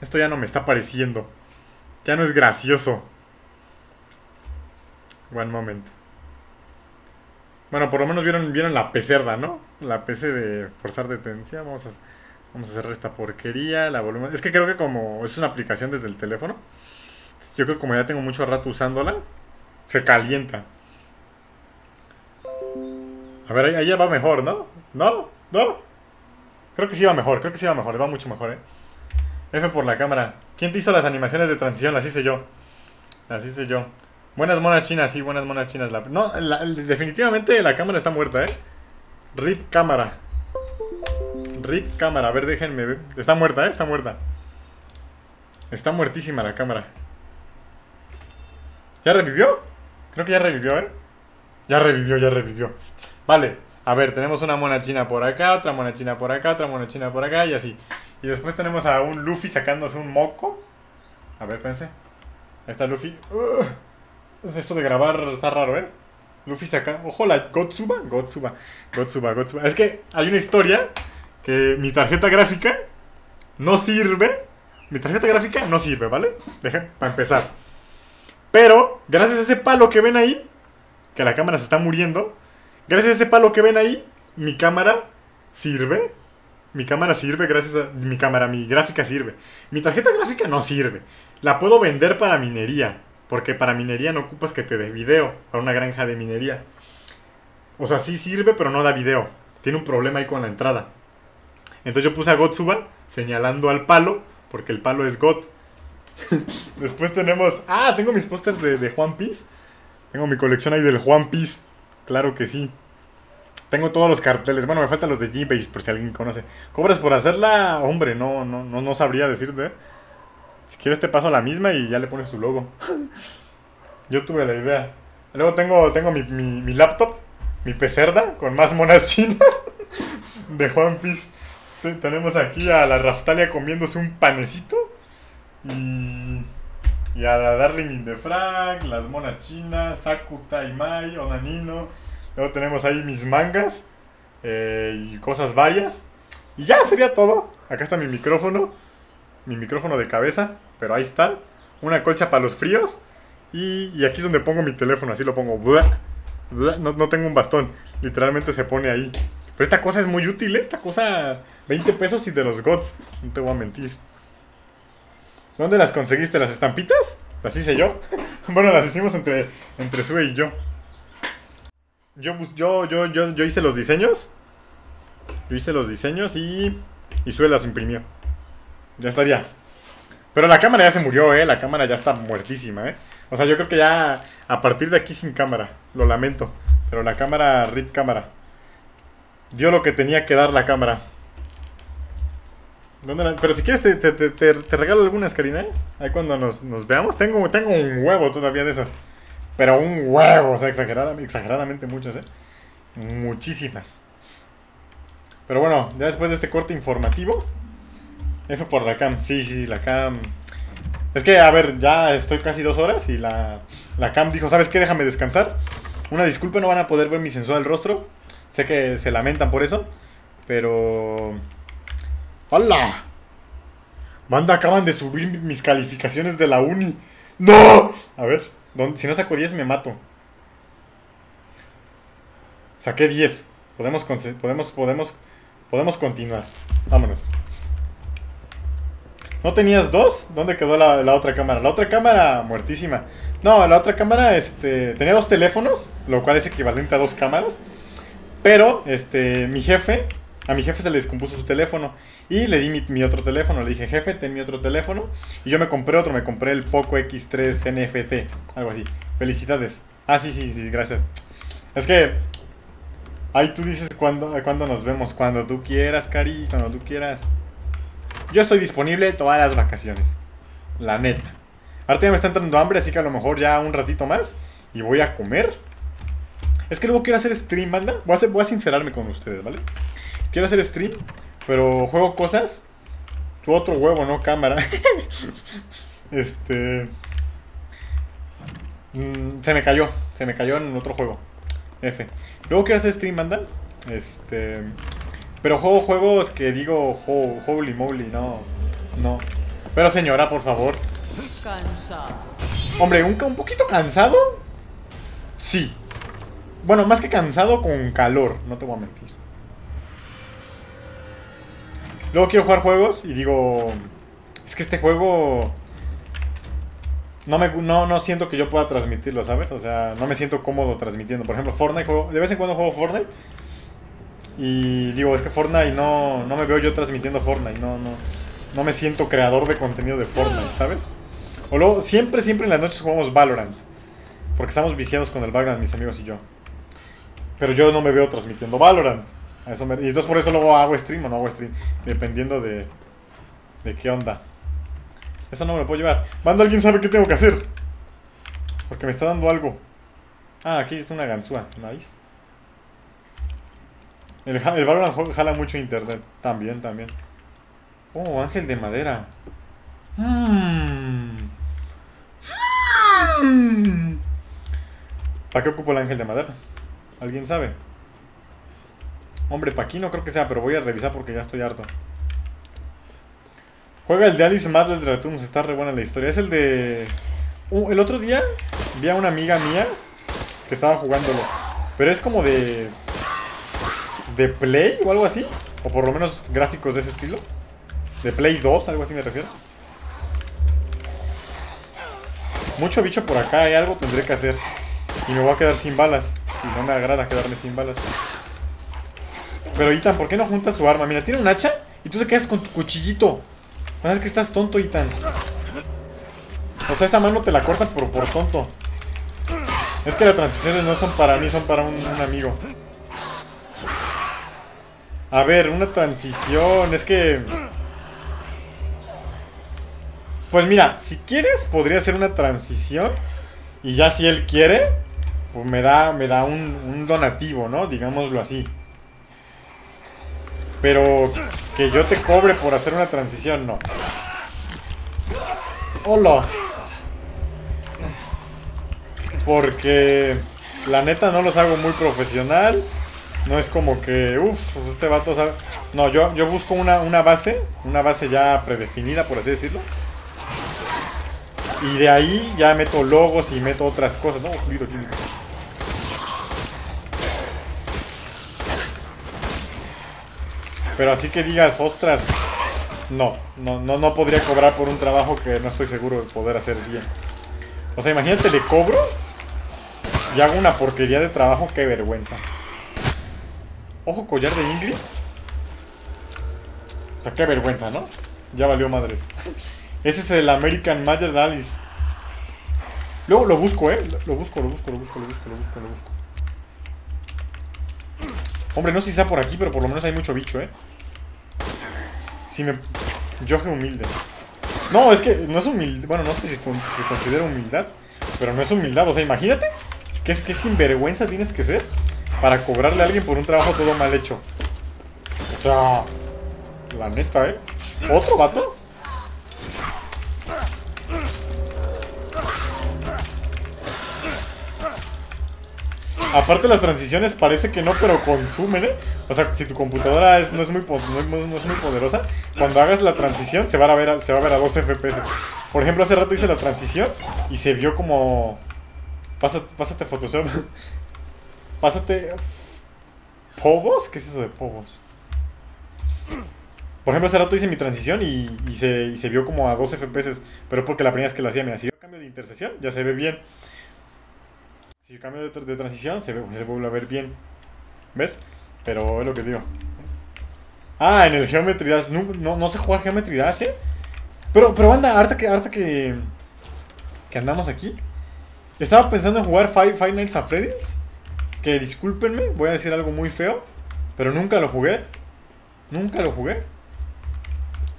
Esto ya no me está pareciendo. Ya no es gracioso. One moment. Bueno, por lo menos vieron, vieron la pecerda, ¿no? La PC de forzar detencia. Vamos a, vamos a cerrar esta porquería. La volumen. Es que creo que como es una aplicación desde el teléfono. Yo creo que como ya tengo mucho rato usándola. Se calienta. A ver, ahí, va mejor, ¿no? ¿No? ¿No? Creo que sí va mejor, creo que sí va mejor, va mucho mejor, ¿eh? F por la cámara. ¿Quién te hizo las animaciones de transición? Las hice yo. Las hice yo. Buenas monas chinas, sí, buenas monas chinas. La- no, definitivamente la cámara está muerta, ¿eh? RIP cámara. RIP cámara. A ver, déjenme ver. Está muerta, ¿eh? Está muerta. Está muertísima la cámara. ¿Ya revivió? Creo que ya revivió, ¿eh? Ya revivió, ya revivió. Vale, a ver, tenemos una mona china por acá, otra mona china por acá, otra mona china por acá y así. Y después tenemos a un Luffy sacándose un moco. A ver, pense. Ahí está Luffy. Esto de grabar está raro, ¿eh? Luffy saca... Ojo, la Gotsuba. Gotsuba. Gotsuba, Gotsuba. Es que hay una historia que mi tarjeta gráfica no sirve Mi tarjeta gráfica no sirve, ¿vale? Deja, para empezar. Pero, gracias a ese palo que ven ahí, que la cámara se está muriendo, gracias a ese palo que ven ahí, mi cámara sirve. Mi cámara sirve gracias a... Mi cámara, mi gráfica sirve. Mi tarjeta gráfica no sirve. La puedo vender para minería. Porque para minería no ocupas que te dé video. Para una granja de minería. O sea, sí sirve, pero no da video. Tiene un problema ahí con la entrada. Entonces yo puse a Gotsuba señalando al palo. Porque el palo es Got. <laughs> Después tenemos... Ah, tengo mis pósters de, de Juan Piece. Tengo mi colección ahí del Juan Piece. Claro que sí. Tengo todos los carteles. Bueno, me faltan los de G-Base, por si alguien conoce. ¿Cobras por hacerla? Hombre, no, no, no, no sabría decirte. Si quieres te paso la misma y ya le pones tu logo. <laughs> Yo tuve la idea. Luego tengo, tengo mi, mi, laptop, mi pecerda, con más monas chinas <laughs> de Juan Piece. Te- Tenemos aquí a la Raftalia comiéndose un panecito. Y, y a la Darling in the Frag, las monas chinas, Sakuta y Mai, Onanino. Luego tenemos ahí mis mangas eh, y cosas varias. Y ya sería todo. Acá está mi micrófono. Mi micrófono de cabeza. Pero ahí está. Una colcha para los fríos. Y, y aquí es donde pongo mi teléfono. Así lo pongo. No, no tengo un bastón. Literalmente se pone ahí. Pero esta cosa es muy útil. ¿eh? Esta cosa 20 pesos y de los gods. No te voy a mentir. ¿Dónde las conseguiste? ¿Las estampitas? Las hice yo. <laughs> bueno, las hicimos entre, entre Sue y yo. Yo, yo, yo, yo, yo hice los diseños. Yo hice los diseños y. Y Sue las imprimió. Ya estaría. Pero la cámara ya se murió, eh. La cámara ya está muertísima, eh. O sea, yo creo que ya a partir de aquí sin cámara. Lo lamento. Pero la cámara, RIP cámara. Dio lo que tenía que dar la cámara. ¿Dónde la- Pero si quieres te, te, te- te- regalo algunas, Karina. Ahí cuando nos, nos veamos. Tengo, tengo un huevo todavía de esas. Pero un huevo, o sea, exagerada- exageradamente muchas, ¿eh? Muchísimas. Pero bueno, ya después de este corte informativo. F por la cam. Sí, sí, la cam. Es que, a ver, ya estoy casi dos horas y la, la cam dijo, ¿sabes qué? Déjame descansar. Una disculpa, no van a poder ver mi sensual rostro. Sé que se lamentan por eso. Pero... ¡Hala! Banda, acaban de subir mi- mis calificaciones de la uni. ¡No! A ver, ¿dónde- si no saco 10 me mato. Saqué 10. Podemos, podemos, podemos, podemos continuar. Vámonos. ¿No tenías dos? ¿Dónde quedó la, la otra cámara? La otra cámara muertísima. No, la otra cámara, este, tenía dos teléfonos, lo cual es equivalente a dos cámaras. Pero, este, mi jefe, a mi jefe se le descompuso su teléfono. Y le di mi, otro teléfono. Le dije, jefe, ten mi otro teléfono. Y yo me compré otro, me compré el Poco X3 NFT. Algo así. Felicidades. Ah, sí, sí, sí, gracias. Es que. Ahí tú dices cuándo, cuándo nos vemos. Cuando tú quieras, Cari, cuando tú quieras. Yo estoy disponible todas las vacaciones. La neta. Ahorita ya me está entrando hambre, así que a lo mejor ya un ratito más. Y voy a comer. Es que luego quiero hacer stream, banda. Voy a, hacer- voy a sincerarme con ustedes, ¿vale? Quiero hacer stream, pero juego cosas. Tu otro huevo, no cámara. <laughs> este. mm, se me cayó. Se me cayó en otro juego. F. Luego quiero hacer stream, banda. Este. Pero juego juegos que digo, "Jo- holy moly, no. No. Pero señora, por favor. Cansado. Hombre, un, un poquito cansado. Sí. Bueno, más que cansado, con calor, no te voy a mentir. Luego quiero jugar juegos y digo. Es que este juego. No, me, no, no siento que yo pueda transmitirlo, ¿sabes? O sea, no me siento cómodo transmitiendo. Por ejemplo, Fortnite juego. De vez en cuando juego Fortnite. Y digo, es que Fortnite no, no me veo yo transmitiendo Fortnite. No, no, no me siento creador de contenido de Fortnite, ¿sabes? O luego, siempre, siempre en las noches jugamos Valorant. Porque estamos viciados con el Valorant, mis amigos y yo. Pero yo no me veo transmitiendo Valorant. Y entonces por eso luego hago stream o no hago stream. Dependiendo de, de qué onda. Eso no me lo puedo llevar. Mando, alguien sabe qué tengo que hacer. Porque me está dando algo. Ah, aquí está una ganzúa. Nice. El, el Valorant jala mucho internet. También, también. Oh, ángel de madera. Mm. Mm. ¿Para qué ocupo el ángel de madera? ¿Alguien sabe? Hombre, para aquí no creo que sea, pero voy a revisar porque ya estoy harto. Juega el de Alice Madler de Returns, está re buena la historia. Es el de... Uh, el otro día vi a una amiga mía que estaba jugándolo. Pero es como de... De Play o algo así. O por lo menos gráficos de ese estilo. De Play 2, algo así me refiero. Mucho bicho por acá, hay algo tendré que hacer. Y me voy a quedar sin balas. Y no me agrada quedarme sin balas. Pero Ethan, ¿por qué no juntas su arma? Mira, tiene un hacha y tú te quedas con tu cuchillito. Es que estás tonto, Ethan. O sea, esa mano te la cortan por, por tonto. Es que las transiciones no son para mí, son para un, amigo. A ver, una transición. Es que... Pues mira, si quieres, podría ser una transición. Y ya si él quiere, pues me da, me da un donativo, ¿no? Digámoslo así. Pero que yo te cobre por hacer una transición, no. Hola. Porque la neta no los hago muy profesional. No es como que, uff, este vato sabe. No, yo, yo busco una, una base, una base ya predefinida, por así decirlo. Y de ahí ya meto logos y meto otras cosas. No, Julito, Julito. Pero así que digas, ostras, no, no, no, no podría cobrar por un trabajo que no estoy seguro de poder hacer bien. O sea, imagínate, le cobro y hago una porquería de trabajo, qué vergüenza. Ojo, collar de Ingrid. O sea, qué vergüenza, ¿no? Ya valió madres. Ese es el American Major Alice. Luego lo busco, ¿eh? Lo busco, lo busco, lo busco, lo busco, lo busco, lo busco. Hombre, no sé si está por aquí, pero por lo menos hay mucho bicho, ¿eh? Si me... Yoje humilde. No, es que no es humildad. Bueno, no sé si se considera humildad. Pero no es humildad. O sea, imagínate que que sinvergüenza tienes que ser para cobrarle a alguien por un trabajo todo mal hecho. O sea... La neta, ¿eh? ¿Otro vato? Aparte las transiciones parece que no, pero consumen, ¿eh? O sea, si tu computadora es, no, es muy, no, es, muy poderosa, cuando hagas la transición se va, a ver a, se va a ver a 2 FPS. Por ejemplo, hace rato hice la transición y se vio como... Pásate, pásate Photoshop. <laughs> pásate... ¿Pobos? ¿Qué es eso de Pobos? Por ejemplo, hace rato hice mi transición y, se, y se vio como a 2 FPS, pero porque la primera vez que lo hacía, si yo cambio de intersección, ya se ve bien. Si cambio de, de transición, se, se vuelve a ver bien. ¿Ves? Pero es lo que digo. Ah, en el Geometry Dash. No, no, no sé jugar Geometry Dash, ¿eh? Pero, pero anda, harta que, harta que, que andamos aquí. Estaba pensando en jugar Five, Five Nights at Freddy's. Que discúlpenme, voy a decir algo muy feo. Pero nunca lo jugué. Nunca lo jugué.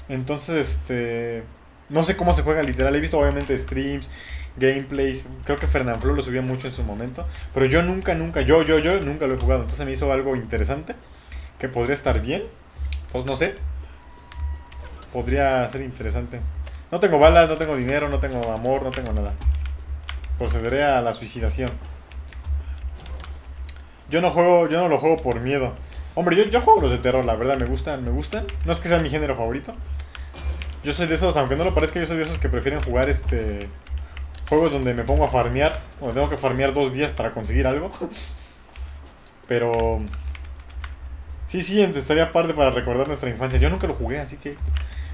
Entonces, este... No sé cómo se juega literal. He visto obviamente streams, gameplays. Creo que Fernanfloo lo subía mucho en su momento. Pero yo nunca, nunca, yo, yo, yo nunca lo he jugado. Entonces me hizo algo interesante. Que podría estar bien. Pues no sé. Podría ser interesante. No tengo balas, no tengo dinero, no tengo amor, no tengo nada. Procederé a la suicidación. Yo no juego, yo no lo juego por miedo. Hombre, yo, yo juego los de terror, la verdad, me gustan, me gustan. No es que sea mi género favorito. Yo soy de esos, aunque no lo parezca, yo soy de esos que prefieren jugar este juegos donde me pongo a farmear, o tengo que farmear dos días para conseguir algo. Pero sí, sí, estaría parte para recordar nuestra infancia. Yo nunca lo jugué, así que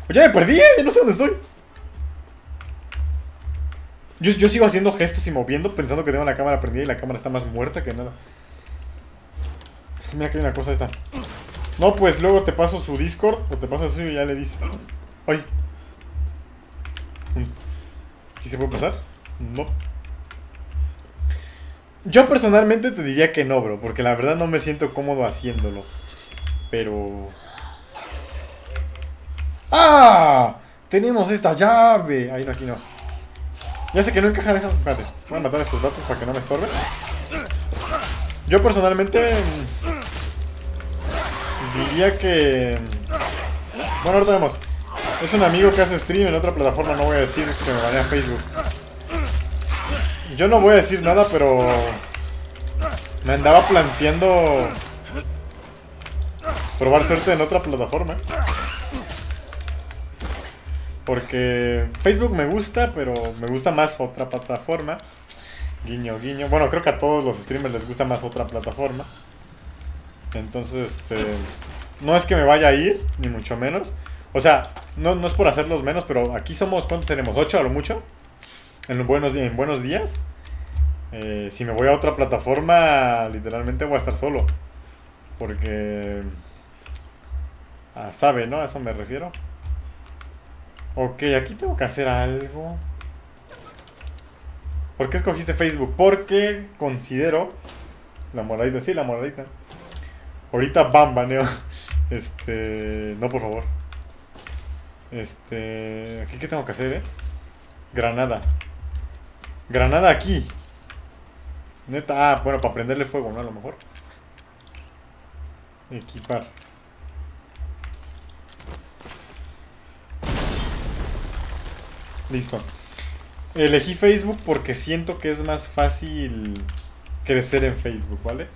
pues ya me perdí, ¿eh? ya no sé dónde estoy. Yo, yo sigo haciendo gestos y moviendo pensando que tengo la cámara prendida y la cámara está más muerta que nada. Mira que hay una cosa esta. No, pues luego te paso su Discord o te paso su y ya le dice. Ay. ¿Qué se puede pasar? No. Yo personalmente te diría que no, bro, porque la verdad no me siento cómodo haciéndolo. Pero... ¡Ah! Tenemos esta llave. Ahí no, aquí no. Ya sé que no encaja, déjame. Espérate. Voy a matar estos datos para que no me estorben. Yo personalmente... Diría que... Bueno, ahorita vemos. Es un amigo que hace stream en otra plataforma, no voy a decir que me banea Facebook. Yo no voy a decir nada, pero... Me andaba planteando... Probar suerte en otra plataforma. Porque Facebook me gusta, pero me gusta más otra plataforma. Guiño, guiño. Bueno, creo que a todos los streamers les gusta más otra plataforma. Entonces, este... No es que me vaya a ir, ni mucho menos. O sea, no, no es por hacerlos menos, pero aquí somos, ¿cuántos tenemos? ¿Ocho a lo mucho? En buenos, en buenos días. Eh, si me voy a otra plataforma, literalmente voy a estar solo. Porque... Ah, sabe, ¿no? A eso me refiero. Ok, aquí tengo que hacer algo. ¿Por qué escogiste Facebook? Porque considero... La moradita, sí, la moradita. Ahorita bam, baneo. <laughs> Este... No, por favor. Este... ¿Aquí qué tengo que hacer, eh? Granada. Granada aquí. Neta, ah, bueno, para prenderle fuego, ¿no? A lo mejor. Equipar. Listo. Elegí Facebook porque siento que es más fácil crecer en Facebook, ¿vale?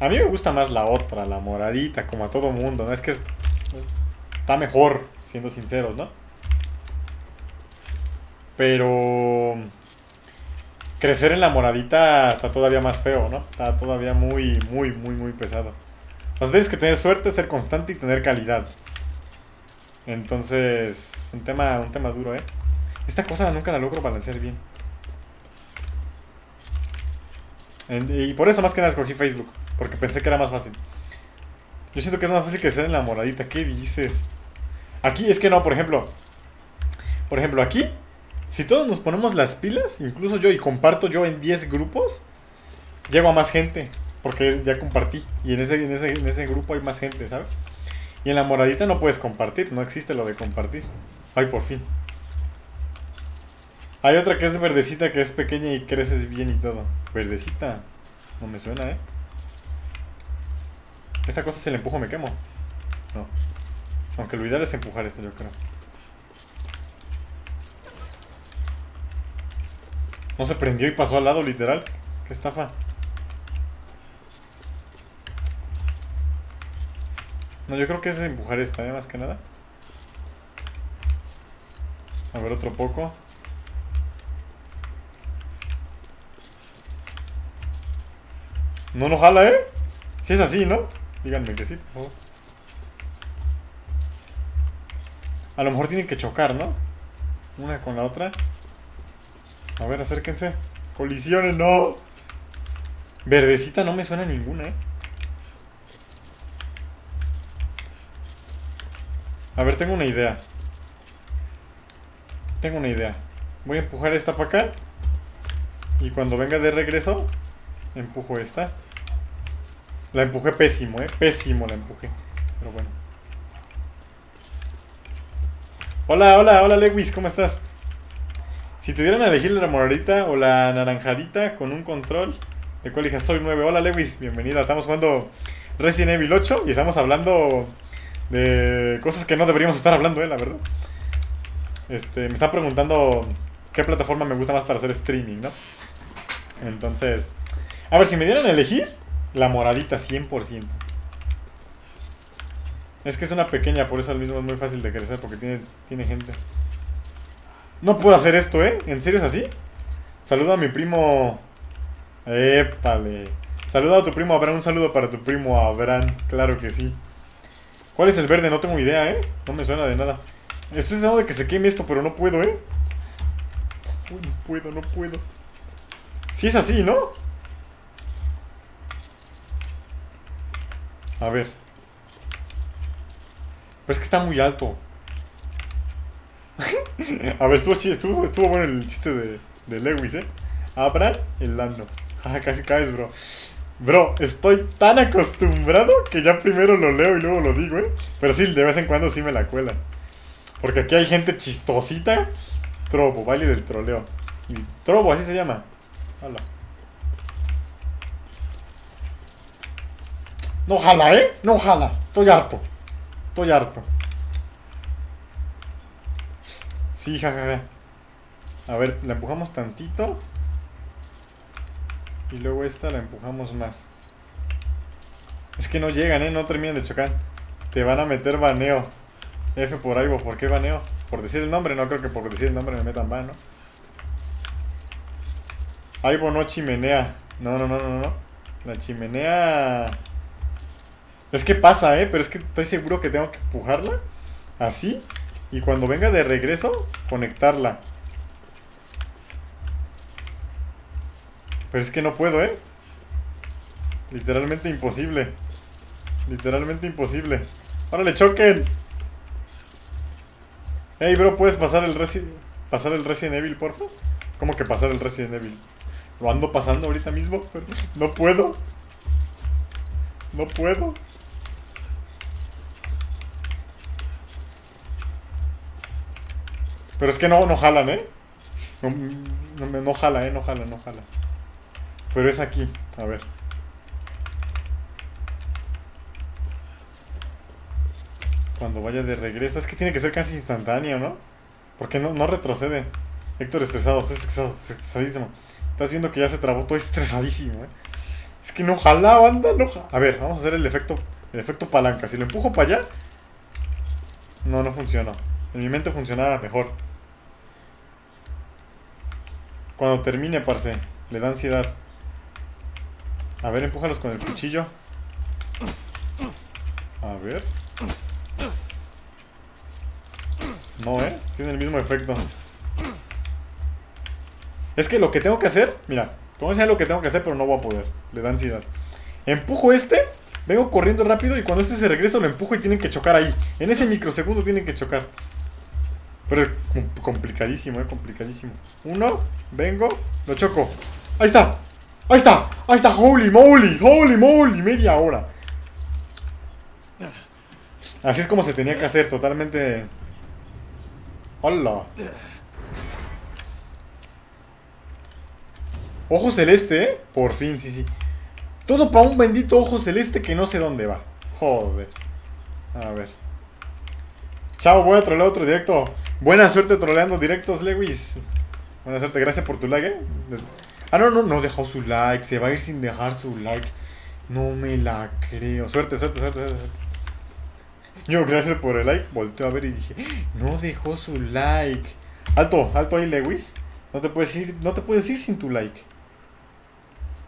A mí me gusta más la otra, la moradita, como a todo mundo, ¿no? Es que es, está mejor, siendo sinceros, ¿no? Pero crecer en la moradita está todavía más feo, ¿no? Está todavía muy, muy, muy, muy pesado. O sea, tienes que tener suerte, ser constante y tener calidad. Entonces, un tema, un tema duro, ¿eh? Esta cosa nunca la logro balancear bien. En- y por eso más que nada escogí Facebook. Porque pensé que era más fácil. Yo siento que es más fácil crecer en la moradita. ¿Qué dices? Aquí es que no, por ejemplo. Por ejemplo, aquí. Si todos nos ponemos las pilas, incluso yo, y comparto yo en 10 grupos, llego a más gente. Porque ya compartí. Y en ese, en ese, en ese grupo hay más gente, ¿sabes? Y en la moradita no puedes compartir. No existe lo de compartir. Ay, por fin. Hay otra que es verdecita, que es pequeña y creces bien y todo. Verdecita. No me suena, ¿eh? Esta cosa si la empujo me quemo. No. Aunque lo ideal es empujar esto, yo creo. No se prendió y pasó al lado, literal. Qué estafa. No, yo creo que es empujar esta, ¿eh? Más que nada. A ver, otro poco. No lo jala, ¿eh? Si es así, ¿no? Díganme que sí, por favor. A lo mejor tienen que chocar, ¿no? Una con la otra. A ver, acérquense. Colisiones, no. Verdecita no me suena ninguna, ¿eh? A ver, tengo una idea. Tengo una idea. Voy a empujar esta para acá. Y cuando venga de regreso, empujo esta. La empujé pésimo, eh. Pésimo la empujé. Pero bueno. Hola, hola, hola Lewis, ¿cómo estás? Si te dieran a elegir la moradita o la naranjadita con un control, ¿de cuál eliges? Soy 9. Hola Lewis, bienvenida. Estamos jugando Resident Evil 8 y estamos hablando de cosas que no deberíamos estar hablando, eh, la verdad. Este, me está preguntando qué plataforma me gusta más para hacer streaming, ¿no? Entonces, a ver, si me dieran a elegir, la moradita 100%. Es que es una pequeña, por eso al mismo es muy fácil de crecer, porque tiene gente. No puedo hacer esto, ¿eh? ¿En serio es así? Saludo a mi primo... Épale. Saludo a tu primo Abraham, un saludo para tu primo Abraham, claro que sí. ¿Cuál es el verde? No tengo idea, ¿eh? No me suena de nada. Estoy tratando de que se queme esto, pero no puedo, ¿eh? Uy, no puedo, no puedo. Si es así, ¿no? A ver. Pero es que está muy alto. <laughs> A ver, estuvo, bueno el chiste de, de Lewis, ¿eh? Abran el lando. <laughs> Jaja, casi caes, bro. Bro, estoy tan acostumbrado que ya primero lo leo y luego lo digo, ¿eh? Pero sí, de vez en cuando sí me la cuelan. Porque aquí hay gente chistosita. Trobo, baile del troleo. Trobo, así se llama. Hala. No jala, ¿eh? No jala. Estoy harto. Estoy harto. Sí, jajaja. A ver, la empujamos tantito. Y luego esta la empujamos más. Es que no llegan, ¿eh? No terminan de chocar. Te van a meter baneo. F por ahí, ¿por qué baneo? Por decir el nombre, no creo que por decir el nombre me metan ban, ¿no? Ay, no chimenea. No, no, no, no, no. La chimenea... Es que pasa, ¿eh? Pero es que estoy seguro que tengo que empujarla. Así. Y cuando venga de regreso, conectarla. Pero es que no puedo, ¿eh? Literalmente imposible. Literalmente imposible. ¡Órale, choquen! Ey, bro, ¿puedes pasar el, Resi pasar el Resident Evil, porfa? ¿Cómo que pasar el Resident Evil? Lo ando pasando ahorita mismo, pero no puedo. No puedo. Pero es que no, no jalan, ¿eh? No, no, no jala, ¿eh? No jala, no jala. Pero es aquí. A ver. Cuando vaya de regreso. Es que tiene que ser casi instantáneo, ¿no? Porque no, no retrocede. Héctor estresado, estoy estresado, estresadísimo. Estás viendo que ya se trabó todo estresadísimo, ¿eh? Es que no jala, banda, no jala. A ver, vamos a hacer el efecto, el efecto palanca. Si lo empujo para allá... No, no funciona. En mi mente funcionaba mejor. Cuando termine, parce. Le da ansiedad. A ver, empújalos con el cuchillo. A ver. No, ¿eh? Tiene el mismo efecto. Es que lo que tengo que hacer... Mira, como sea lo que tengo que hacer, pero no voy a poder. Le da ansiedad. Empujo este. Vengo corriendo rápido y cuando este se regresa lo empujo y tienen que chocar ahí. En ese microsegundo tienen que chocar. Pero es complicadísimo, eh, complicadísimo. Uno, vengo, lo choco. Ahí está. Ahí está. Ahí está. Holy moly. Holy moly. Media hora. Así es como se tenía que hacer. Totalmente... Hola. Ojo celeste, ¿eh? Por fin, sí, sí. Todo para un bendito ojo celeste que no sé dónde va. Joder. A ver. Chao, voy a trolear otro directo. Buena suerte troleando directos, Lewis. Buena suerte, gracias por tu like, ¿eh? Ah, no, no, no dejó su like. Se va a ir sin dejar su like. No me la creo. Suerte, suerte, suerte, suerte. Yo, gracias por el like. Volteo a ver y dije, no dejó su like. Alto, alto ahí, Lewis. No te puedes ir, no te puedes ir sin tu like.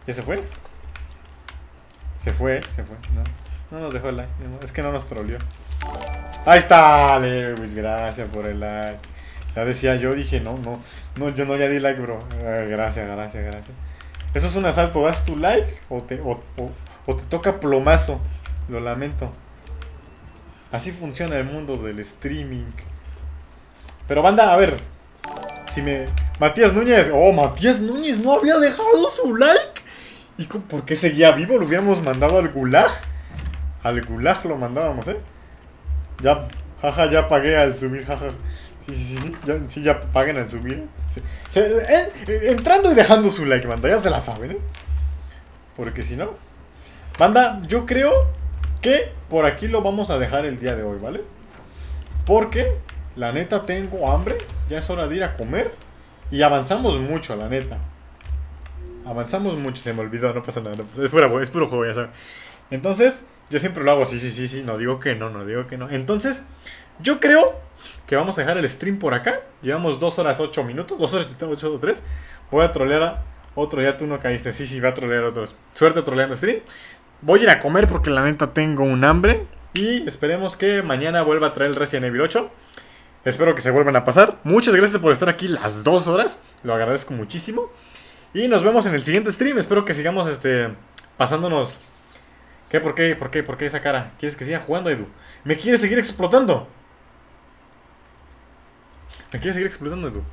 ¿Ya se fue? Se fue, se fue. No, no nos dejó el like. Es que no nos troleó. Ahí está, Lewis. Gracias por el like. Ya decía yo, dije, no, no. No, yo no ya di like, bro. Eh, gracias, gracias, gracias. Eso es un asalto. ¿Das tu like o te, o, o te toca plomazo? Lo lamento. Así funciona el mundo del streaming. Pero banda, a ver. Si me... Matías Núñez. Oh, Matías Núñez no había dejado su like. ¿Y por qué seguía vivo? Lo hubiéramos mandado al gulag. Al gulag lo mandábamos, ¿eh? Ya, jaja, ya pagué al subir, jaja. Sí, sí, sí, ya, sí, ya paguen al subir. Eh, entrando y dejando su like, banda, ya se la saben, ¿eh? Porque si no... Banda, yo creo que por aquí lo vamos a dejar el día de hoy, ¿vale? Porque, la neta, tengo hambre. Ya es hora de ir a comer. Y avanzamos mucho, la neta. Avanzamos mucho, se me olvidó, no pasa nada. es, puro, es puro juego, ya saben. Entonces, yo siempre lo hago, sí, sí, sí, sí. No digo que no, no digo que no. Entonces, yo creo que vamos a dejar el stream por acá. Llevamos 2 horas 8 minutos. 2 horas 8 o 3. Voy a trolear otro. Ya tú no caíste. Sí, sí, va a trolear a otros. Suerte troleando stream. Voy a ir a comer porque la neta tengo un hambre. Y esperemos que mañana vuelva a traer el Resident Evil 8. Espero que se vuelvan a pasar. Muchas gracias por estar aquí las dos horas. Lo agradezco muchísimo. Y nos vemos en el siguiente stream. Espero que sigamos este pasándonos. ¿Qué? ¿Por qué? ¿Por qué? ¿Por qué esa cara? ¿Quieres que siga jugando, Edu? ¿Me quieres seguir explotando? ¿Me quieres seguir explotando, Edu?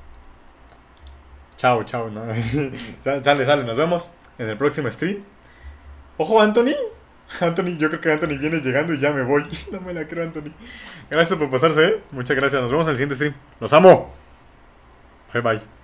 Chao, chao. No. <laughs> sale, sale. Nos vemos en el próximo stream. Ojo, Anthony. Anthony, yo creo que Anthony viene llegando y ya me voy. <laughs> No me la creo, Anthony. Gracias por pasarse, ¿eh? Muchas gracias. Nos vemos en el siguiente stream. ¡Los amo! Bye bye.